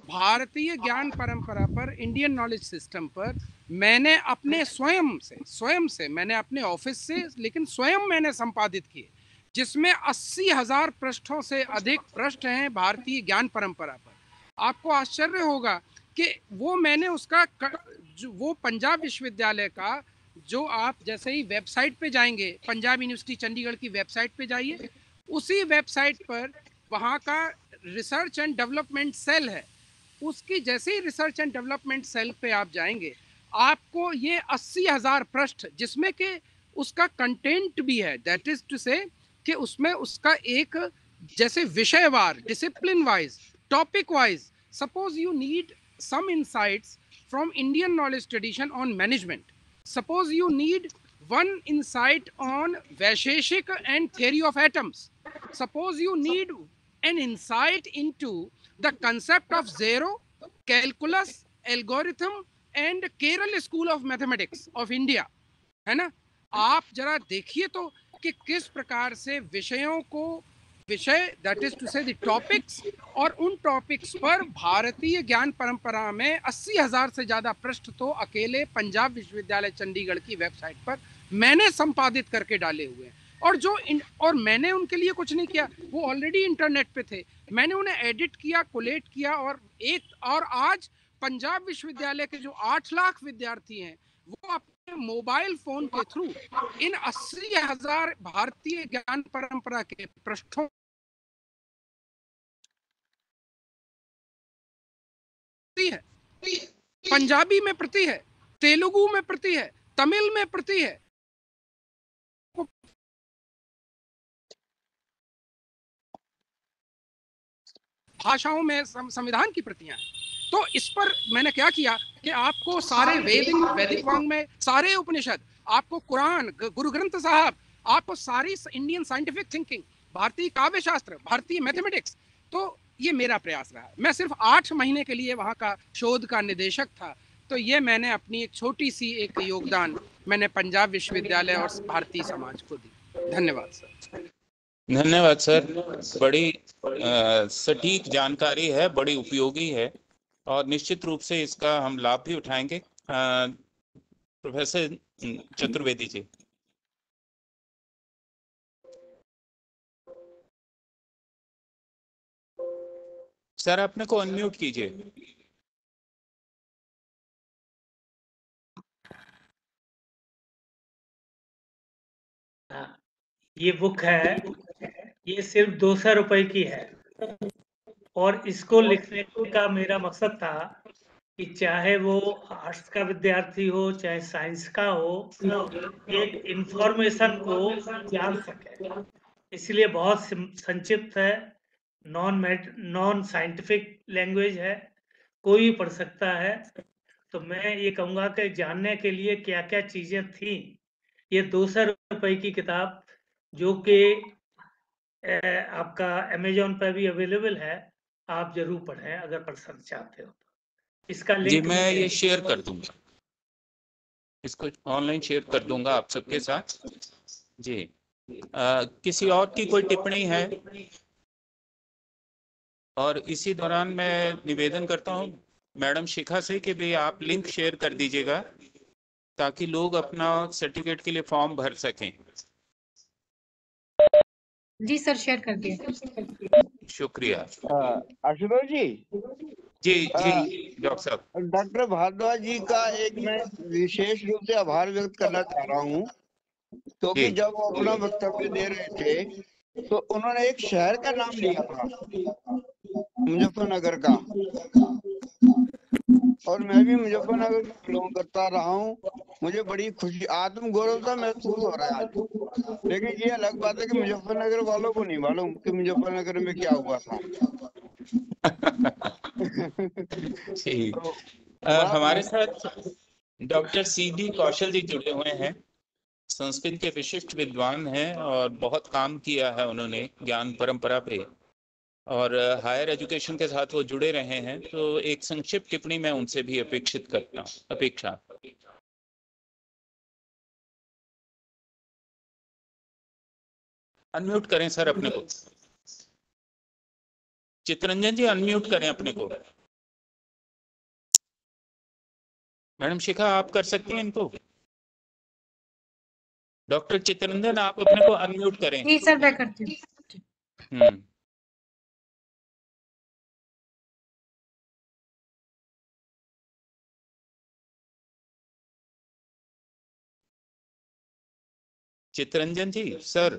भारतीय ज्ञान परंपरा पर इंडियन नॉलेज सिस्टम पर मैंने अपने स्वयं से स्वयं से, मैंने अपने ऑफ़िस से, लेकिन स्वयं मैंने संपादित किए, जिसमें अस्सी हज़ार पृष्ठों से अधिक पृष्ठ हैं भारतीय ज्ञान परंपरा पर। आपको आश्चर्य होगा कि वो मैंने उसका जो, वो पंजाब विश्वविद्यालय का, जो आप जैसे ही वेबसाइट पे जाएँगे, पंजाब यूनिवर्सिटी चंडीगढ़ की वेबसाइट पे जाइए उसी वेबसाइट पर वहाँ का रिसर्च एंड डेवलपमेंट सेल है। उसकी जैसे ही रिसर्च एंड डेवलपमेंट सेल पे आप जाएँगे, आपको ये अस्सी हज़ार पृष्ठ, जिसमें कि उसका कंटेंट भी है दैट इज़ टू से कि उसमें उसका एक जैसे विषयवार discipline wise topic wise suppose you need some insights from Indian knowledge tradition on management suppose you need one insight on Vaisheshik and theory of atoms. Suppose you need an insight into the concept of zero, calculus, algorithm, and Kerala School of Mathematics of India. है ना आप जरा देखिए तो कि किस प्रकार से विषयों को विषय that is to say topics और उन टॉपिक्स पर भारतीय ज्ञान परंपरा में अस्सी हज़ार से ज़्यादा पृष्ठ तो अकेले पंजाब विश्वविद्यालय चंडीगढ़ की वेबसाइट पर मैंने संपादित करके डाले हुए हैं। और जो इन, और मैंने उनके लिए कुछ नहीं किया वो ऑलरेडी इंटरनेट पे थे। मैंने उन्हें एडिट किया कोलेट किया और एक और आज पंजाब विश्वविद्यालय के जो आठ लाख विद्यार्थी हैं वो अपने मोबाइल फ़ोन के थ्रू इन अस्सी हज़ार भारतीय ज्ञान परंपरा के पृष्ठों है। पंजाबी में प्रति है तेलुगु में प्रति है तमिल में प्रति है भाषाओं में संविधान की प्रतियाँ हैं। तो इस पर मैंने क्या किया कि आपको सारे वैदिक वैदिक वांग में सारे उपनिषद आपको कुरान गुरु ग्रंथ साहब आपको सारी इंडियन साइंटिफिक थिंकिंग भारतीय काव्य शास्त्र भारतीय मैथमेटिक्स तो ये मेरा प्रयास रहा। मैं सिर्फ़ आठ महीने के लिए वहाँ का शोध का निदेशक था। तो ये मैंने अपनी एक छोटी सी एक योगदान मैंने पंजाब विश्वविद्यालय और भारतीय समाज को दी। धन्यवाद सर। धन्यवाद, सर। बड़ी सटीक जानकारी है, बड़ी उपयोगी है और निश्चित रूप से इसका हम लाभ भी उठाएँगे। प्रोफेसर चतुर्वेदी जी। सर, अपने को अनम्यूट कीजिए। ये बुक है ये सिर्फ़ दो सौ रुपए की है। और इसको लिखने का मेरा मकसद था कि चाहे वो आर्ट्स का विद्यार्थी हो, चाहे साइंस का हो, एक इंफॉर्मेशन को जान सके। इसलिए बहुत संक्षिप्त है नॉन नॉन साइंटिफिक लैंग्वेज है, कोई पढ़ सकता है। तो मैं ये कहूँगा कि जानने के लिए क्या क्या चीज़ें थी। ये दो सौ रुपए की किताब, जो कि आपका अमेजोन पर भी अवेलेबल है आप ज़रूर पढ़ें अगर पढ़ना चाहते हो तो। इसका जी लिंक मैं ये शेयर कर दूँगा। इसको ऑनलाइन शेयर कर दूँगा आप सबके साथ। जी। अ, किसी और की कोई टिप्पणी है? और इसी दौरान मैं निवेदन करता हूँ मैडम शिखा से कि भी आप लिंक शेयर कर दीजिएगा ताकि लोग अपना सर्टिफिकेट के लिए फॉर्म भर सकें। जी सर शेयर कर दिया शुक्रिया। अ, आशुतोष जी। जी जी हाँ। डॉक्टर साहब। डॉक्टर भारद्वाज जी का एक मैं विशेष रूप से आभार व्यक्त करना चाह रहा हूँ। क्योंकि जी। जब वो अपना वक्तव्य दे रहे थे तो उन्होंने एक शहर का नाम लिया था मुजफ्फरनगर का। और मैं भी मुजफ्फरनगर में बिलोंग करता रहा हूँ। मुझे बड़ी खुशी आत्म गौरव सा महसूस हो रहा है आज। लेकिन ये अलग बात है कि मुजफ्फरनगर वालों को नहीं मालूम कि मुजफ्फरनगर में क्या हुआ था। तो हमारे साथ डॉक्टर सी डी कौशल जी जुड़े हुए हैं। संस्कृत के विशिष्ट विद्वान हैं और बहुत काम किया है उन्होंने ज्ञान परंपरा पे। और हायर एजुकेशन के साथ वो जुड़े रहे हैं तो एक संक्षिप्त टिप्पणी मैं उनसे भी अपेक्षित करता हूँ अपेक्षा। अनम्यूट करें सर अपने को। चितरंजन जी अनम्यूट करें अपने को। मैडम शिखा आप कर सकते हैं इनको? डॉक्टर चितरंजन आप अपने को अनम्यूट करें। जी सर मैं करती हूँ। चितरंजन जी सर।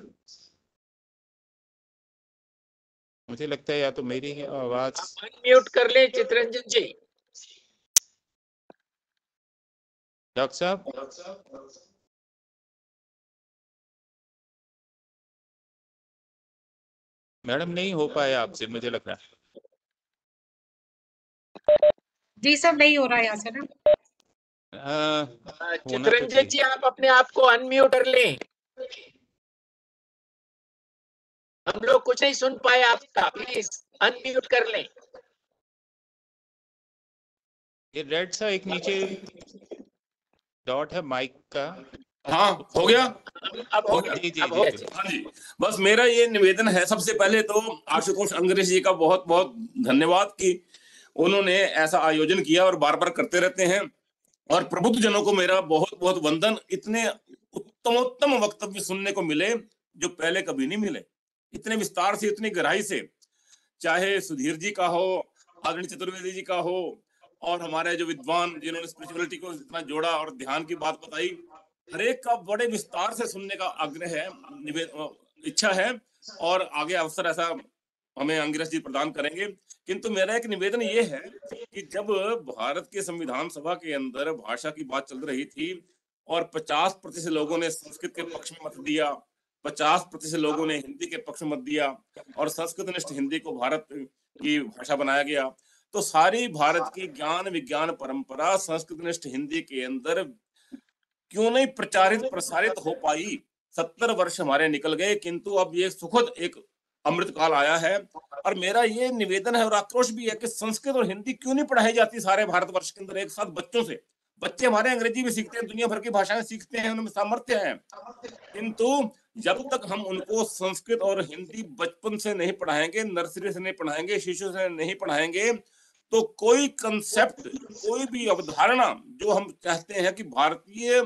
मुझे लगता है या तो मेरी आवाज़ अनम्यूट कर ले चित्रंजन जी। डॉक्टर साहब। मैडम नहीं हो पाया आपसे मुझे लग रहा है। जी सर नहीं हो रहा है यहाँ से ना। अ, हाँ, तो चित्रंजन जी आप अपने आप को अनम्यूट कर लें। हम लोग कुछ नहीं सुन पाए आपका प्लीज़ अनम्यूट कर लें। ये रेड सा एक नीचे डॉट है माइक का। हाँ हो गया? अब हो गया। जी जी हो हाँ जी। बस मेरा ये निवेदन है सबसे पहले तो आशुतोष अंग्रेज़ जी का बहुत बहुत धन्यवाद कि उन्होंने ऐसा आयोजन किया और बार बार करते रहते हैं। और प्रबुद्ध जनों को मेरा बहुत बहुत वंदन। इतने उत्तमोत्तम वक्तव्य सुनने को मिले, जो पहले कभी नहीं मिले। इतने विस्तार से, इतनी गहराई से, चाहे सुधीर जी का हो, आदरणीय चतुर्वेदी जी का हो, और हमारे जो विद्वान जिन्होंने स्पिरिचुअलिटी को इतना जोड़ा और ध्यान की बात बताई हरेक का बड़े विस्तार से सुनने का आग्रह है इच्छा है, और आगे अवसर ऐसा हमें अंग्रेज़ जी प्रदान करेंगे। किंतु मेरा एक निवेदन ये है कि जब भारत के संविधान सभा के अंदर भाषा की बात चल रही थी और 50 प्रतिशत लोगों ने संस्कृत के पक्ष में मत दिया 50 प्रतिशत लोगों ने हिंदी के पक्ष में मत दिया और संस्कृत निष्ठ हिंदी को भारत की भाषा बनाया गया। तो सारी भारत की ज्ञान विज्ञान परंपरा संस्कृत निष्ठ हिंदी के अंदर क्यों नहीं प्रचारित, प्रसारित हो पाई? सत्तर वर्ष हमारे निकल गए, किंतु अब ये सुखद एक अमृत काल आया है। और मेरा ये निवेदन है और आक्रोश भी है कि संस्कृत और हिंदी क्यों नहीं पढ़ाई जाती सारे भारतवर्ष के अंदर एक साथ बच्चों से? बच्चे हमारे अंग्रेज़ी भी सीखते हैं, दुनिया भर की भाषाएँ सीखते हैं, उनमें सामर्थ्य है। किंतु जब तक हम उनको संस्कृत और हिंदी बचपन से नहीं पढ़ाएँगे, नर्सरी से नहीं पढ़ाएँगे, शिशु से नहीं पढ़ाएँगे तो कोई कंसेप्ट कोई भी अवधारणा जो हम चाहते हैं कि भारतीय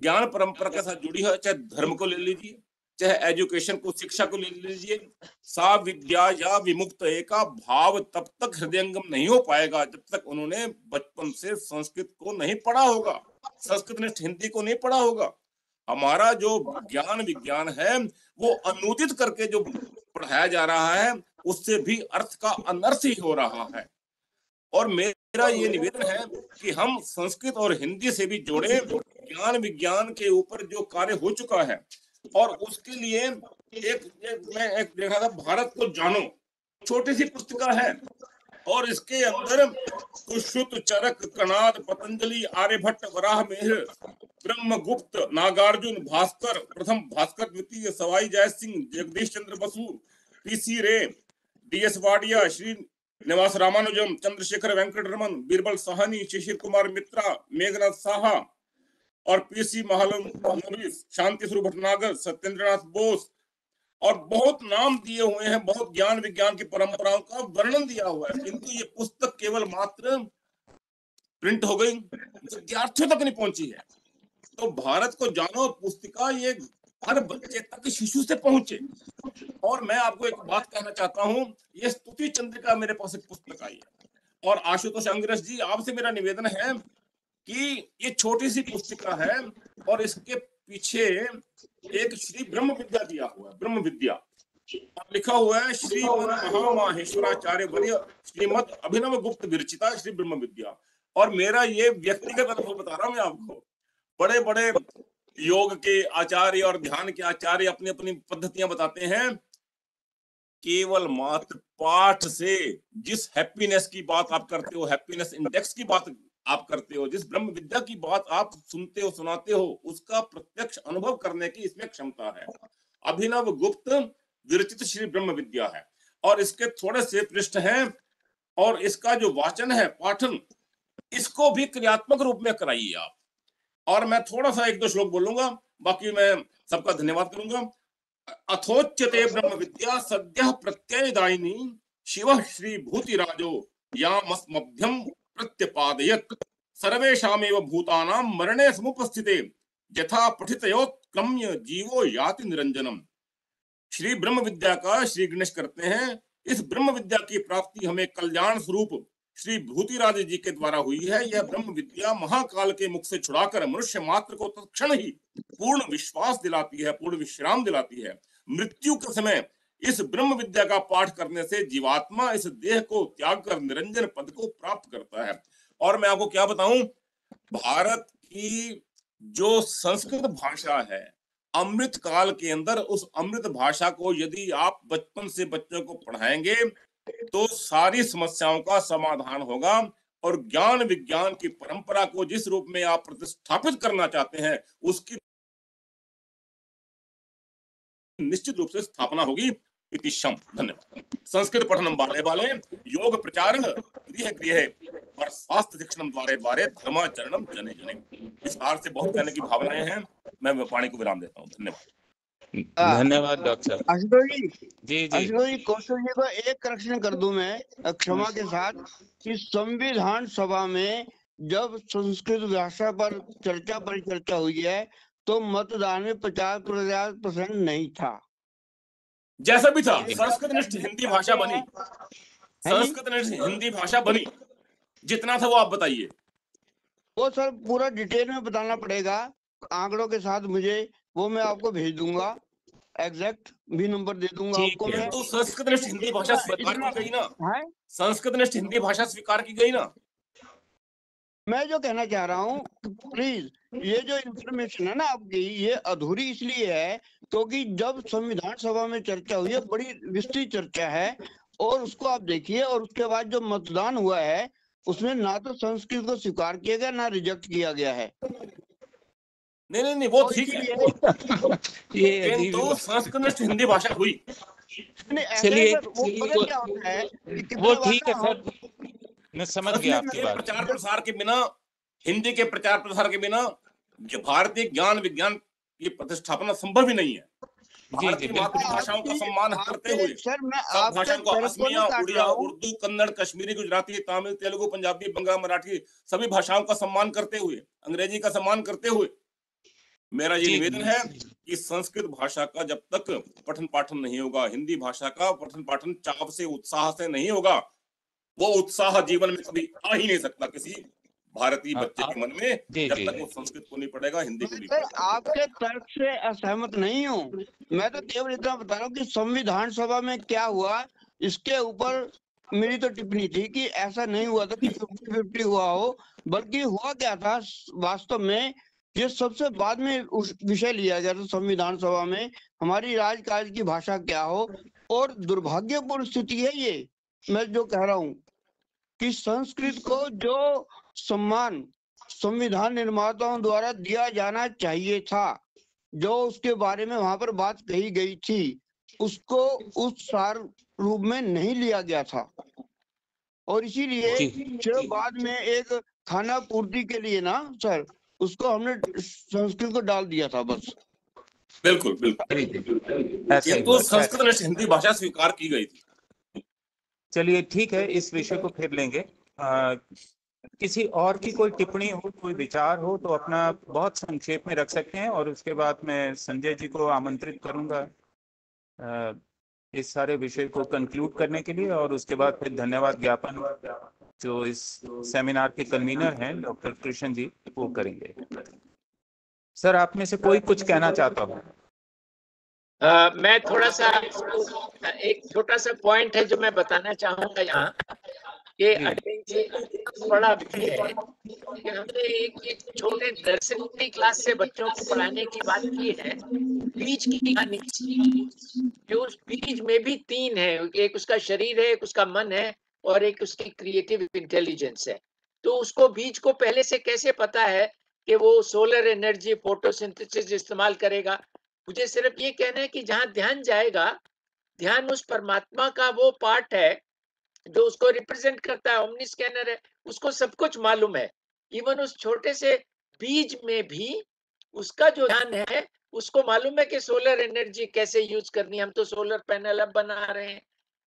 ज्ञान परंपरा के साथ जुड़ी है, चाहे धर्म को ले लीजिए चाहे एजुकेशन को, शिक्षा को ले लीजिए सा विद्या या विमुक्त का भाव तब तक हृदयंगम नहीं हो पाएगा जब तक उन्होंने बचपन से संस्कृत को नहीं पढ़ा होगा। संस्कृत निष्ठ हिंदी को नहीं पढ़ा होगा। हमारा जो ज्ञान विज्ञान है, वो अनुदित करके जो पढ़ाया जा रहा है, उससे भी अर्थ का अनर्थ ही हो रहा है। और मेरा ये निवेदन है कि हम संस्कृत और हिंदी से भी जोड़े। ज्ञान विज्ञान के ऊपर जो कार्य हो चुका है और उसके लिए एक, एक मैं एक देखा था भारत को जानो। छोटी सी पुस्तिका है। और इसके अंदर कुश्रुत चरक कनाद पतंजलि आर्यभट्ट वराह मिहिर ब्रह्मगुप्त नागार्जुन भास्कर प्रथम भास्कर द्वितीय Sawai Jai Singh Jagdish Chandra Basu PC Ray DS Wadia Srinivasa Ramanujan Chandrashekhar Venkat Raman Birbal Sahni Shishir Kumar मित्रा मेघनाथ साहा और पीसी महालन शांति स्वरूप भटनागर, सत्येंद्रनाथ बोस, और बहुत नाम दिए हुए हैं, बहुत ज्ञान विज्ञान की परंपराओं का वर्णन दिया हुआ है। किंतु ये पुस्तक केवल मात्र प्रिंट हो गई, विद्यार्थियों तक नहीं पहुँची है। तो भारत को जानो, पुस्तिका ये हर बच्चे तक शिशु से पहुँचे। और मैं आपको एक बात कहना चाहता हूँ, ये स्तुति चंद्रिका मेरे पास एक पुस्तक आई है। और आशुतोष अंग्रेज़ जी, आपसे मेरा निवेदन है कि ये छोटी सी पुस्तिका है और इसके पीछे एक श्री ब्रह्म विद्या दिया हुआ है, ब्रह्म विद्या। लिखा हुआ है, श्री महामाहेश्वराचार्य वर्य श्रीमद अभिनव गुप्त विरचिता श्री ब्रह्म विद्या। और मेरा ये व्यक्तिगत अनुभव बता रहा हूँ मैं आपको। बड़े बड़े योग के आचार्य और ध्यान के आचार्य अपनी अपनी पद्धतियाँ बताते हैं। केवल मात्र पाठ से जिस हैप्पीनेस की बात आप करते हो हैप्पीनेस इंडेक्स की बात आप करते हो, जिस ब्रह्म विद्या की बात आप सुनते हो, सुनाते हो, उसका प्रत्यक्ष अनुभव करने की इसमें क्षमता है। अभिनव गुप्त विरचित श्री ब्रह्म विद्या है। और इसके थोड़े से पृष्ठ हैं, और इसका जो वाचन है, पाठन, इसको भी क्रियात्मक रूप में कराइए आप। और मैं थोड़ा सा एक दो श्लोक बोलूँगा, बाकी मैं सबका धन्यवाद करूँगा। अथोच्यते ब्रह्म विद्या सद्य प्रत्ययदायिनी, शिव श्री भूतिराजो यामस्मभ्यम प्रत्यपादयत। सर्वेशामेव भूतानां मरणे समुपस्थिते। यथा पठितयोत्क्रम्य जीवो याति निरंजनम श्री ब्रह्म विद्या का श्री गणेश करते हैं। इस ब्रह्म विद्या की प्राप्ति हमें कल्याण स्वरूप श्री भूतिराज जी के द्वारा हुई है। यह ब्रह्म विद्या महाकाल के मुख से छुड़ाकर मनुष्य मात्र को तत्क्षण ही पूर्ण विश्वास दिलाती है, पूर्ण विश्राम दिलाती है। मृत्यु के समय इस ब्रह्म विद्या का पाठ करने से जीवात्मा इस देह को त्याग कर निरंजन पद को प्राप्त करता है। और मैं आपको क्या बताऊँ? भारत की जो संस्कृत भाषा है, अमृत काल के अंदर उस अमृत भाषा को यदि आप बचपन से बच्चों को पढ़ाएँगे तो सारी समस्याओं का समाधान होगा और ज्ञान विज्ञान की परंपरा को जिस रूप में आप प्रतिष्ठापित करना चाहते हैं, उसकी निश्चित रूप से स्थापना होगी। धन्यवाद। संस्कृत पठनम बाले बाले योग प्रचार गृह गृह और स्वास्थ्य शिक्षण द्वारे द्वारे धर्माचरणम जने जने। इस बार से बहुत कहने की भावनाएँ हैं। मैं वाणी को विराम देता हूँ। धन्यवाद। धन्यवाद डॉक्टर। आशुतोष जी जी जी। जी कौशल जी को एक करेक्शन कर दूँ मैं क्षमा के साथ कि संविधान सभा में जब संस्कृत भाषा पर चर्चा परिचर्चा हुई है तो मतदान में पचास पचास परसेंट नहीं था। जैसा भी था संस्कृत निष्ठ हिंदी भाषा बनी। संस्कृत निष्ठ हिंदी भाषा बनी। जितना था वो आप बताइए। वो सर पूरा डिटेल में बताना पड़ेगा। आंकड़ों के साथ मुझे वो मैं आपको भेज दूँगा। एग्जैक्ट भी नंबर दे दूँगा आपको मैं। तो संस्कृत निष्ठ हिंदी भाषा स्वीकार की गई ना? संस्कृत निष्ठ हिंदी भाषा स्वीकार की गई ना? मैं जो कहना चाह रहा हूँ प्लीज़ ये जो इन्फॉर्मेशन है ना आपकी ये अधूरी इसलिए है क्योंकि तो जब संविधान सभा में चर्चा हुई है बड़ी विस्तृत चर्चा है और उसको आप देखिए और उसके बाद जो मतदान हुआ है उसमें ना तो संस्कृत को स्वीकार किया गया ना रिजेक्ट किया गया है। नहीं नहीं नहीं वो ठीक है। ये किंतु संस्कृत हिंदी भाषा हुई। चलिए वो है। ठीक है सर। मैं समझ गया आपकी बात। प्रचार प्रसार के बिना हिंदी के प्रचार प्रसार के बिना भारतीय ज्ञान विज्ञान की प्रतिष्ठापना संभव ही नहीं है। जी भारतीय बिल्कुल। मातृभाषाओं का सम्मान करते हुए सर मैं सब भाषाओं को असमिया उड़िया उर्दू कन्नड़ कश्मीरी गुजराती तमिल तेलुगु पंजाबी बंगाल मराठी सभी भाषाओं का सम्मान करते हुए अंग्रेज़ी का सम्मान करते हुए मेरा ये निवेदन है कि संस्कृत भाषा का जब तक पठन पाठन नहीं होगा हिंदी भाषा का पठन पाठन चाप से उत्साह से नहीं होगा वो उत्साह जीवन में कभी आ ही नहीं सकता किसी भारतीय हाँ, बच्चे के मन में जब तक वो संस्कृत को नहीं पढ़ेगा हिंदी को नहीं सर पढ़ेगा। आपके तर्क से असहमत नहीं हूँ। मैं तो केवल इतना बता रहा हूँ कि संविधान सभा में क्या हुआ इसके ऊपर मेरी तो टिप्पणी थी कि ऐसा नहीं हुआ था कि फिफ्टी फिफ्टी हुआ हो बल्कि हुआ क्या था वास्तव में ये सबसे बाद में उस विषय लिया गया था संविधान सभा में हमारी राजकाज की भाषा क्या हो और दुर्भाग्यपूर्ण स्थिति है ये मैं जो कह रहा हूँ। कि संस्कृत को जो सम्मान संविधान निर्माताओं द्वारा दिया जाना चाहिए था जो उसके बारे में वहाँ पर बात कही गई थी उसको उस सार रूप में नहीं लिया गया था। और इसीलिए बाद में एक खाना पूर्ति के लिए ना सर उसको हमने संस्कृत को डाल दिया था बस। बिल्कुल बिल्कुल। संस्कृत हिंदी भाषा स्वीकार की गई थी। चलिए ठीक है इस विषय को फिर लेंगे। आ, किसी और की कोई टिप्पणी हो कोई विचार हो तो अपना बहुत संक्षेप में रख सकते हैं और उसके बाद मैं संजय जी को आमंत्रित करूँगा आ, इस सारे विषय को कंक्लूड करने के लिए और उसके बाद फिर धन्यवाद ज्ञापन जो इस सेमिनार के कन्वीनर हैं डॉक्टर कृष्ण जी वो करेंगे। सर आप में से कोई कुछ कहना चाहता हो? मैं थोड़ा सा एक छोटा सा पॉइंट है जो मैं बताना चाहूँगा यहाँ कि जी। बड़ा विषय है। कि हमने एक एक छोटे नर्सरी क्लास से बच्चों को पढ़ाने की बात की है। बीज की कहानी। जो उस बीज में भी तीन है। एक उसका शरीर है एक उसका मन है और एक उसकी क्रिएटिव इंटेलिजेंस है। तो उसको बीज को पहले से कैसे पता है कि वो सोलर एनर्जी फोटोसिंथेसिस इस्तेमाल करेगा? मुझे सिर्फ़ ये कहना है कि जहाँ ध्यान जाएगा, ध्यान उस परमात्मा का वो पार्ट है, जो उसको रिप्रेजेंट करता है ओमनी स्कैनर है, उसको सब कुछ मालूम है। इवन उस छोटे से बीज में भी उसका जो ध्यान है, उसको मालूम है कि सोलर एनर्जी कैसे यूज़ करनी हम तो सोलर पैनल अब बना रहे हैं।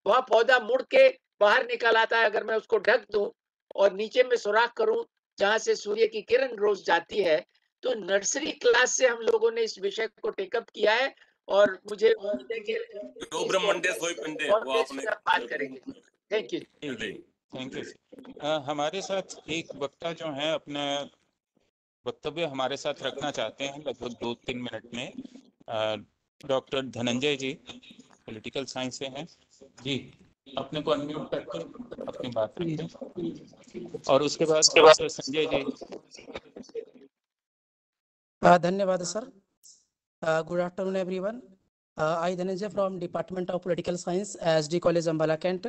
वह पौधा मुड़ के बाहर निकल आता है, अगर मैं उसको ढक दूँ और नीचे में सुराख करूँ, जहाँ से सूर्य की किरण रोज जाती है तो नर्सरी क्लास से हम लोगों ने इस विषय को टेकअप किया है और मुझे है बात करेंगे। थैंक यू थैंक यू हमारे साथ एक वक्ता जो है अपना वक्तव्य हमारे साथ रखना चाहते हैं लगभग दो तीन मिनट में। Doctor Dhananjay ji political science से हैं। जी अपने को अनम्यूट करके अपनी बात रखें और उसके बाद डॉक्टर संजय जी। धन्यवाद sir good afternoon everyone I Dhananjay from department of political science S D college Ambala cantt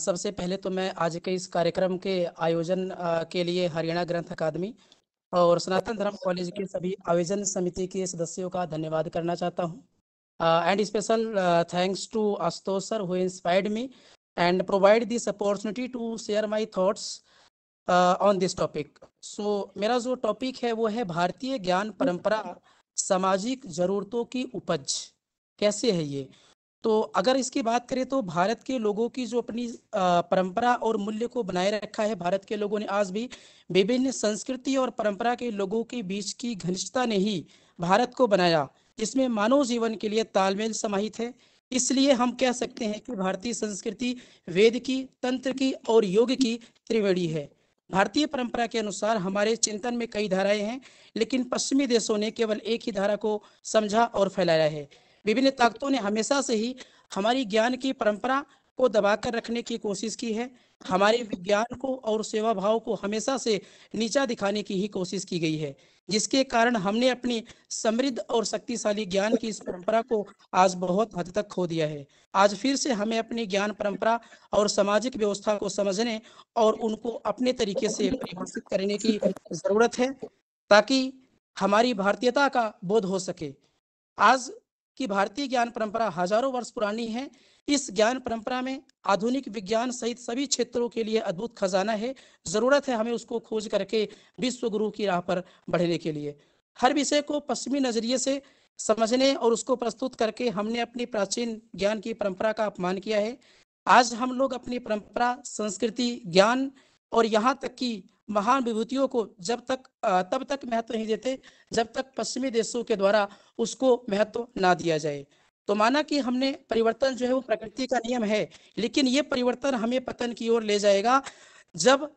सबसे पहले तो मैं आज के इस कार्यक्रम के आयोजन uh, के लिए हरियाणा ग्रंथ अकादमी और सनातन धर्म कॉलेज के सभी आयोजन समिति के सदस्यों का धन्यवाद करना चाहता हूँ। And special thanks to Ashutosh sir who inspired me and provide this opportunity to share my thoughts on this topic so मेरा जो टॉपिक है वो है भारतीय ज्ञान परंपरा सामाजिक जरूरतों की उपज। कैसे है ये? तो अगर इसकी बात करें तो भारत के लोगों की जो अपनी अ, परंपरा और मूल्य को बनाए रखा है भारत के लोगों ने आज भी विभिन्न संस्कृति और परंपरा के लोगों के बीच की घनिष्ठता ने ही भारत को बनाया जिसमें मानव जीवन के लिए तालमेल समाहित है। इसलिए हम कह सकते हैं कि भारतीय संस्कृति वेद की तंत्र की और योग की त्रिवेणी है। भारतीय परंपरा के अनुसार हमारे चिंतन में कई धाराएँ हैं, लेकिन पश्चिमी देशों ने केवल एक ही धारा को समझा और फैलाया है। विभिन्न ताकतों ने हमेशा से ही हमारी ज्ञान की परंपरा को दबाकर रखने की कोशिश की है। हमारे विज्ञान को और सेवा भाव को हमेशा से नीचा दिखाने की ही कोशिश की गई है, जिसके कारण हमने अपनी समृद्ध और शक्तिशाली ज्ञान की इस परंपरा को आज बहुत हद तक खो दिया है। आज फिर से हमें अपनी ज्ञान परंपरा और सामाजिक व्यवस्था को समझने और उनको अपने तरीके से परिभाषित करने की ज़रूरत है, ताकि हमारी भारतीयता का बोध हो सके। आज की भारतीय ज्ञान परंपरा हज़ारों वर्ष पुरानी है इस ज्ञान परंपरा में आधुनिक विज्ञान सहित सभी क्षेत्रों के लिए अद्भुत खजाना है। ज़रूरत है हमें उसको खोज करके विश्व गुरु की राह पर बढ़ने के लिए। हर विषय को पश्चिमी नज़रिए से समझने और उसको प्रस्तुत करके हमने अपनी प्राचीन ज्ञान की परंपरा का अपमान किया है। आज हम लोग अपनी परंपरा, संस्कृति, ज्ञान और यहाँ तक कि महान विभूतियों को जब तक तब तक महत्व नहीं देते, जब तक पश्चिमी देशों के द्वारा उसको महत्व ना दिया जाए। तो माना कि हमने परिवर्तन जो है वो प्रकृति का नियम है लेकिन ये परिवर्तन हमें पतन की ओर ले जाएगा। जब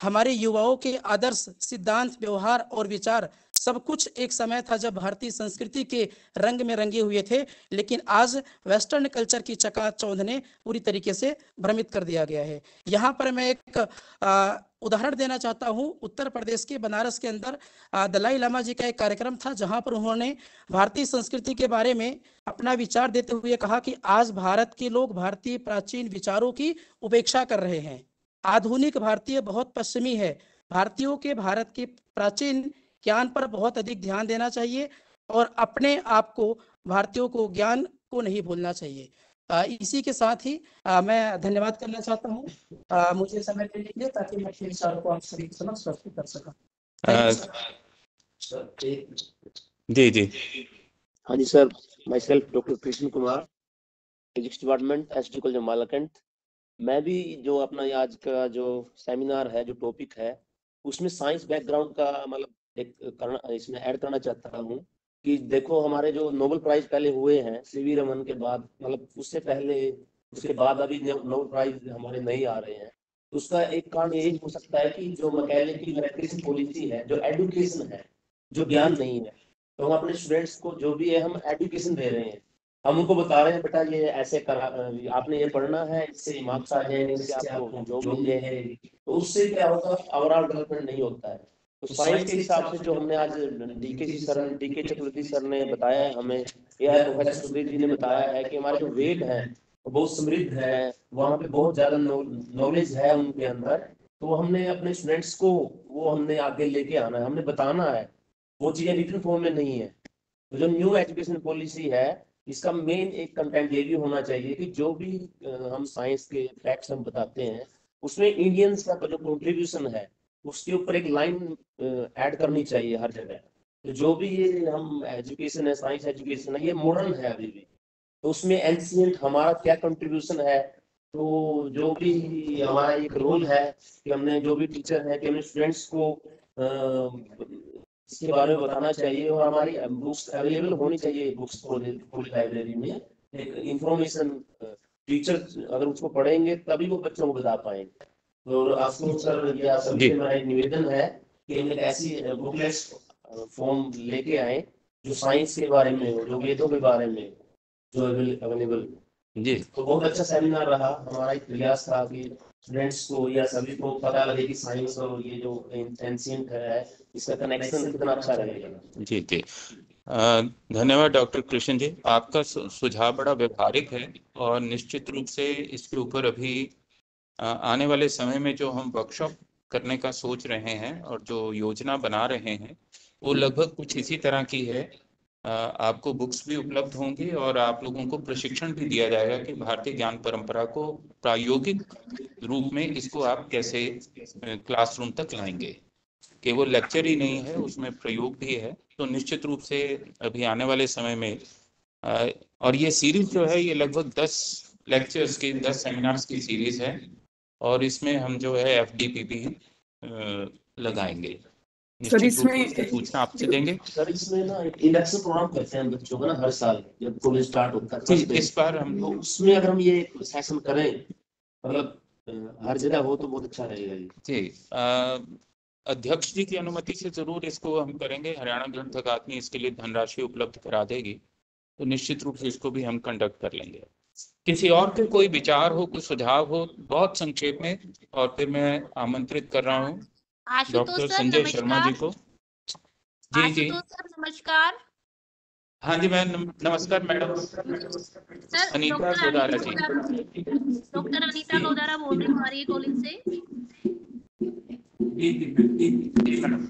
हमारे युवाओं के आदर्श सिद्धांत व्यवहार और विचार सब कुछ एक समय था जब भारतीय संस्कृति के रंग में रंगे हुए थे लेकिन आज वेस्टर्न कल्चर की चकाचौंध ने पूरी तरीके से भ्रमित कर दिया गया है। यहाँ पर मैं एक आ, उदाहरण देना चाहता हूँ। उत्तर प्रदेश के बनारस के अंदर दलाई लामा जी का एक कार्यक्रम था, जहाँ पर उन्होंने भारतीय संस्कृति के बारे में अपना विचार देते हुए कहा कि आज भारत के लोग भारतीय प्राचीन विचारों की उपेक्षा कर रहे हैं। आधुनिक भारतीय बहुत पश्चिमी है। भारतीयों के भारत के प्राचीन ज्ञान पर बहुत अधिक ध्यान देना चाहिए और अपने आप को, भारतीयों को ज्ञान को नहीं भूलना चाहिए। इसी के साथ ही आ, मैं धन्यवाद करना चाहता हूँ। मुझे समय देने के लिए ताकि मैं अपने विचारों को आप सभी के समक्ष प्रस्तुत कर सका। जी जी। हाँ जी sir myself doctor Krishna Kumar physics department S D college Malakanth मैं भी जो अपना आज का जो सेमिनार है जो टॉपिक है उसमें साइंस बैकग्राउंड का मतलब एक करना इसमें ऐड करना चाहता हूँ। कि देखो, हमारे जो नोबेल प्राइज पहले हुए हैं सीवी रमन के बाद मतलब उससे पहले, उसके बाद अभी नोबेल प्राइज हमारे नहीं आ रहे हैं तो उसका एक कारण यही हो सकता है कि जो मकैले की पॉलिसी है, जो एडुकेशन है, जो ज्ञान नहीं है तो हम अपने स्टूडेंट्स को जो भी है, हम एडुकेशन दे रहे हैं। हम उनको बता रहे हैं, बेटा, ये ऐसे करा, आपने ये पढ़ना है, इससे मार्क्स आ जाएँगे, इससे आपको जॉब मिल जाएगी तो उससे क्या होगा ओवरऑल डेवलपमेंट नहीं होता है। तो साइंस के हिसाब से जो हमने आज DK ji sir DK Chaturthi sir ने बताया है हमें या प्रोफेसर सुधीर जी ने बताया है कि हमारे जो वेद है वो बहुत समृद्ध है वहाँ पे बहुत ज़्यादा नॉलेज है उनके अंदर। तो हमने अपने स्टूडेंट्स को वो हमने आगे लेके आना है हमने बताना है वो चीज़ें रिटर्न फॉर्म में नहीं है। तो जो न्यू एजुकेशन पॉलिसी है इसका मेन एक कंटेंट ये भी होना चाहिए कि जो भी हम साइंस के फैक्ट्स हम बताते हैं उसमें इंडियंस का जो कंट्रीब्यूशन है उसके ऊपर एक लाइन ऐड करनी चाहिए हर जगह। तो जो भी ये हम एजुकेशन है, साइंस एजुकेशन है, ये मॉडर्न है अभी भी। तो उसमें एंशियंट हमारा क्या कंट्रीब्यूशन है? तो जो भी हमारा एक रोल है कि हमने जो भी टीचर है, कि हमने स्टूडेंट्स को इसके बारे में बताना चाहिए और हमारी बुक्स अवेलेबल होनी चाहिए बुक्स पूरी लाइब्रेरी में। एक इंफॉर्मेशन टीचर अगर उसको पढ़ेंगे, तभी वो बच्चों को बता पाएँगे। और आपको सर ये आप मेरा एक निवेदन है कि एक ऐसी बुकलेट्स फॉर्म लेके आए जो साइंस के बारे में हो जो वेदों के बारे में जो अवेलेबल जी। तो बहुत अच्छा सेमिनार रहा। हमारा एक प्रयास था कि स्टूडेंट्स को या सभी को पता लगे कि साइंस और ये जो एंशियंट है इसका कनेक्शन कितना अच्छा रहेगा। जी जी। धन्यवाद डॉक्टर कृष्ण जी। आपका सुझाव बड़ा व्यवहारिक है और निश्चित रूप से इसके ऊपर अभी आने वाले समय में जो हम वर्कशॉप करने का सोच रहे हैं और जो योजना बना रहे हैं वो लगभग कुछ इसी तरह की है। आपको बुक्स भी उपलब्ध होंगी और आप लोगों को प्रशिक्षण भी दिया जाएगा कि भारतीय ज्ञान परंपरा को प्रायोगिक रूप में इसको आप कैसे क्लासरूम तक लाएँगे। केवल लेक्चर ही नहीं है उसमें प्रयोग भी है। तो निश्चित रूप से अभी आने वाले समय में और ये सीरीज़ जो है ये लगभग दस लेक्चर्स की दस सेमिनार्स की सीरीज़ है। और इसमें हम जो है एफ़ डी पी भी लगाएँगे। सर इसमें सूचना आपसे देंगे। सर इसमें ना एक इलेक्शन प्रोग्राम करते हैं बच्चों का ना हर साल जब कॉलेज स्टार्ट होता है इस बार हम तो उसमें अगर हम ये सेशन करें मतलब हर जगह हो तो बहुत अच्छा रहेगा जी अध्यक्ष जी की अनुमति से ज़रूर इसको हम करेंगे। हरियाणा ग्रंथ अकादमी इसके लिए धनराशि उपलब्ध करा देगी। तो निश्चित रूप से इसको भी हम कंडक्ट कर लेंगे। किसी और के कोई विचार हो कोई सुझाव हो बहुत संक्षेप में और फिर मैं आमंत्रित कर रहा हूँ। डॉक्टर संजय शर्मा जी को। जी जी। नमस्कार। हाँ जी मैम नमस्कार मैडम। अनीता गोदारा जी। डॉक्टर अनीता गोदारा बोल रही हूँ हमारी कॉलेज से।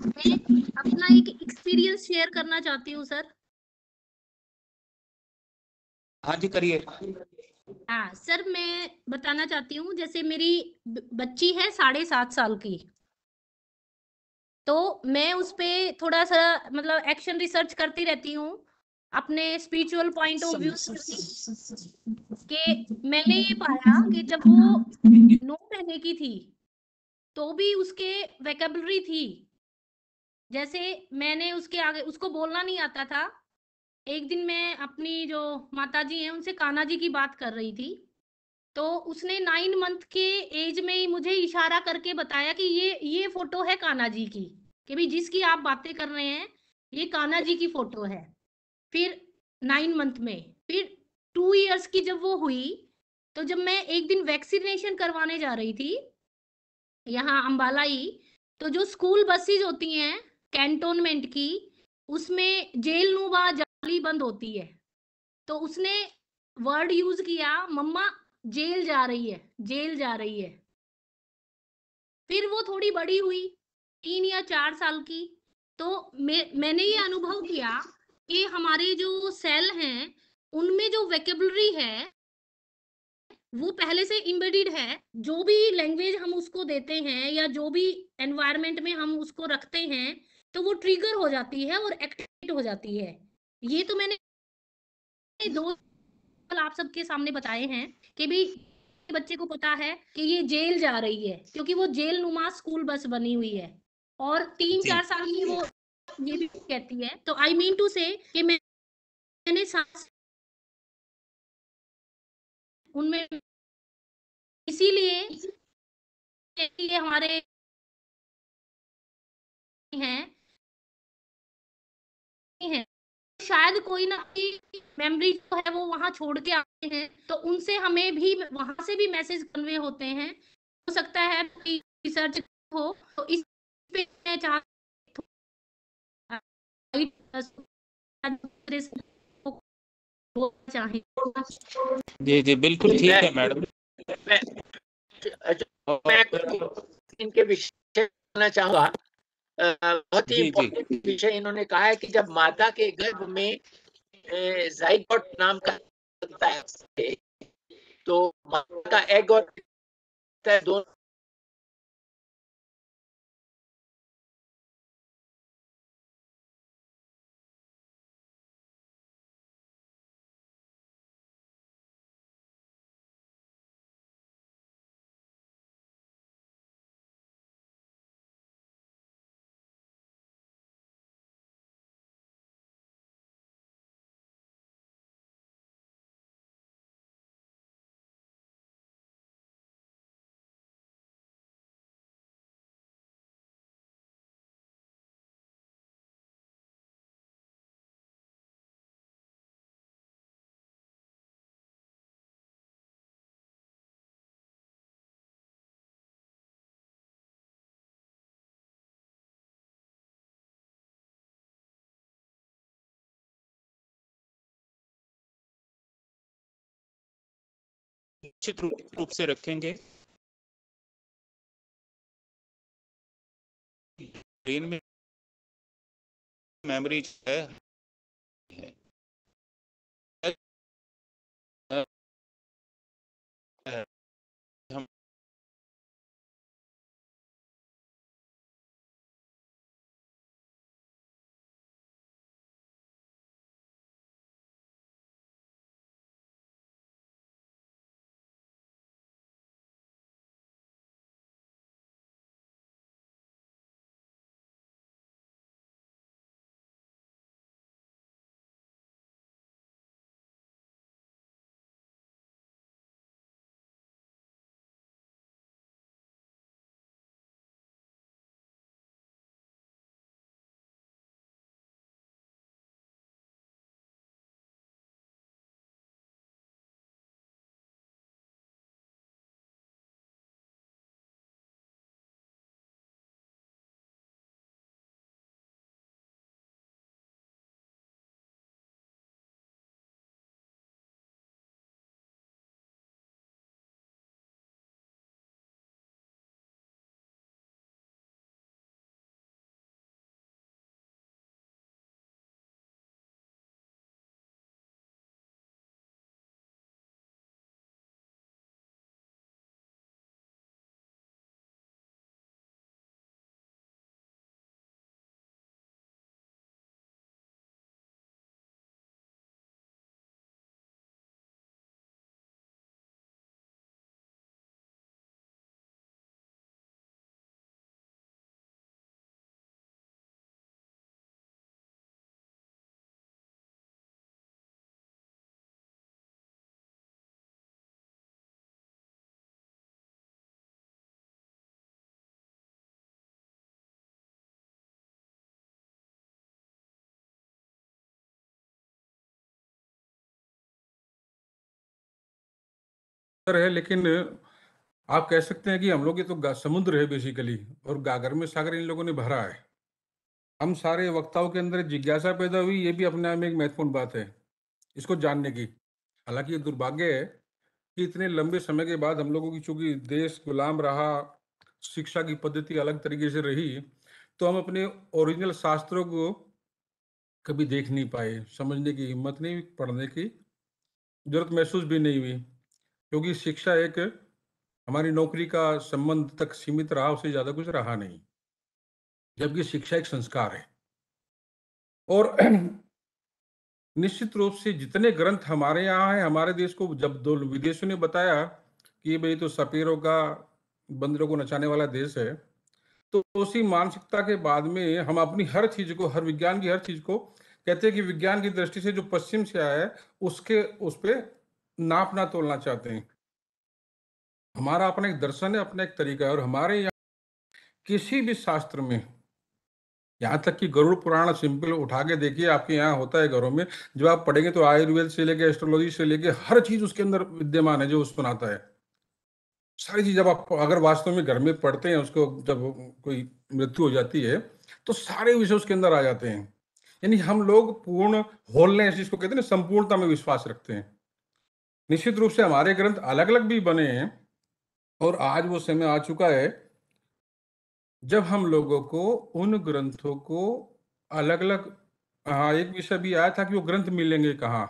मैं अपना एक एक्सपीरियंस शेयर करना चाहती हूँ सर। हाँ जी करिए। हाँ सर मैं बताना चाहती हूँ जैसे मेरी बच्ची है साढ़े सात साल की। तो मैं उस पर थोड़ा सा मतलब एक्शन रिसर्च करती रहती हूँ अपने स्पिरिचुअल पॉइंट ऑफ़ व्यू कि मैंने ये पाया कि जब वो नौ महीने की थी तो भी उसके वेकेबलरी थी। जैसे मैंने उसके आगे उसको बोलना नहीं आता था एक दिन मैं अपनी जो माता जी हैं, उनसे कान्हा जी की बात कर रही थी। तो उसने नाइन मंथ के एज में ही मुझे इशारा करके बताया कि ये ये फ़ोटो है कान्हा जी की, कि भाई जिसकी आप बातें कर रहे हैं, ये कान्हा जी की फ़ोटो है। फिर नाइन मंथ में, फिर टू इयर्स की जब वो हुई तो जब मैं एक दिन वैक्सीनेशन करवाने जा रही थी, यहाँ अम्बाला ही तो जो स्कूल बसेज होती हैं, कैंटोनमेंट की, उसमें जेल नुबा जाली बंद होती है। तो उसने वर्ड यूज़ किया, मम्मा जेल जा रही है, जेल जा रही है। फिर वो थोड़ी बड़ी हुई, तीन या चार साल की। तो मैं, मैंने ये अनुभव किया कि हमारे जो सेल हैं, उनमें जो वेकेबलरी है, वो पहले से इम्बेडिड है। जो भी लैंग्वेज हम उसको देते हैं या जो भी एनवायरमेंट में हम उसको रखते हैं तो वो ट्रिगर हो जाती है और एक्टिवेट हो जाती है। ये तो मैंने दो आप सबके सामने बताए हैं कि भी बच्चे को पता है कि ये जेल जा रही है क्योंकि वो जेल नुमा स्कूल बस बनी हुई है। और तीन चार साल की वो ये भी कहती है। तो आई मीन टू से कि मैं मैंने सांस उनमें इसीलिए ये हमारे हैं। हैं। शायद कोई ना कोई मेमोरी जो है वो वहाँ छोड़ के आते हैं तो उनसे हमें भी वहाँ से भी मैसेज कन्वे होते हैं। हो सकता है कोई रिसर्च हो तो इस पे मैं चाह जी जी बिल्कुल ठीक है मैडम। मैं मैं इनके विषय करना चाहूँगा। बहुत ही। इम्पोर्टेंट विषय इन्होंने कहा है कि जब माता के गर्भ में जाइगोट नाम का है तो माता का एग और दोनों निश्चित रूप से रखेंगे ब्रेन में मेमोरी है। है, लेकिन आप कह सकते हैं कि हम लोग ये तो समुद्र है बेसिकली और गागर में सागर इन लोगों ने भरा है। हम सारे वक्ताओं के अंदर जिज्ञासा पैदा हुई, ये भी अपने आप में एक महत्वपूर्ण बात है, इसको जानने की। हालाँकि ये दुर्भाग्य है कि इतने लंबे समय के बाद हम लोगों की चूँकि देश गुलाम रहा, शिक्षा की पद्धति अलग तरीके से रही तो हम अपने ओरिजिनल शास्त्रों को कभी देख नहीं पाए, समझने की हिम्मत नहीं, पढ़ने की ज़रूरत महसूस भी नहीं हुई। क्योंकि शिक्षा एक हमारी नौकरी का संबंध तक सीमित रहा उससे ज़्यादा कुछ रहा नहीं, जबकि शिक्षा एक संस्कार है। और निश्चित रूप से जितने ग्रंथ हमारे यहाँ हैं, हमारे देश को जब दो विदेशों ने बताया कि भाई तो सपेरों का, बंदरों को नचाने वाला देश है तो उसी मानसिकता के बाद में हम अपनी हर चीज़ को, हर विज्ञान की हर चीज़ को कहते हैं कि विज्ञान की दृष्टि से जो पश्चिम से आया है, उसके, उस पे नापना तोलना चाहते हैं। हमारा अपना एक दर्शन है, अपना एक तरीका है और हमारे यहाँ किसी भी शास्त्र में, यहाँ तक कि गरुड़ पुराण सिंपल उठा के देखिए, आपके यहाँ होता है घरों में, जब आप पढ़ेंगे तो आयुर्वेद से लेके एस्ट्रोलॉजी से लेके हर चीज़ उसके अंदर विद्यमान है, जो सुनाता है। सारी चीज़ जब आप अगर वास्तव में घर में पढ़ते हैं, उसको जब कोई मृत्यु हो जाती है तो सारे विषय उसके अंदर आ जाते हैं। यानी हम लोग पूर्ण होलनेस जिसको कहते हैं ना, संपूर्णता में विश्वास रखते हैं। निश्चित रूप से हमारे ग्रंथ अलग अलग भी बने हैं और आज वो समय आ चुका है जब हम लोगों को उन ग्रंथों को अलग अलग हाँ एक विषय भी आया था कि वो ग्रंथ मिलेंगे कहाँ?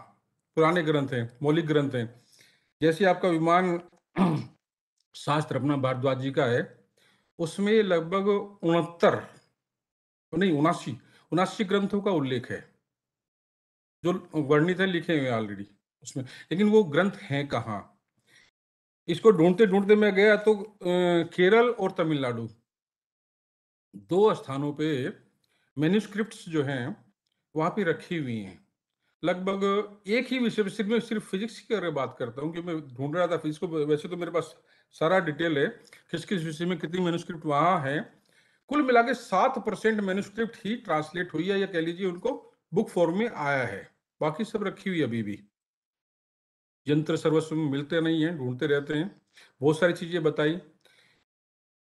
पुराने ग्रंथ हैं, मौलिक ग्रंथ हैं। जैसे आपका विमान शास्त्र अपना भारद्वाज जी का है, उसमें लगभग उनहत्तर, नहीं, उनासी उनासी ग्रंथों का उल्लेख है, जो वर्णित है, लिखे हुए ऑलरेडी उसमें। लेकिन वो ग्रंथ हैं कहाँ? इसको ढूंढते ढूंढते मैं गया तो केरल और तमिलनाडु। दो स्थानों पे मैन्यूस्क्रिप्ट्स जो हैं, वहाँ पे रखी हुई हैं। लगभग एक ही विषय पे, सिर्फ़ मैं सिर्फ़ फिजिक्स की अगर बात करता हूँ कि मैं ढूंढ रहा था फिजिक्स को वैसे तो मेरे पास सारा डिटेल है, किस किस विषय में कितनी मैन्यूस्क्रिप्ट वहाँ है। कुल मिला के सात परसेंट मैन्यूस्क्रिप्ट ही ट्रांसलेट हुई है या कह लीजिए उनको बुक फॉर्म में आया है। बाकी सब रखी हुई अभी भी। यंत्र सर्वस्व में मिलते नहीं हैं, ढूंढते रहते हैं। बहुत सारी चीज़ें बताई।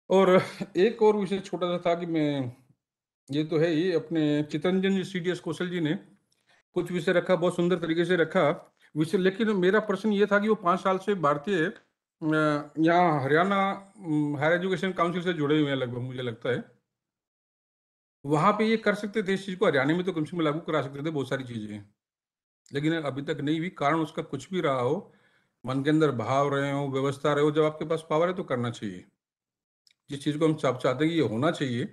और एक और विषय छोटा सा था कि मैं, ये तो है ही, अपने Chitranjan ji, C D S Kaushal ji ने कुछ विषय रखा, बहुत सुंदर तरीके से रखा विषय। लेकिन मेरा प्रश्न ये था कि वो पाँच साल से भारतीय यहाँ हरियाणा हायर एजुकेशन काउंसिल से जुड़े हुए हैं लगभग, मुझे लगता है। वहाँ पे ये कर सकते थे, इस चीज़ को हरियाणा में तो कम से कम लागू करा सकते थे, बहुत सारी चीज़ें। लेकिन अभी तक नहीं हुई। कारण उसका कुछ भी रहा हो, मन के अंदर भाव रहे हो, व्यवस्था रहे हो, जब आपके पास पावर है तो करना चाहिए। जिस चीज़ को हम चाहते हैं कि ये होना चाहिए,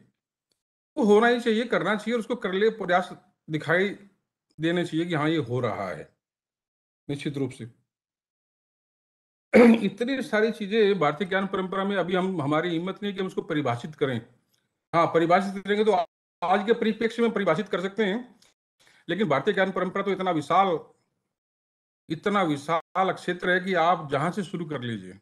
वो होना ही चाहिए, करना चाहिए और उसको कर ले प्रयास दिखाई देने चाहिए कि हाँ ये हो रहा है, निश्चित रूप से। इतनी सारी चीज़ें भारतीय ज्ञान परंपरा में अभी हम, हमारी हिम्मत नहीं कि हम उसको परिभाषित करें। हाँ परिभाषित करेंगे तो आज के परिप्रेक्ष्य में परिभाषित कर सकते हैं। लेकिन भारतीय ज्ञान परंपरा तो इतना विशाल इतना विशाल क्षेत्र है कि आप जहाँ से शुरू कर लीजिए।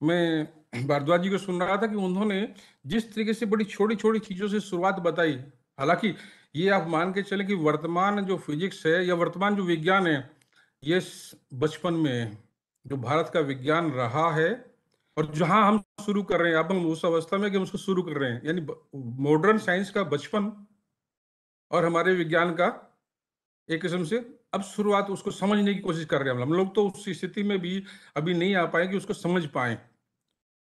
मैं भारद्वाज जी को सुन रहा था कि उन्होंने जिस तरीके से बड़ी छोटी छोटी चीज़ों से शुरुआत बताई, हालाँकि ये आप मान के चले कि वर्तमान जो फिजिक्स है या वर्तमान जो विज्ञान है, ये बचपन में जो भारत का विज्ञान रहा है और जहाँ हम शुरू कर रहे हैं अब हम उस अवस्था में कि हम उसको शुरू कर रहे हैं, यानी मॉडर्न साइंस का बचपन और हमारे विज्ञान का एक किस्म से अब शुरुआत उसको समझने की कोशिश कर रहे हैं हम लोग। तो उस स्थिति में भी अभी नहीं आ पाए कि उसको समझ पाए।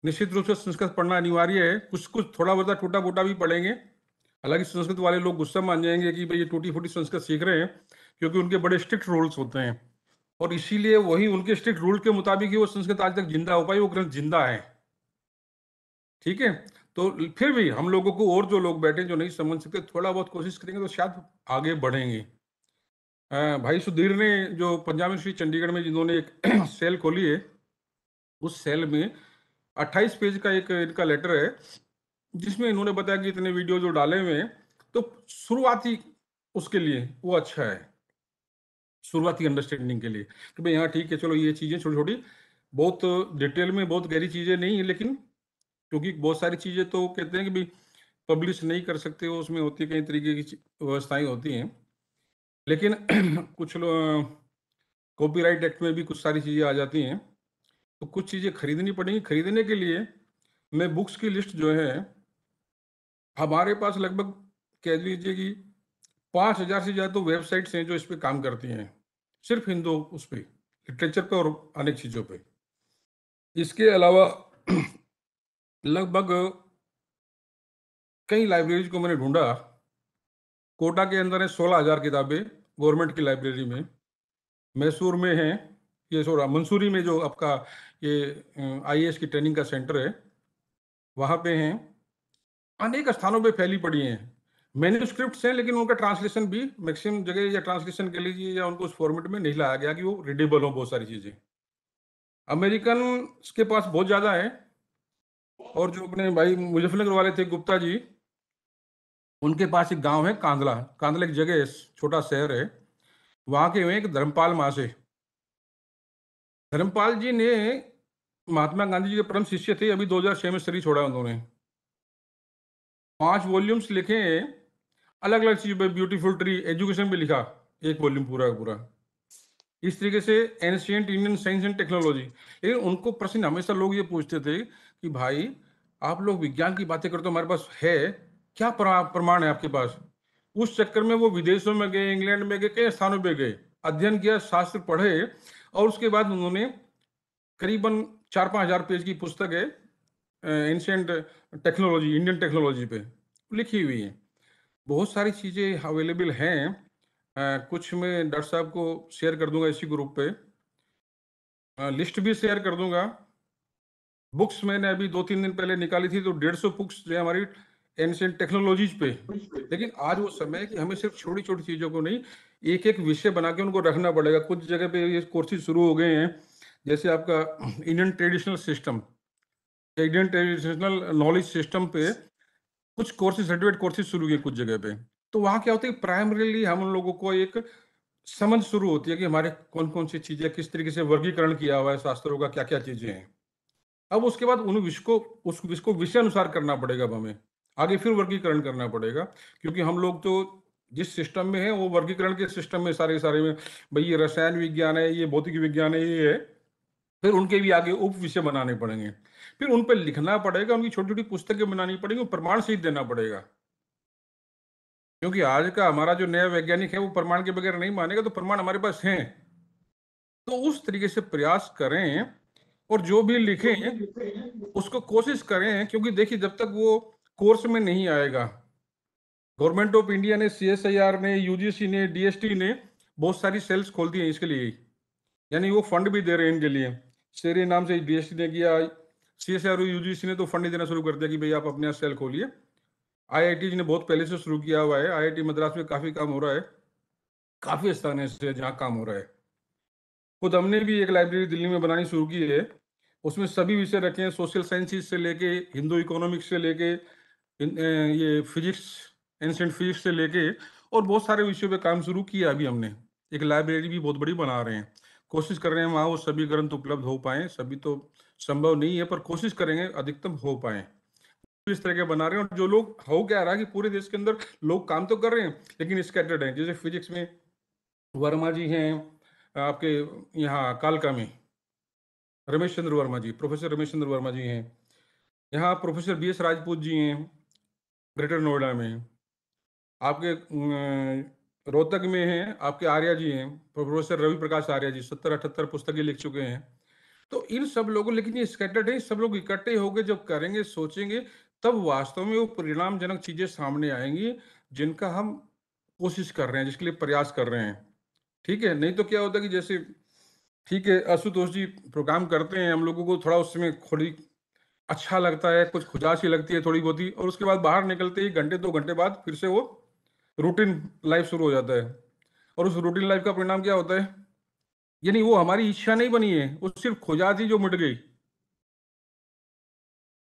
निश्चित रूप से संस्कृत पढ़ना अनिवार्य है। कुछ कुछ थोड़ा बहुत टूटा फूटा भी पढ़ेंगे। हालाँकि संस्कृत वाले लोग गुस्सा मान जाएँगे कि भाई ये टूटी फूटी संस्कृत सीख रहे हैं, क्योंकि उनके बड़े स्ट्रिक्ट रूल्स होते हैं। और इसीलिए वही उनके स्ट्रिक्ट रूल के मुताबिक ही वो संस्कृत आज तक ज़िंदा हो पाई, वो ग्रंथ ज़िंदा है। ठीक है? तो फिर भी हम लोगों को और जो लोग बैठे जो नहीं समझ सकते, थोड़ा बहुत कोशिश करेंगे तो शायद आगे बढ़ेंगे। भाई सुधीर ने जो पंजाब यूनिवर्सिटी चंडीगढ़ में जिन्होंने एक सेल खोली है, उस सेल में 28 पेज का एक इनका लेटर है, जिसमें इन्होंने बताया कि इतने वीडियो जो डाले हुए हैं तो शुरुआती उसके लिए वो अच्छा है, शुरुआती अंडरस्टैंडिंग के लिए कि भाई हाँ ठीक है, चलो ये चीज़ें छोटी छोटी बहुत डिटेल में बहुत गहरी चीज़ें नहीं है, लेकिन क्योंकि बहुत सारी चीज़ें तो कहते हैं कि भाई पब्लिश नहीं कर सकते हो उसमें होती कई तरीके की व्यवस्थाएँ होती हैं। लेकिन कुछ लोग कॉपीराइट एक्ट में भी कुछ सारी चीज़ें आ जाती हैं। तो कुछ चीज़ें खरीदनी पड़ेंगी। खरीदने के लिए मैं बुक्स की लिस्ट जो है, हमारे पास लगभग कह लीजिए कि पाँच हज़ार से ज़्यादा तो वेबसाइट्स हैं जो इस पर काम करती हैं। सिर्फ़ हिंदू उस पर लिटरेचर पर और अनेक चीज़ों पर इसके अलावा लगभग कई लाइब्रेरीज को मैंने ढूंढा। कोटा के अंदर है, सोलह हज़ार किताबें गवर्नमेंट की लाइब्रेरी में। मैसूर में है, ये सोरा मंसूरी में जो आपका ये आईएएस की ट्रेनिंग का सेंटर है, वहाँ पे हैं। अनेक स्थानों पे फैली पड़ी हैं। मैन्यूस्क्रिप्ट हैं, लेकिन उनका ट्रांसलेशन भी मैक्सिमम जगह या ट्रांसलेशन के लिए या उनको उस फॉर्मेट में नहीं लाया गया कि वो रीडेबल हो, बहुत सारी चीज़ें। अमेरिकन के पास बहुत ज़्यादा है और जो अपने भाई मुजफ्फरनगर वाले थे, गुप्ता जी, उनके पास एक गाँव है कांदला कांदला एक जगह छोटा शहर है। वहाँ के हुए एक धर्मपाल माँ से धर्मपाल जी ने महात्मा गांधी जी के परम शिष्य थे, अभी 2006 में शरीर छोड़ा उन्होंने। पाँच वॉल्यूम्स लिखे अलग अलग चीज़ ब्यूटीफुल ट्री, एजुकेशन भी लिखा, एक वॉल्यूम पूरा पूरा। इस तरीके से ancient Indian science and technology. लेकिन उनको प्रश्न, हमेशा लोग ये पूछते थे कि भाई, आप लोग विज्ञान की बातें करते हो, हमारे पास है। क्या प्रमाण है आपके पास? उस चक्कर में वो विदेशों में गए, इंग्लैंड में गए, कई स्थानों पे गए, अध्ययन किया, शास्त्र पढ़े, और उसके बाद उन्होंने करीबन चार पाँच हज़ार पेज की पुस्तक है एंशेंट टेक्नोलॉजी इंडियन टेक्नोलॉजी पे लिखी हुई है। बहुत सारी चीज़ें अवेलेबल हैं। कुछ मैं डॉक्टर साहब को शेयर कर दूँगा इसी ग्रुप पे। लिस्ट भी शेयर कर दूँगा। बुक्स मैंने अभी दो तीन दिन पहले निकाली थी तो डेढ़ सौ बुक्स जो हमारी एंशियंट टेक्नोलॉजीज़ पे। लेकिन आज वो समय कि हमें सिर्फ़ छोटी छोटी चीज़ों को नहीं एक एक विषय बना के उनको रखना पड़ेगा। कुछ जगह पे ये कोर्सेज शुरू हो गए हैं, जैसे आपका Indian traditional system, Indian traditional knowledge system पे कुछ कोर्सेज, सर्टिफिकेट कोर्सेज शुरू किए कुछ जगह पे। तो वहाँ क्या होता है प्राइमरीली हम लोगों को एक समझ शुरू होती है कि हमारे कौन कौन सी चीज़ें किस तरीके से वर्गीकरण किया हुआ है, शास्त्रों का क्या क्या चीज़ें हैं। अब उसके बाद उन विषय को, उस विषय को विषय अनुसार करना पड़ेगा अब हमें। आगे फिर वर्गीकरण करना पड़ेगा, क्योंकि हम लोग तो जिस सिस्टम में है, वो वर्गीकरण के सिस्टम में सारे सारे में, भाई ये रसायन विज्ञान है, ये भौतिक विज्ञान है, ये है। फिर उनके भी आगे उप विषय बनाने पड़ेंगे। फिर उन पर लिखना पड़ेगा, उनकी छोटी छोटी पुस्तकें बनानी पड़ेंगी प्रमाण सहित देना पड़ेगा। क्योंकि आज का हमारा जो नया वैज्ञानिक है, वो प्रमाण के बगैर नहीं मानेगा तो प्रमाण हमारे पास हैं। तो उस तरीके से प्रयास करें और जो भी लिखें उसको कोशिश करें क्योंकि देखिए जब तक वो कोर्स में नहीं आएगा गवर्नमेंट ऑफ़ इंडिया ने सीएसआईआर ने यूजीसी ने डीएसटी ने बहुत सारी सेल्स खोल दी हैं इसके लिए। यानी वो फंड भी दे रहे हैं इनके लिए। शेरे नाम से डीएसटी ने किया सी एस आर यूजीसी ने तो फंड देना शुरू कर दिया कि भाई आप अपने यहाँ सेल खोलिए। आईआईटी ने बहुत पहले से शुरू किया हुआ है। आईआईटी मद्रास में काफ़ी काम हो रहा है। काफ़ी स्थान है जहाँ काम हो रहा है। खुद हमने भी एक लाइब्रेरी दिल्ली में बनानी शुरू की है। उसमें सभी विषय रखे हैं सोशल साइंसिस से लेके हिंदू इकोनॉमिक्स से लेके ये फिजिक्स एंशियंट फिजिक्स से लेके, और बहुत सारे विषयों पे काम शुरू किया अभी हमने। एक लाइब्रेरी भी बहुत बड़ी बना रहे हैं। कोशिश कर रहे हैं वहाँ वो सभी ग्रंथ उपलब्ध हो पाए। सभी तो संभव नहीं है, पर कोशिश करेंगे अधिकतम हो पाए। इस तरह के बना रहे हैं, और जो लोग हो क्या रहा है कि पूरे देश के अंदर लोग काम तो कर रहे हैं, लेकिन स्कैटर्ड हैं। जैसे फिजिक्स में वर्मा जी हैं, आपके यहाँ कालका में। रमेश चंद्र वर्मा जी, प्रोफेसर रमेश चंद्र वर्मा जी हैं। यहाँ professor B S Rajput ji हैं, ग्रेटर नोएडा में। आपके रोहतक में हैं, आपके आर्या जी हैं, प्रोफेसर रवि प्रकाश आर्या जी, सत्तर अठहत्तर पुस्तकें लिख चुके हैं। तो इन सब लोगों, लेकिन ये स्कैटर्ड है, सब लोग इकट्ठे होकर जब करेंगे, सोचेंगे, तब वास्तव में वो परिणामजनक चीज़ें सामने आएँगी, जिनका हम कोशिश कर रहे हैं, जिसके लिए प्रयास कर रहे हैं। ठीक है, नहीं तो क्या होता कि जैसे ठीक है, आशुतोष जी प्रोग्राम करते हैं, हम लोगों को थोड़ा उसमें थोड़ी अच्छा लगता है, कुछ खुजासी लगती है थोड़ी बहुत ही, और उसके बाद बाहर निकलते ही घंटे, दो घंटे बाद फिर से वो रूटीन लाइफ शुरू हो जाता है। और उस रूटीन लाइफ का परिणाम क्या होता है? यानी वो हमारी इच्छा नहीं बनी है, वो सिर्फ़ खुजा थी जो मिट गई।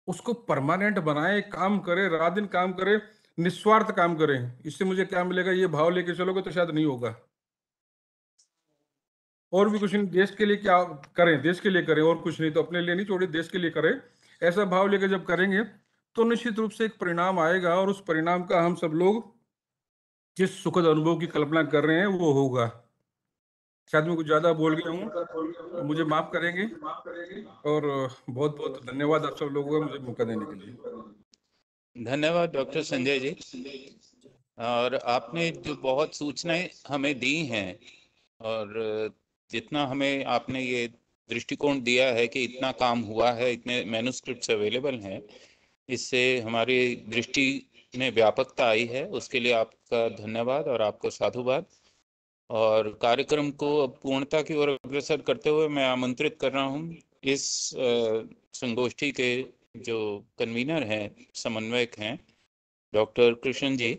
उसको परमानेंट बनाए, काम करे, रात दिन काम करे, निस्वार्थ काम करें। इससे मुझे क्या मिलेगा, ये भाव लेके चलोगे तो शायद नहीं होगा। और भी कुछ नहीं, देश के लिए क्या करें? देश के लिए करें और कुछ नहीं तो अपने लिए नहीं छोड़िए देश के लिए करें। ऐसा भाव लेकर जब करेंगे तो निश्चित रूप से एक परिणाम आएगा और उस परिणाम का हम सब लोग जिस सुखद अनुभव की कल्पना कर रहे हैं, वो होगा। शायद मैं कुछ ज़्यादा बोल गया हूँ मुझे माफ़ करेंगे। और बहुत बहुत धन्यवाद आप सब लोगों का मुझे मौका देने के लिए। धन्यवाद, डॉक्टर संजय जी। और आपने जो बहुत सूचनाएँ हमें दी हैं, और जितना हमें आपने ये दृष्टिकोण दिया है कि इतना काम हुआ है, इतने मैन्युस्क्रिप्ट्स अवेलेबल हैं, इससे हमारी दृष्टि में व्यापकता आई है। उसके लिए आपका धन्यवाद और आपको साधुवाद। और कार्यक्रम को अब पूर्णता की ओर अग्रसर करते हुए मैं आमंत्रित कर रहा हूँ। इस संगोष्ठी के जो कन्वीनर हैं, समन्वयक हैं, डॉक्टर कृष्ण जी,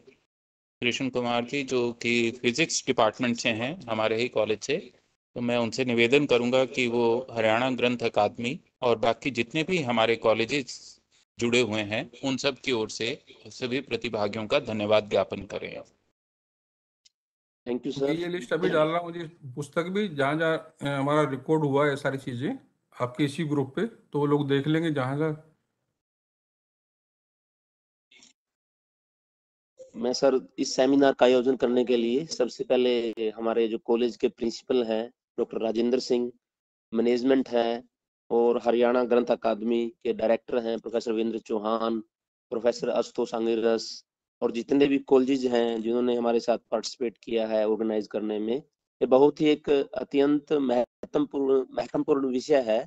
कृष्ण कुमार जी, जो कि फिजिक्स डिपार्टमेंट से हैं, हमारे ही कॉलेज से। तो मैं उनसे निवेदन करूँगा कि वो हरियाणा ग्रंथ अकादमी और बाकी जितने भी हमारे कॉलेजेस जुड़े हुए हैं उन सब की ओर से सभी प्रतिभागियों का धन्यवाद ज्ञापन करें। थैंक यू मैं ये लिस्ट अभी डाल रहा हूँ जी पुस्तक भी जहाँ जहाँ हमारा रिकॉर्ड हुआ है सारी चीज़ें आपके इसी ग्रुप पे तो वो लोग देख लेंगे जहाँ जहाँ। मैं सर इस सेमिनार का आयोजन करने के लिए सबसे पहले हमारे जो कॉलेज के प्रिंसिपल हैं डॉक्टर राजेंद्र सिंह, मैनेजमेंट है और हरियाणा ग्रंथ अकादमी के डायरेक्टर हैं प्रोफेसर रविंद्र चौहान, प्रोफेसर आशुतोष आंगिरस और जितने भी कॉलेजेस हैं जिन्होंने हमारे साथ पार्टिसिपेट किया है ऑर्गेनाइज करने में। ये बहुत ही एक अत्यंत महत्वपूर्ण महत्वपूर्ण विषय है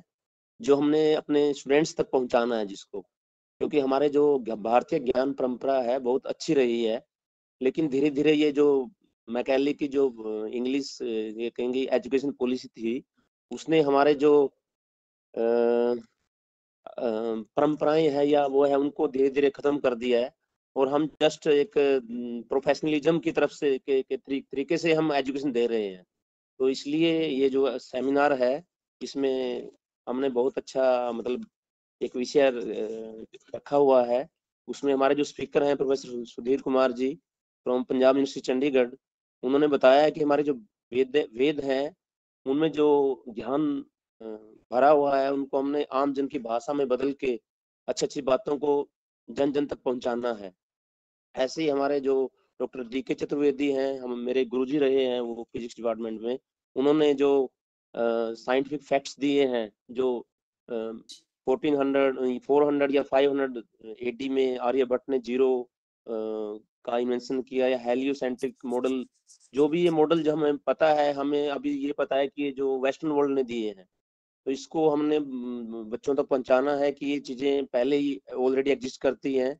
जो हमने अपने स्टूडेंट्स तक पहुंचाना है जिसको। क्योंकि हमारे जो भारतीय ज्ञान परंपरा है बहुत अच्छी रही है, लेकिन धीरे धीरे ये जो मैकेली की जो इंग्लिश ये कहेंगे एजुकेशन पॉलिसी थी उसने हमारे जो परंपराएँ है या वो है उनको धीरे धीरे खत्म कर दिया है। और हम जस्ट एक प्रोफेशनलिज्म की तरफ़ से के, के तरीके से हम एजुकेशन दे रहे हैं। तो इसलिए ये जो सेमिनार है इसमें हमने बहुत अच्छा मतलब एक विषय रखा हुआ है। उसमें हमारे जो स्पीकर हैं professor Sudhir Kumar ji from Punjab university Chandigarh उन्होंने बताया कि हमारे जो वेद वेद हैं, उनमें जो ज्ञान भरा हुआ है, उनको हमने आम जन की भाषा में बदल के अच्छी अच्छी बातों को जन जन तक पहुंचाना है। ऐसे ही हमारे जो डॉक्टर डी के चतुर्वेदी हैं, हम, मेरे गुरुजी रहे हैं वो फिजिक्स डिपार्टमेंट में, उन्होंने जो साइंटिफिक फैक्ट्स दिए हैं, जो फोर्टीन हंड्रेड, फोर हंड्रेड या फाइव हंड्रेड एटी में आर्यभट्ट ने ज़ीरो का इन्वेंशन किया या हेलियोसेंट्रिक मॉडल जो भी ये मॉडल जो हमें पता है हमें अभी ये पता है कि जो वेस्टर्न वर्ल्ड ने दिए हैं तो इसको हमने बच्चों तक पहुंचाना है कि ये चीज़ें पहले ही ऑलरेडी एग्जिस्ट करती हैं।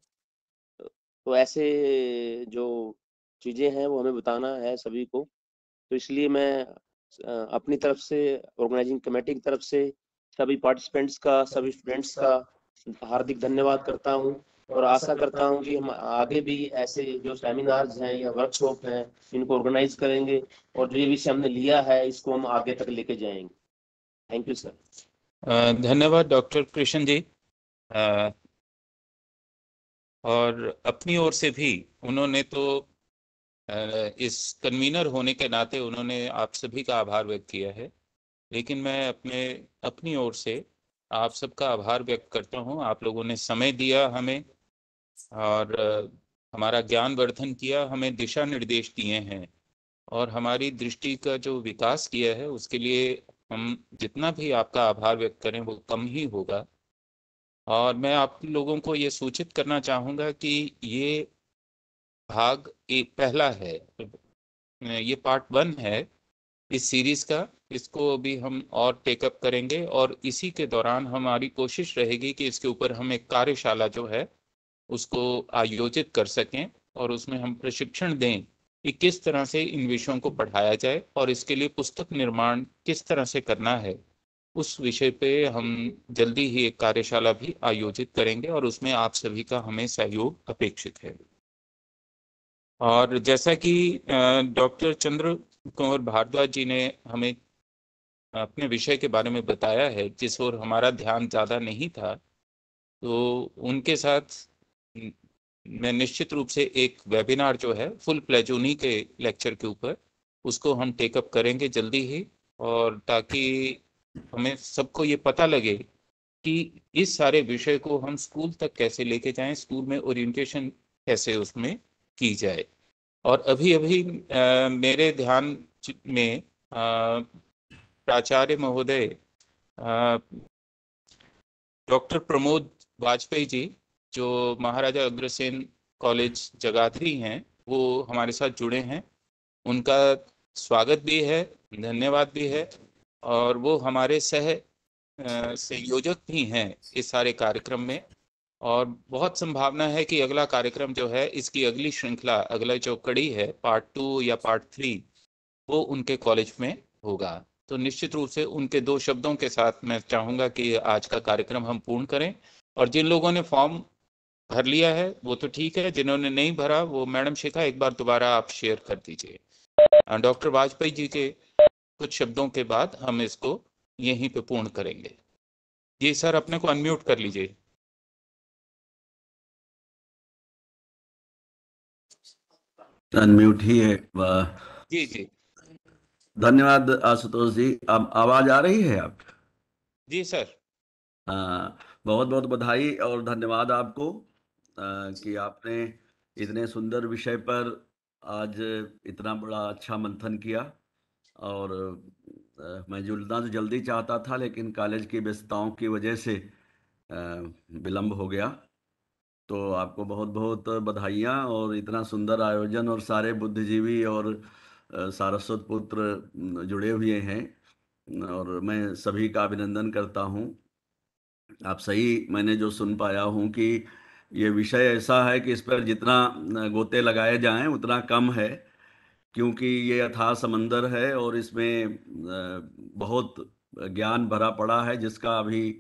तो ऐसे जो चीज़ें हैं वो हमें बताना है सभी को। तो इसलिए मैं अपनी तरफ़ से ऑर्गेनाइजिंग कमेटी की तरफ़ से सभी पार्टिसिपेंट्स का सभी स्टूडेंट्स का हार्दिक धन्यवाद करता हूँ। और आशा करता हूँ कि हम आगे भी ऐसे जो सेमिनार्स हैं या वर्कशॉप हैं इनको ऑर्गेनाइज करेंगे और जो ये विषय हमने लिया है इसको हम आगे तक लेके जाएँगे। थैंक यू सर धन्यवाद डॉक्टर कृष्ण जी। आ, और अपनी ओर से भी उन्होंने तो इस कन्वीनर होने के नाते उन्होंने आप सभी का आभार व्यक्त किया है। लेकिन मैं अपने अपनी ओर से आप सबका आभार व्यक्त करता हूँ। आप लोगों ने समय दिया हमें। और हमारा ज्ञान वर्धन किया, हमें दिशा निर्देश दिए हैं और हमारी दृष्टि का जो विकास किया है, उसके लिए हम जितना भी आपका आभार व्यक्त करें, वो कम ही होगा। और मैं आप लोगों को ये सूचित करना चाहूँगा कि ये भाग एक पहला है ये पार्ट वन है इस सीरीज़ का, इसको अभी हम और टेकअप करेंगे और इसी के दौरान हमारी कोशिश रहेगी कि इसके ऊपर हम एक कार्यशाला जो है उसको आयोजित कर सकें और उसमें हम प्रशिक्षण दें कि किस तरह से इन विषयों को पढ़ाया जाए और इसके लिए पुस्तक निर्माण किस तरह से करना है। उस विषय पे हम जल्दी ही एक कार्यशाला भी आयोजित करेंगे और उसमें आप सभी का हमें सहयोग अपेक्षित है। और जैसा कि डॉक्टर चंद्र कुंवर भारद्वाज जी ने हमें अपने विषय के बारे में बताया है, जिस ओर हमारा ध्यान ज़्यादा नहीं था तो उनके साथ मैं निश्चित रूप से एक वेबिनार जो है फुल प्लेज उन्हीं के लेक्चर के ऊपर उसको हम टेकअप करेंगे जल्दी ही और ताकि हमें सबको ये पता लगे कि इस सारे विषय को हम स्कूल तक कैसे लेके जाएँ स्कूल में ओरिएंटेशन कैसे उसमें की जाए। और अभी अभी आ, मेरे ध्यान में प्राचार्य महोदय डॉक्टर प्रमोद वाजपेयी जी जो महाराजा अग्रसेन कॉलेज जगाधरी हैं, वो हमारे साथ जुड़े हैं। उनका स्वागत भी है, धन्यवाद भी है, और वो हमारे सह संयोजक भी हैं इस सारे कार्यक्रम में। और बहुत संभावना है कि अगला कार्यक्रम जो है, इसकी अगली श्रृंखला, अगला जो कड़ी है, पार्ट टू या पार्ट थ्री, वो उनके कॉलेज में होगा। तो निश्चित रूप से उनके दो शब्दों के साथ मैं चाहूँगा कि आज का कार्यक्रम हम पूर्ण करें। और जिन लोगों ने फॉर्म भर लिया है वो तो ठीक है जिन्होंने नहीं भरा वो मैडम शिखा एक बार दोबारा आप शेयर कर दीजिए। डॉक्टर वाजपेयी जी के कुछ शब्दों के बाद हम इसको यहीं पे पूर्ण करेंगे। जी सर अपने को अनम्यूट कर लीजिए। अनम्यूट ही है जी जी। धन्यवाद आशुतोष जी। अब आवाज़ आ रही है आप जी सर। हाँ बहुत बहुत बधाई और धन्यवाद आपको। कि आपने इतने सुंदर विषय पर आज इतना बड़ा अच्छा मंथन किया। और मैं जुड़ना तो जल्दी चाहता था, लेकिन कॉलेज की व्यस्तताओं की वजह से विलम्ब हो गया। तो आपको बहुत बहुत बधाइयाँ और इतना सुंदर आयोजन और सारे बुद्धिजीवी और सारस्वत पुत्र जुड़े हुए हैं। और मैं सभी का अभिनंदन करता हूँ। आप सही मैंने जो सुन पाया हूँ कि ये विषय ऐसा है कि इस पर जितना गोते लगाए जाएँ, उतना कम है, क्योंकि ये अथाह समंदर है और इसमें बहुत ज्ञान भरा पड़ा है, जिसका अभी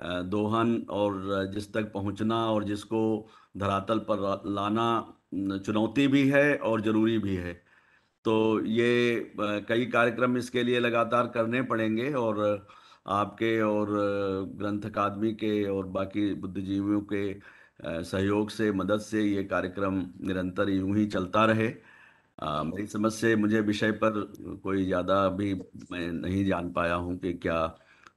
दोहन और जिस तक पहुँचना और जिसको धरातल पर लाना चुनौती भी है और ज़रूरी भी है। तो ये कई कार्यक्रम इसके लिए लगातार करने पड़ेंगे और आपके और ग्रंथ अकादमी के और बाकी बुद्धिजीवियों के सहयोग से, मदद से ये कार्यक्रम निरंतर यूँ ही चलता रहे। मेरी समझ से मुझे विषय पर कोई ज़्यादा भी मैं नहीं जान पाया हूँ कि क्या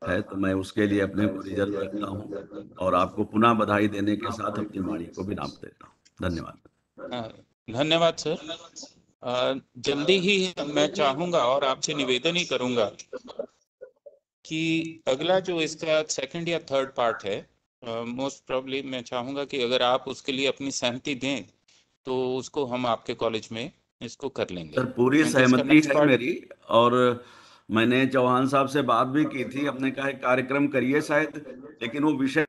है तो मैं उसके लिए अपने को रिज़र्व रखता हूँ और आपको पुनः बधाई देने के साथ अपनी वाणी को भी नाम देता हूँ। धन्यवाद। धन्यवाद, सर। जल्दी ही मैं चाहूँगा और आपसे निवेदन ही करूँगा कि अगला जो इसका सेकंड या थर्ड पार्ट है मोस्ट प्रॉब्ली मैं चाहूँगा कि अगर आप उसके लिए अपनी सहमति दें तो उसको हम आपके कॉलेज में इसको कर लेंगे। सर पूरी सहमति है मेरी और मैंने चौहान साहब से बात भी की थी अपने कहा कार्यक्रम करिए शायद लेकिन वो विषय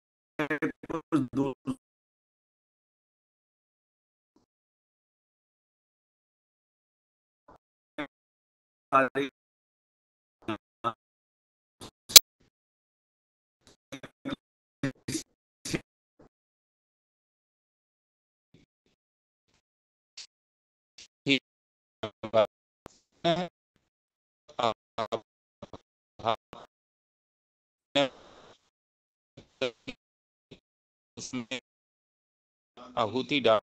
आहुति डाल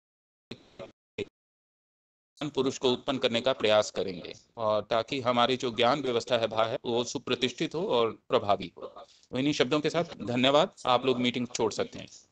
पुरुष को उत्पन्न करने का प्रयास करेंगे और ताकि हमारी जो ज्ञान व्यवस्था है है, वो सुप्रतिष्ठित हो और प्रभावी हो। इन्हीं शब्दों के साथ धन्यवाद। आप लोग मीटिंग छोड़ सकते हैं।